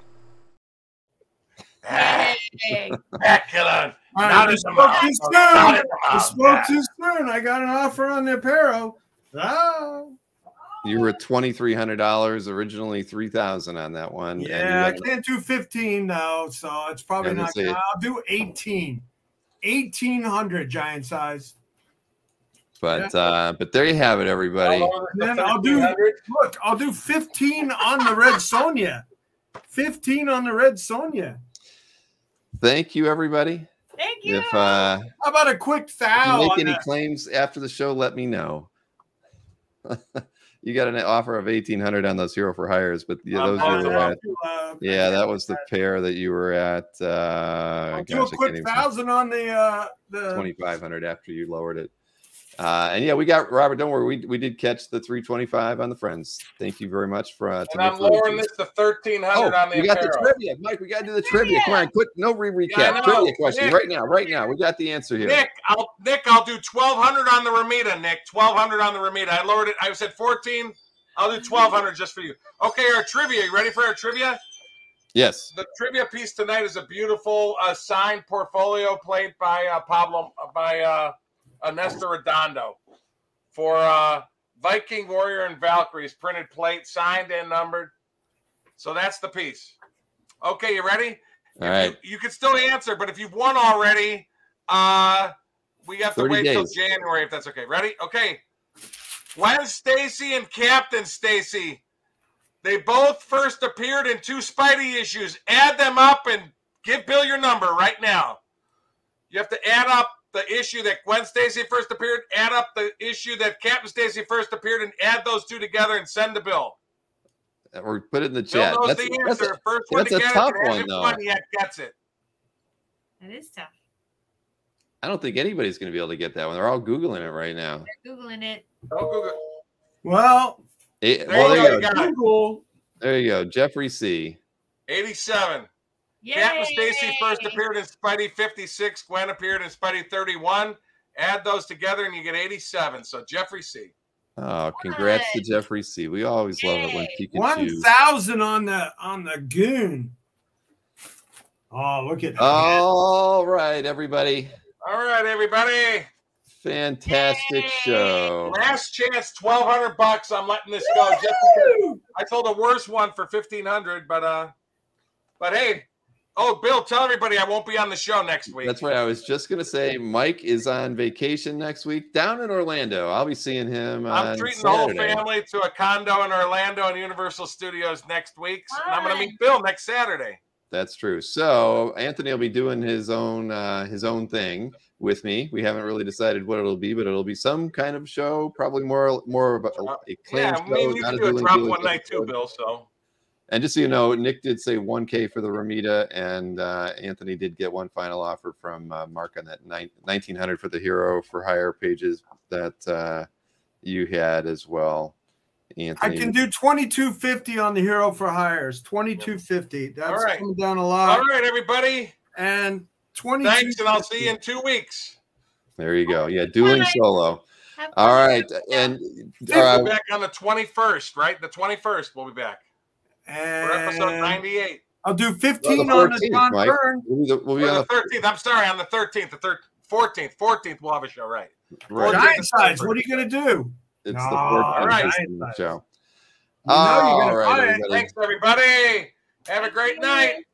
Ah, Yay. Bat Cologne. All right, Not you in the spoke too Not soon. the You mouth. spoke too soon. I got an offer on the Aparo. Oh. You were twenty three hundred dollars originally, three thousand on that one. and Yeah, I can't do 15 now, so it's probably Yeah, not gonna. I'll do 18. 1800 giant size. but uh, but there you have it, everybody. I'll lower this to Then I'll do- Look, I'll do 15 on the red Sonja. 15 on the red Sonja. Thank you, everybody. Thank you. If uh, How about a quick if you make on any that? claims after the show, let me know. you got an offer of eighteen hundred on those hero for hires, but yeah, those I'll you do were at. uh, Yeah, that was the pair that you were at. Uh, I'll do a quick thousand on the uh the 2500 after you lowered it. Uh, and yeah, we got Robert. Don't worry, we, we did catch the 325 on the Frenz. Thank you very much for. Uh, to And I'm lowering this to 1300 Oh, on the we got the trivia, Mike. We got to do the trivia. Come on, quick, no re recap. Yeah, trivia question Nick. right now, right now. We got the answer here. Nick, I'll Nick, I'll do 1200 on the Romita, Nick. 1200 on the Romita. I lowered it. I said 14. I'll do 1200 just for you. Okay, our trivia. You ready for our trivia? Yes. The trivia piece tonight is a beautiful uh, signed portfolio plate by uh, Pablo by Ernesto Redondo for uh, Viking Warrior and Valkyries printed plate, signed and numbered. So that's the piece. Okay, you ready? All right. You, you can still answer, but if you've won already, uh, we have to 30 wait till. January if that's okay. Ready? Okay. Gwen Stacy and Captain Stacy. They both first appeared in two Spidey issues. Add them up and give Bill your number right now. You have to add up the issue that Gwen Stacy first appeared, add up the issue that Captain Stacy first appeared, and add those two together and send the bill. Or put it in the Bill chat. knows That's, the that's answer. a, first one that's to a get tough it, one, though. won yet gets it. That is tough. I don't think anybody's going to be able to get that one. They're all googling it right now. They're googling it. Don't Google. Well, Eh, There well, you there go, you go. you got it. Google. There you go. Jeffrey C. 87. Yay! Captain Stacy first appeared in Spidey 56. Gwen appeared in Spidey 31. Add those together and you get 87. So Jeffrey C. Oh, congrats to Jeffrey C. We always love it when Yay. One Pikachu. thousand on the on the goon. Oh, look at that. All right, everybody. All right, everybody. Fantastic Yay. show. Last chance, 1200 bucks. I'm letting this go. Just because Woo! I told a worse one for 1500, but uh, but hey, oh, Bill, tell everybody I won't be on the show next week. That's right. I was just going to say Mike is on vacation next week down in Orlando. I'll be seeing him I'm on treating the whole family to a condo in Orlando and Universal Studios next week. And I'm going to meet Bill next Saturday. That's true. So Anthony will be doing his own uh, his own thing with me. We haven't really decided what it'll be, but it'll be some kind of show, probably more more of a, a Yeah, clan I mean, you can do a drop one night too. Bill. So And just so you know, Nick did say 1K for the Romita, and uh, Anthony did get one final offer from uh, Mark on that nine, 1900 for the hero for hire pages that uh, you had as well. Anthony. I can do twenty two fifty on the hero for hires. Twenty two fifty. That's All right. coming down a lot. All right, everybody. And twenty. Thanks, and I'll see you in two weeks. there you go. Yeah, dueling Bye. solo. Have All fun. right, and We'll uh, be back on the 21st, right? The 21st, we'll be back for episode 98. I'll do fifteen Well, on the the 14th, John Mike. Byrne. we'll be, the, we'll be on the 13th. I'm sorry, on the 13th, the third, 14th, 14th, we'll have a show, right? right. Giant size. What are you gonna do? It's No, the all 14th right. is show. You know you're All buy it. everybody. Thanks, everybody. Have a great night.